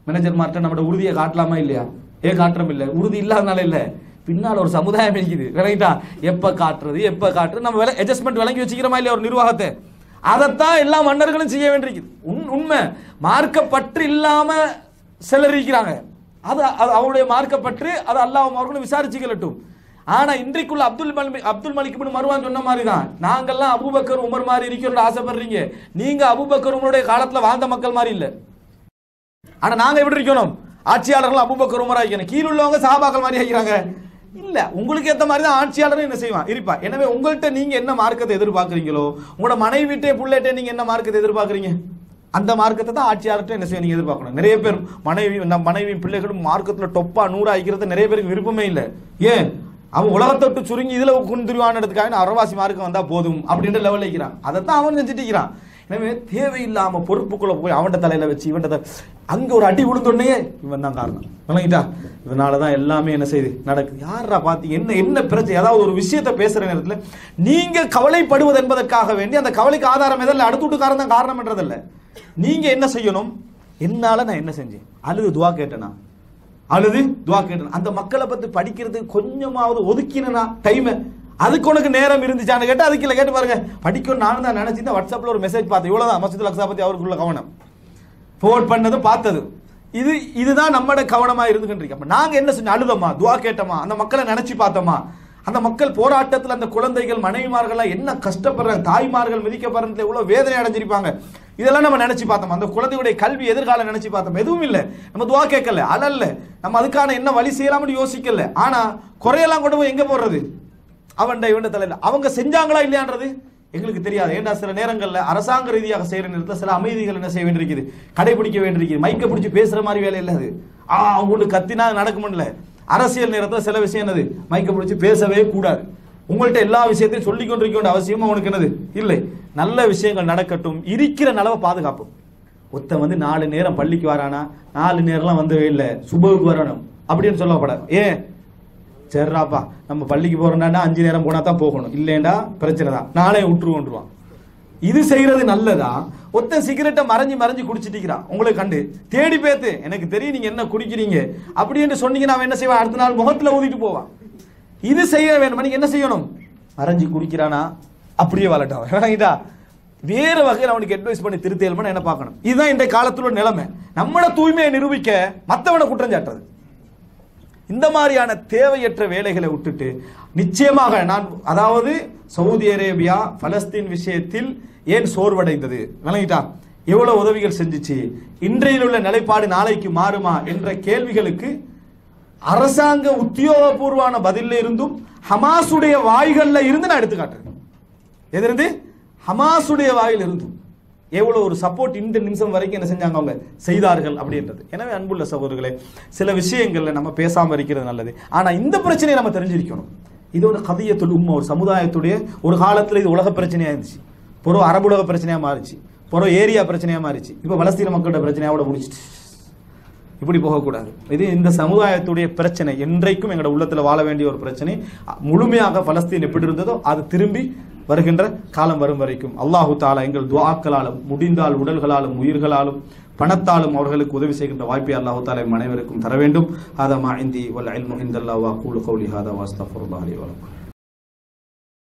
மேனேஜர் மார்ட்ட நம்மளோட உறுதியை காட்டலாமா இல்லையா? ஏன் காட்டுறோம் இல்லை? உறுதி இல்லாதனால இல்லை. பின்னால் ஒரு சமுதாயம் இருக்குது. விளங்கிட்டா? எப்ப காட்டுறது? எப்ப காட்டுறது? நம்ம விலை அட்ஜஸ்ட்மெண்ட் விளங்கி வச்சுக்கிறோமா இல்லையா ஒரு நிர்வாகத்தை? அதைத்தான் எல்லா மன்னர்களும் செய்ய வேண்டியிருக்குது. உண் உண்மை. மார்க்கப்பற்று இல்லாம சிலர் இருக்கிறாங்க அது அது அவருடைய மார்க்கப்பற்று அது அல்லாஹ் அவர்களும் விசாரிச்சுக்கலட்டும். ஆனா இன்றைக்குள்ள Abdul Malik Abdul Malik Ibn Marwan சொன்ன மாதிரி தான் நாங்கெல்லாம் அபுபக்கர் உமர் மாதிரி இருக்கிறோம் ஆசைப்படுறீங்க. நீங்க அபூபக்கர் உமருடைய காலத்துல வாழ்ந்த மக்கள் மாதிரி இல்ல. ஆனா நாங்க எப்படி இருக்கணும்? ஆட்சியாளர்கள் அபுபக்கர் உமரா இருக்கணும் கீழ் உள்ளவங்க சாபாக்கள் மாதிரி ஆகிறாங்க இல்ல உங்களுக்கு ஏத்த மாதிரி தான் ஆட்சியாளரும் என்ன செய்வான்? இருப்பா. எனவே உங்கள்கிட்ட நீங்க என்ன மார்க்கத்தை எதிர்பார்க்கறீங்களோ உங்களோட மனைவிட்டே பிள்ளைகிட்டே நீங்க என்ன மார்க்கத்தை எதிர்பார்க்கறீங்க? அந்த மார்க்கத்தை தான் ஆட்சியாளர்கிட்ட என்ன செய்ய நீங்க எதிர்பார்க்கணும். நிறைய பேர் மனைவி நம்ம மனைவி பிள்ளைகளும் மார்க்கத்துல டொப்பா நூறா ஆகிக்கிறது நிறைய பேருக்கு விருப்பமே இல்லை. ஏன்? அவன் உலகத்தை விட்டு சுருங்கி இதுல குந்துருவானதுக்காக அறவாசி மார்க்கம் வந்தா போதும் அப்படின்ற லெவலில் இருக்கிறான் தான் அவன் செஞ்சுட்டு இருக்கிறான் எனவே தேவையில்லாம பொறுப்புக்குள்ள போய் அவன்கிட்ட தலையில வச்சு இவன்கிட்ட அங்கே ஒரு அடி விழுந்தோடனே இவன் தான் காரணம். விளங்கிட்டா? இதனால தான் எல்லாமே என்ன செய்யுது நடக்குது. யாரா பார்த்து என்ன என்ன பிரச்சனை? ஏதாவது ஒரு விஷயத்தை பேசுகிற நேரத்தில் நீங்கள் கவலைப்படுவது என்பதற்காக வேண்டி அந்த கவலைக்கு ஆதாரம் எதில் அடுத்து வீட்டுக்காரன் தான் காரணம்ன்றதில்ல. நீங்கள் என்ன செய்யணும்? என்னால் நான் என்ன செஞ்சேன்? அழுது துவா கேட்டேனா? அழுது துவா கேட்டேன்? அந்த மக்களை பற்றி படிக்கிறது கொஞ்சமாவது ஒதுக்கினா டைமை அதுக்கு உனக்கு நேரம் இருந்துச்சான்னு கேட்டு அதுக்கு இல்லை. கேட்டு பாருங்க. படிக்கணும் நானும் தான் நினைச்சிருந்தேன். வாட்ஸ்அப்பில் ஒரு மெசேஜ் பார்த்தேன். இவ்வளோதான் மசூத் அக்ஸா பற்றி அவருக்குள்ள கவனம். ஃபோன் பண்ணது பார்த்தது. இது இதுதான் நம்மட கவனமா இருந்துகிட்டு அப்ப நாங்க என்ன செஞ்சோம் அழுதமா? துவா கேட்டோமா? அந்த மக்களை நினைச்சு பார்த்தோமா? அந்த மக்கள் போராட்டத்தில் அந்த குழந்தைகள் மனைவிமார்கள்லாம் என்ன கஷ்டப்படுறாங்க? தாய்மார்கள் மிதிக்கப்படுறதுல எவ்வளோ வேதனை அடைஞ்சிருப்பாங்க. இதெல்லாம் நம்ம நினச்சி பார்த்தோம்? அந்த குழந்தையுடைய கல்வி எதிர்காலம் நினச்சி பார்த்தோம்? எதுவும் இல்லை. நம்ம துவா கேட்கல அழல்ல. நம்ம அதுக்கான என்ன வழி செய்யலாம்னு யோசிக்கல. ஆனால் குறையெல்லாம் கொண்டு போய் எங்கே போடுறது? அவன்ட இவன்ட தலையில. அவங்க செஞ்சாங்களா இல்லையான்றது? எங்களுக்கு தெரியாது. ஏன்னா சில நேரங்களில் அரசாங்க ரீதியாக செய்கிற நேரத்தில் சில அமைதிகள் என்ன செய்ய வேண்டியிருக்குது? கடைபிடிக்க வேண்டியிருக்குது. மைக்கை பிடிச்சி பேசுகிற மாதிரி வேலை இல்லை அது. ஆ உங்களுக்கு கத்தினா நடக்கும்ல அரசியல் நேரத்தில் சில விஷயம் என்னது? மைக்கை பிடிச்சி பேசவே கூடாது. உங்கள்கிட்ட எல்லா விஷயத்தையும் சொல்லிக் கொண்டிருக்க வேண்டிய அவசியமும் அவனுக்கு என்னது? இல்லை. நல்ல விஷயங்கள் நடக்கட்டும். இருக்கிற நலவை பாதுகாப்போம். ஒத்த வந்து நாலு நேரம் பள்ளிக்கு வரானா? நாலு நேரம்லாம் வந்தவே இல்லை. சுபவுக்கு வரணும் அப்படின்னு சொல்லப்படாது. ஏன்? சரிடாப்பா நம்ம பள்ளிக்கு போறோம்னா அஞ்சு நேரம் போனா தான் போகணும். இல்லைண்டா பிரச்சனை தான். நாளே விட்டுருவோன்றுவான் இது செய்யறது நல்லதா? ஒத்த சிகரெட்டை மறைஞ்சு மறைஞ்சு குடிச்சிட்டிக்கிறான் உங்களை கண்டு. தேடி பேத்து எனக்கு தெரியும் நீங்க என்ன குடிக்கிறீங்க. அப்படின்னு சொன்னீங்கன்னா அவன் என்ன செய்வான்? அடுத்த நாள் முகத்துல ஊதிட்டு போவான். இது செய்ய வேணுமா. நீங்க என்ன செய்யணும்? மறைஞ்சு குடிக்கிறானா? அப்படியே வளட்டும் வேணாங்கிட்டா வேற வகையில் அவனுக்கு அட்வைஸ் பண்ணி திருத்தேல்மன்னு என்ன பார்க்கணும். இதுதான் இந்த காலத்துல நிலைமை. நம்மளை தூய்மையை நிரூபிக்க மற்றவனை குற்றம் சாட்டுறது. இந்த மாதிரியான தேவையற்ற வேலைகளை விட்டுட்டு நிச்சயமாக நான் அதாவது சவுதி அரேபியா பலஸ்தீன் விஷயத்தில் ஏன் சோர்வடைந்தது? விளங்கிட்டா? எவ்வளவு உதவிகள் செஞ்சுச்சு? இன்றையில் உள்ள நிலைப்பாடு நாளைக்கு மாறுமா என்ற கேள்விகளுக்கு அரசாங்க உத்தியோகபூர்வமான பதிலில் இருந்தும் ஹமாசுடைய வாய்களில் இருந்து நான் எடுத்துக்காட்டுறேன். எதிர்ந்து? ஹமாசுடைய வாயில் இருந்தும். எவ்வளோ ஒரு சப்போர்ட் இந்த நிமிஷம் வரைக்கும் என்ன செஞ்சாங்க அவங்க? செய்தார்கள் அப்படின்றது. எனவே அன்புள்ள சகோதரர்களே சில விஷயங்களில் நம்ம பேசாமல் இருக்கிறது நல்லது. ஆனால் இந்த பிரச்சனையை நம்ம தெரிஞ்சிருக்கணும். இது ஒரு கதியத்துள் உண்மை ஒரு சமுதாயத்துடைய ஒரு காலத்தில் இது உலக பிரச்சனையாக இருந்துச்சு. புறம் அரபு உலக பிரச்சனையாக மாறிச்சு. பொறவு ஏரியா பிரச்சனையாக மாறிச்சு. இப்போ பலஸ்தீன மக்களோட பிரச்சனையோட முடிச்சிட்டு இப்படி போகக்கூடாது. இது இந்த சமுதாயத்துடைய பிரச்சனை. என்றைக்கும் எங்களோட உள்ளத்தில் வாழ வேண்டிய ஒரு பிரச்சனை. முழுமையாக பலஸ்தீன் எப்படி இருந்ததோ அது திரும்பி வருகின்ற காலம் வரும் வரைக்கும். அல்லாஹு தாலா எங்கள் துவாக்களாலும் முடிந்தால் உடல்களாலும் உயிர்களாலும் பணத்தாலும் அவர்களுக்கு உதவி செய்கின்ற வாய்ப்பை அல்லாஹு தாலா அனைவருக்கும் தர வேண்டும். ஹாதா மா இந்தி வல் அல் இந்தல்லாஹ் வ அகூலு கௌலி ஹாதா வஸ்தஃபிருல்லாஹி வலக்கும்